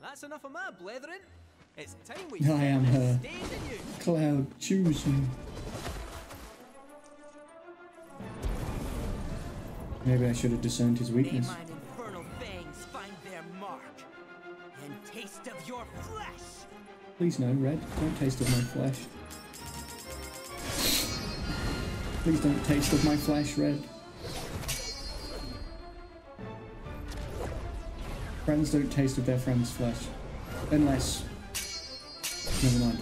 that's enough of my blethering. It's time we I am her. Uh, cloud, choose you. Maybe I should have discerned his weakness. mine infernal fangs find their mark and taste of your flesh. Please no, Red. Don't taste of my flesh. Please don't taste of my flesh, Red. Friends don't taste of their friends' flesh. Unless... Never mind.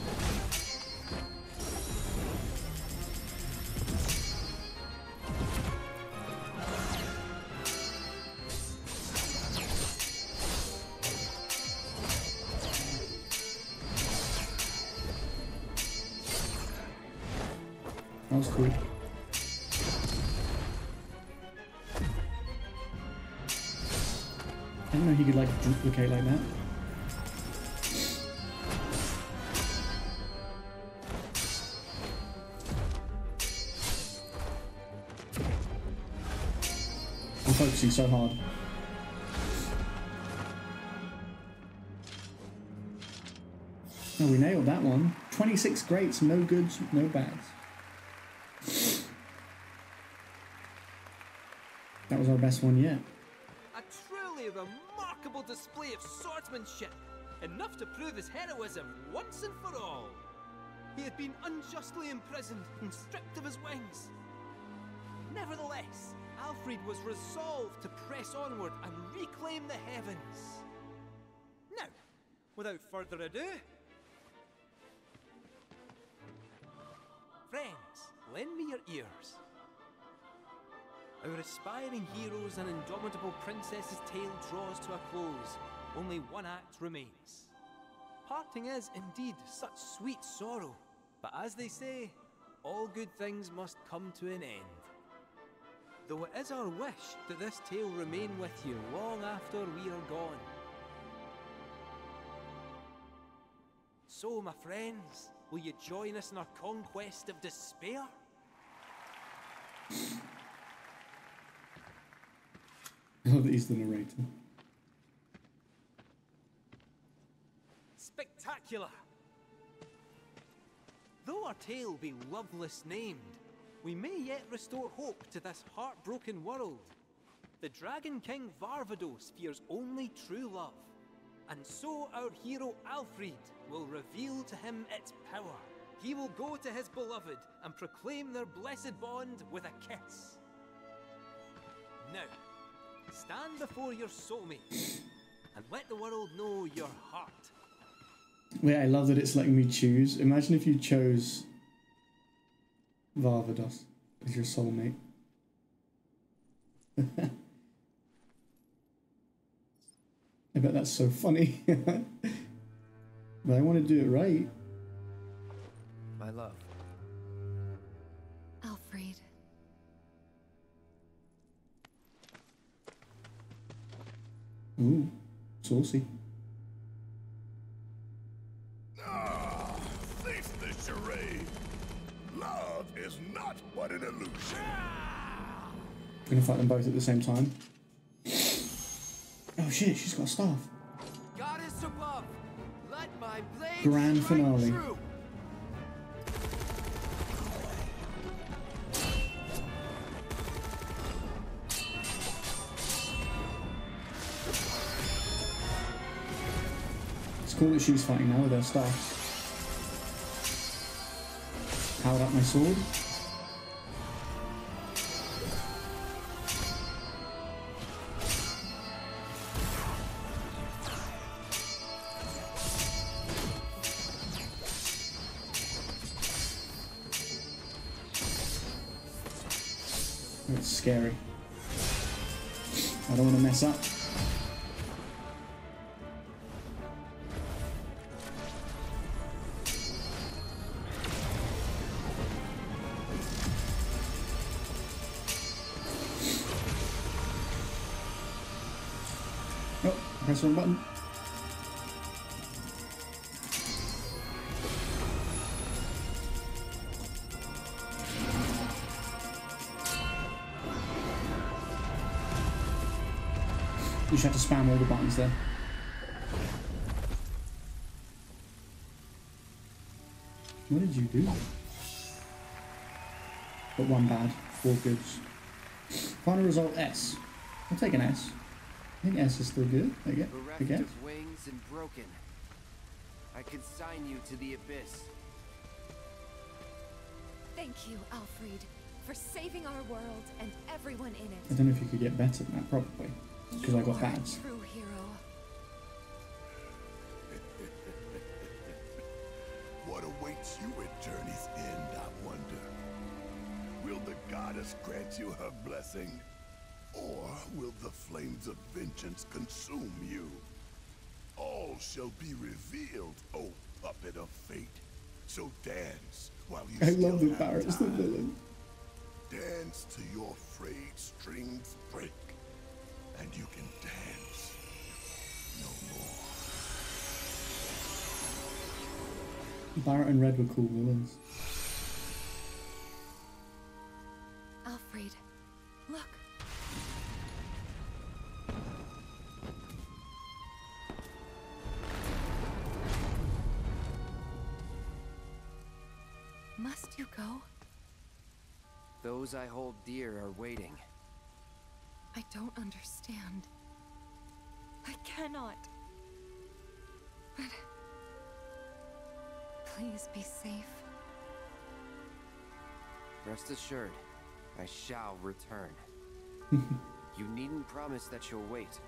So hard. Oh, we nailed that one. 26 greats, no goods, no bads. That was our best one yet. A truly remarkable display of swordsmanship, enough to prove his heroism once and for all. He had been unjustly imprisoned and stripped of his wings. Nevertheless, Alfred was resolved to press onward and reclaim the heavens. Now, without further ado, friends, lend me your ears. Our aspiring heroes and indomitable princess's tale draws to a close. Only one act remains. Parting is indeed such sweet sorrow, but as they say, all good things must come to an end. Though it is our wish that this tale remain with you long after we are gone. So, my friends, will you join us in our conquest of despair? I love that he's the narrator. Spectacular! Though our tale be loveless named, we may yet restore hope to this heartbroken world. The Dragon King Varvados fears only true love, and so our hero Alfred will reveal to him its power. He will go to his beloved and proclaim their blessed bond with a kiss. Now, stand before your soulmate and let the world know your heart. Wait, I love that it's letting me choose. Imagine if you chose Varvados is your soulmate. <laughs> I bet that's so funny. <laughs> but I want to do it right. My love. Alfred. Ooh, saucy. is not but an illusion. I'm gonna fight them both at the same time. Oh shit, she's got a staff. Goddess above, let my blade Grand finale. True. It's cool that she's fighting now with her staff. Powered up my sword. Wrong button. You should have to spam all the buttons there. What did you do? But one bad, four goods. Final result S. I'll take an S. I think S is still good. I get. I Bereft get. of wings and broken, I consign you to the abyss. Thank you, Alfred, for saving our world and everyone in I don't know if you could get better than that, probably. Because I got You are bads. a true hero. <laughs> What awaits you at Journey's End, I wonder? Will the goddess grant you her blessing? Or will the flames of vengeance consume you? All shall be revealed, O puppet of fate. So dance while you I still love have Barret's the villain. Dance till your frayed strings break, and you can dance no more. Barrett and Red were cool villains. Those I hold dear are waiting. I don't understand. I cannot. But please be safe. Rest assured, I shall return. <laughs> you needn't promise that you'll wait,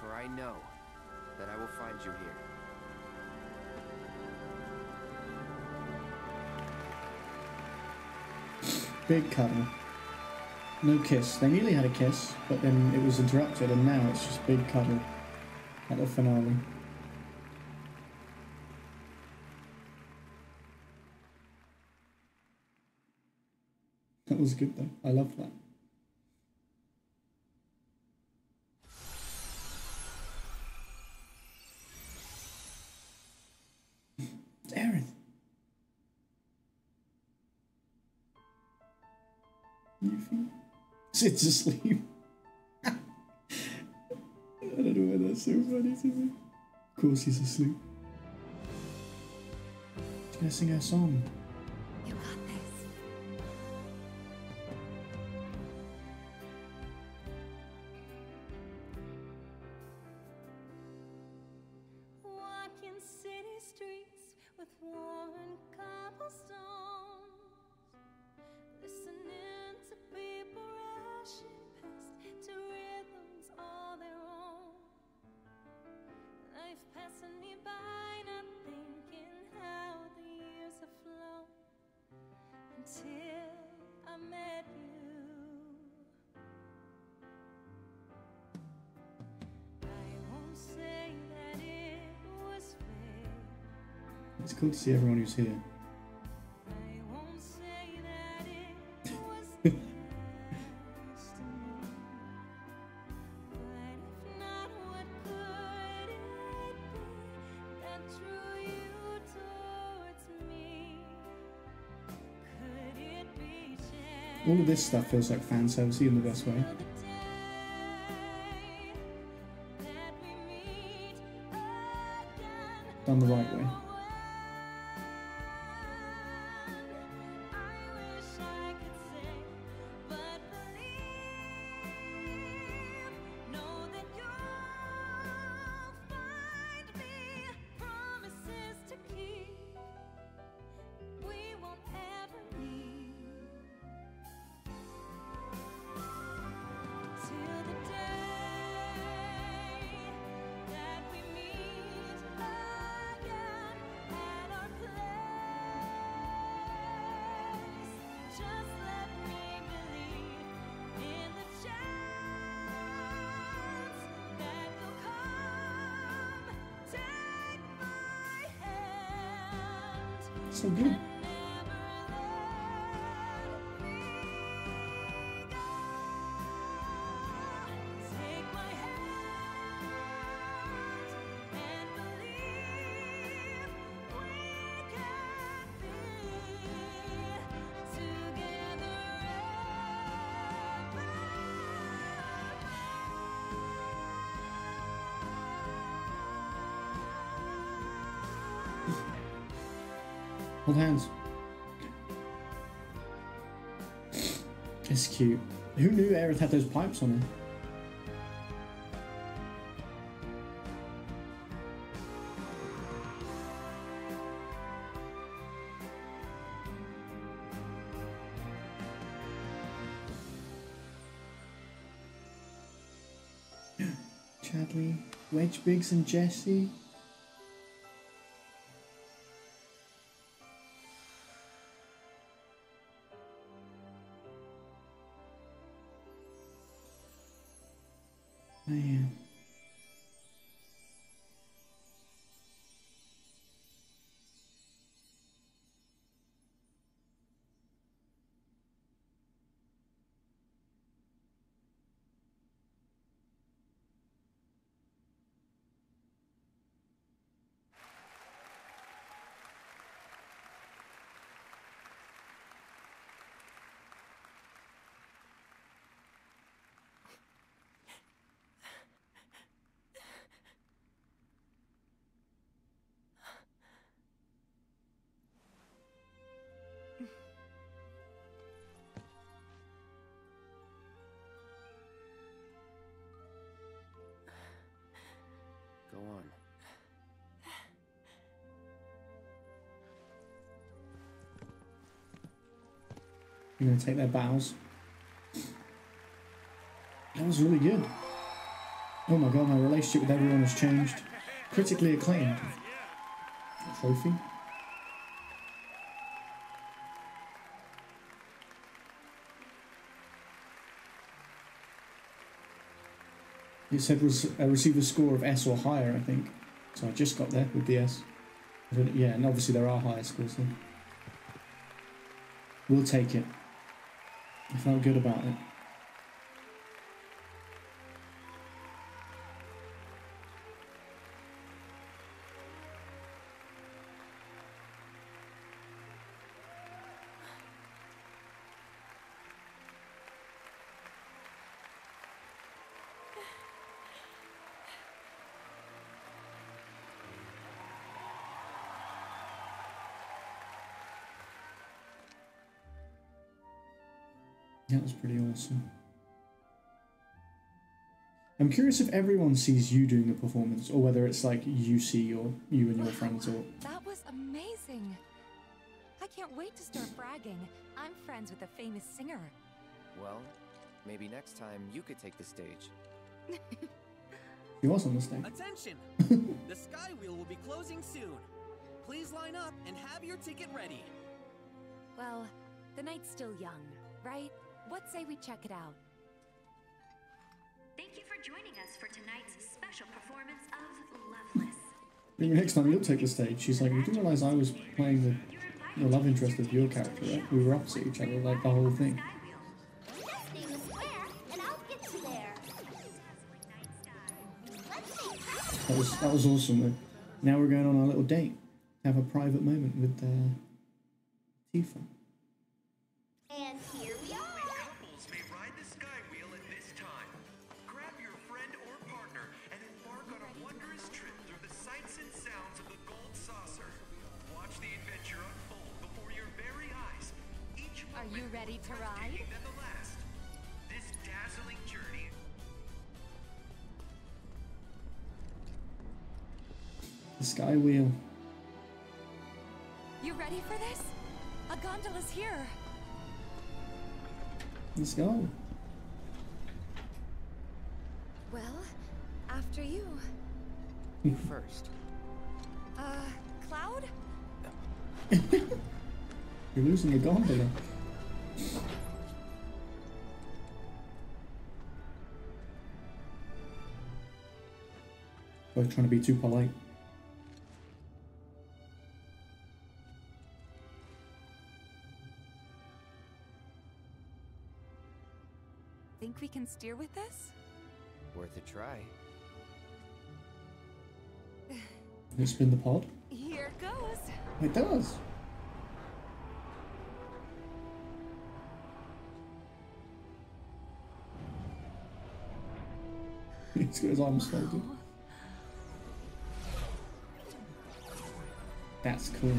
for I know that I will find you here. Big cuddle. No kiss. They nearly had a kiss, but then it was interrupted, and now it's just big cuddle at the finale. That was good though. I love that. <laughs> Sits asleep. I don't know why that's so funny to me. Of course he's asleep. She's gonna sing her song. It's cool to see everyone who's here. I won't say that it was <laughs> best to me. But if not, what could it be that drew you towards me? Could it be chance? All of this stuff feels like fan service in the best way. Done the right way. Hands. It's cute. Who knew Aerith had those pipes on her? <gasps> Chadley, Wedge Biggs and Jessie. You're gonna take their bows. That was really good. Oh my god, my relationship with everyone has changed. Critically acclaimed. Trophy. It said res- uh, receive a score of S or higher, I think. So I just got there with the S. Yeah, and obviously there are higher scores then. We'll take it. I felt good about it. Was pretty awesome. I'm curious if everyone sees you doing the performance, or whether it's like you see your you and your friends, or That was amazing. I can't wait to start bragging. I'm friends with a famous singer. Well, maybe next time you could take the stage. <laughs> he was on the stage. Attention! <laughs> the Sky Wheel will be closing soon. Please line up and have your ticket ready. Well, the night's still young, right? What say we check it out? Thank you for joining us for tonight's special performance of Loveless. maybe next time you'll take the stage. She's like, you didn't realize I was playing the, the love interest of your character, right? We were opposite each other, like the whole thing. Just name the square, and I'll get you there. Let's make time. That was that was awesome. Now we're going on our little date. Have a private moment with uh, Tifa. Both trying to be too polite. Think we can steer with this? Worth a try. Does it spin the pod? Here goes. It does. He's got his arms folded. That's cool.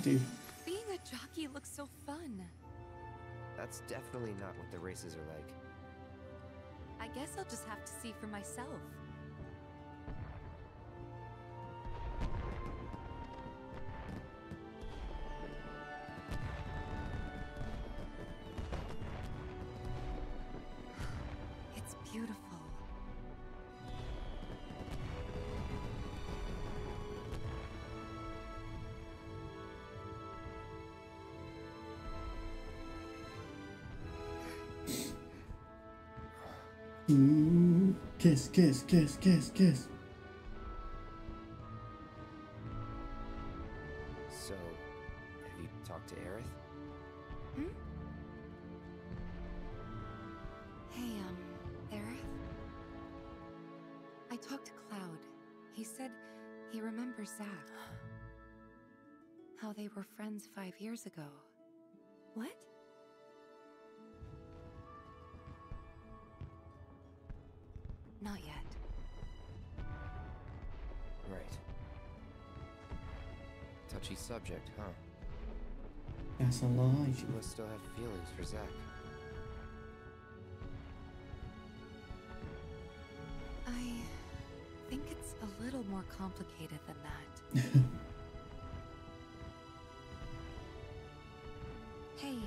That dude? Being a jockey looks so fun. That's definitely not what the races are like. I guess I'll just have to see for myself. Kiss, kiss, kiss, kiss, kiss. Still have feelings for Zack. I think it's a little more complicated than that. <laughs> hey,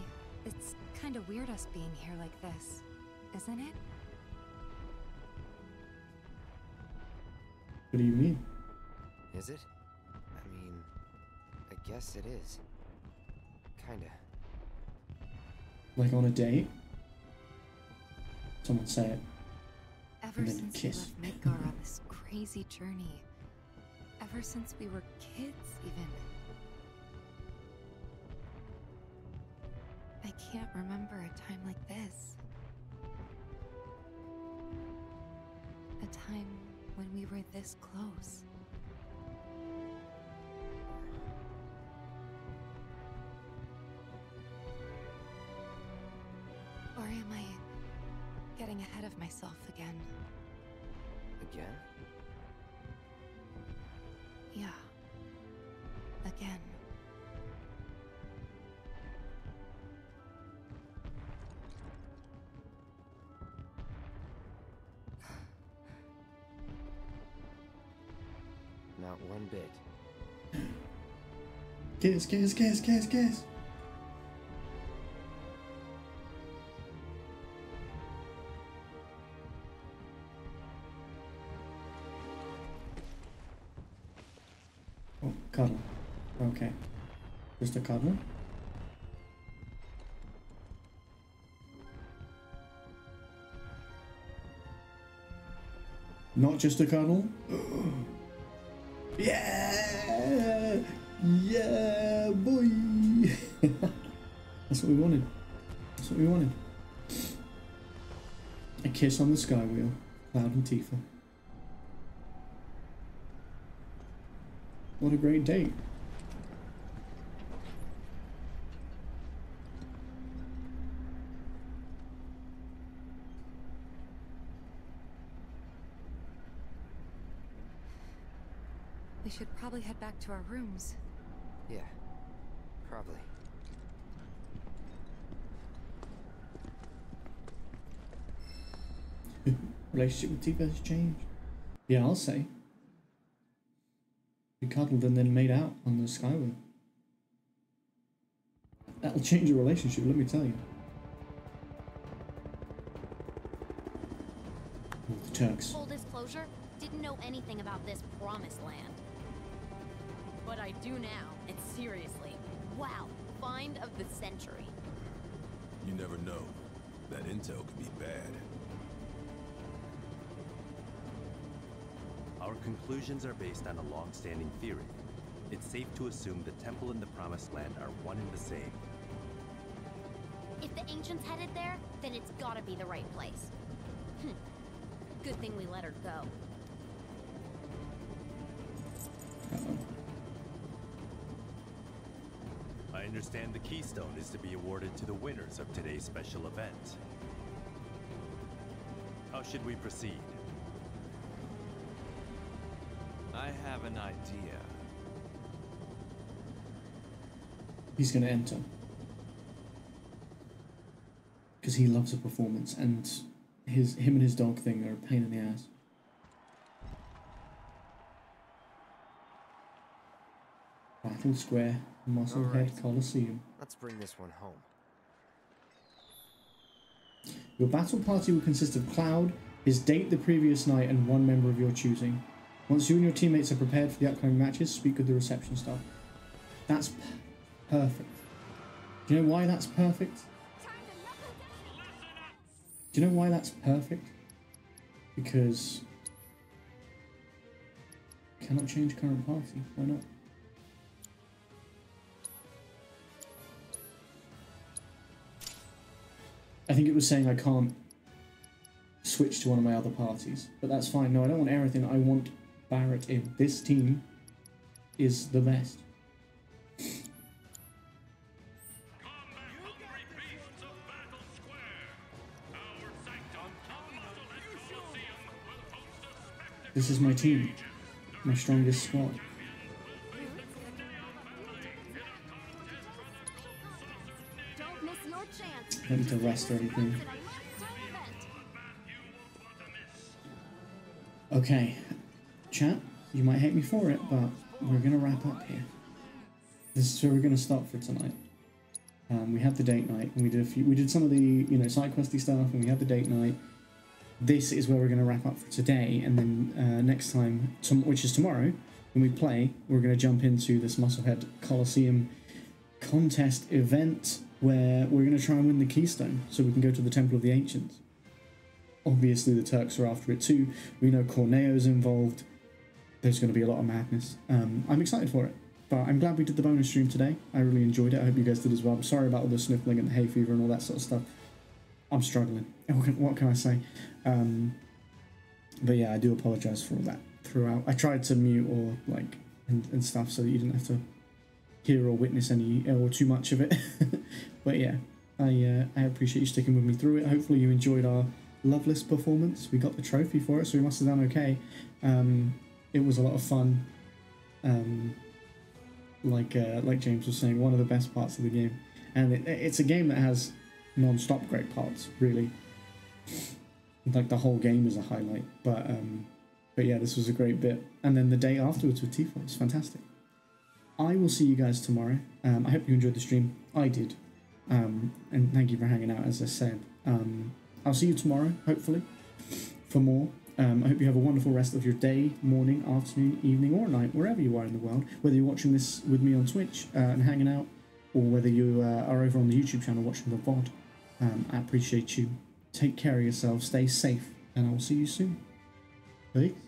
it's kind of weird us being here like this, isn't it? What do you mean? Is it? I mean, I guess it is. Kinda. Like on a date? Someone say it. Ever And then since kiss. we left Midgar on this crazy journey. Ever since we were kids, even. I can't remember a time like this. A time when we were this close. Getting ahead of myself again? Again? Yeah. Again. Not one bit. Kiss, kiss, kiss, kiss, kiss. Not just a cuddle? yeah! Yeah, boy! That's what we wanted. That's what we wanted. A kiss on the sky wheel, Cloud and Tifa. What a great date. We should probably head back to our rooms. Yeah. Probably. <laughs> Relationship with Tifa has changed. Yeah, I'll say. We cuddled and then made out on the Skyway. That'll change your relationship, let me tell you. The Turks. Full disclosure, didn't know anything about this promised land. But I do now, and seriously, wow, find of the century. You never know. That intel could be bad. Our conclusions are based on a long-standing theory. It's safe to assume the temple and the promised land are one and the same. If the ancients headed there, then it's gotta be the right place. Hmm. Good thing we let her go. Understand the Keystone is to be awarded to the winners of today's special event. How should we proceed? I have an idea. He's going to enter. Because he loves a performance, and his him and his dog thing are a pain in the ass. Battle Square, Musclehead Alright. Coliseum. Let's bring this one home. Your battle party will consist of Cloud, his date the previous night, and one member of your choosing. Once you and your teammates are prepared for the upcoming matches, speak with the reception staff. That's perfect. Do you know why that's perfect? Do you know why that's perfect? Because cannot change current party. Why not? I think it was saying I can't switch to one of my other parties, but that's fine. No, I don't want everything. I want Barret in. This team is the best. This is my team, my strongest squad. Need to rest or anything. Okay, chat, you might hate me for it, but we're gonna wrap up here. This is where we're gonna stop for tonight. Um, we had the date night, and we did a few. We did some of the you know side questy stuff, and we had the date night. This is where we're gonna wrap up for today, and then uh, next time, which is tomorrow, when we play, we're gonna jump into this Musclehead Coliseum contest event where we're going to try and win the Keystone so we can go to the Temple of the Ancients. Obviously, the Turks are after it too. We know Corneo's involved. There's going to be a lot of madness. Um, I'm excited for it. But I'm glad we did the bonus stream today. I really enjoyed it. I hope you guys did as well. I'm sorry about all the sniffling and the hay fever and all that sort of stuff. I'm struggling. <laughs> What can, I say? Um, but yeah, I do apologize for all that throughout. I tried to mute or like and, and stuff so that you didn't have to hear or witness any or too much of it. <laughs> but yeah, I uh, I appreciate you sticking with me through it. Hopefully you enjoyed our Loveless performance. We got the trophy for it, so we must have done okay. Um, it was a lot of fun. Um, like uh, like James was saying, one of the best parts of the game, and it, it's a game that has non-stop great parts. Really, like the whole game is a highlight. But um, but yeah, this was a great bit. And then the day afterwards with Tifa was fantastic. I will see you guys tomorrow. Um, I hope you enjoyed the stream. I did. Um, and thank you for hanging out, as I said. Um, I'll see you tomorrow, hopefully, for more. Um, I hope you have a wonderful rest of your day, morning, afternoon, evening, or night, wherever you are in the world. Whether you're watching this with me on Twitch uh, and hanging out, or whether you uh, are over on the YouTube channel watching the VOD. Um, I appreciate you. Take care of yourself, stay safe, and I will see you soon. Peace.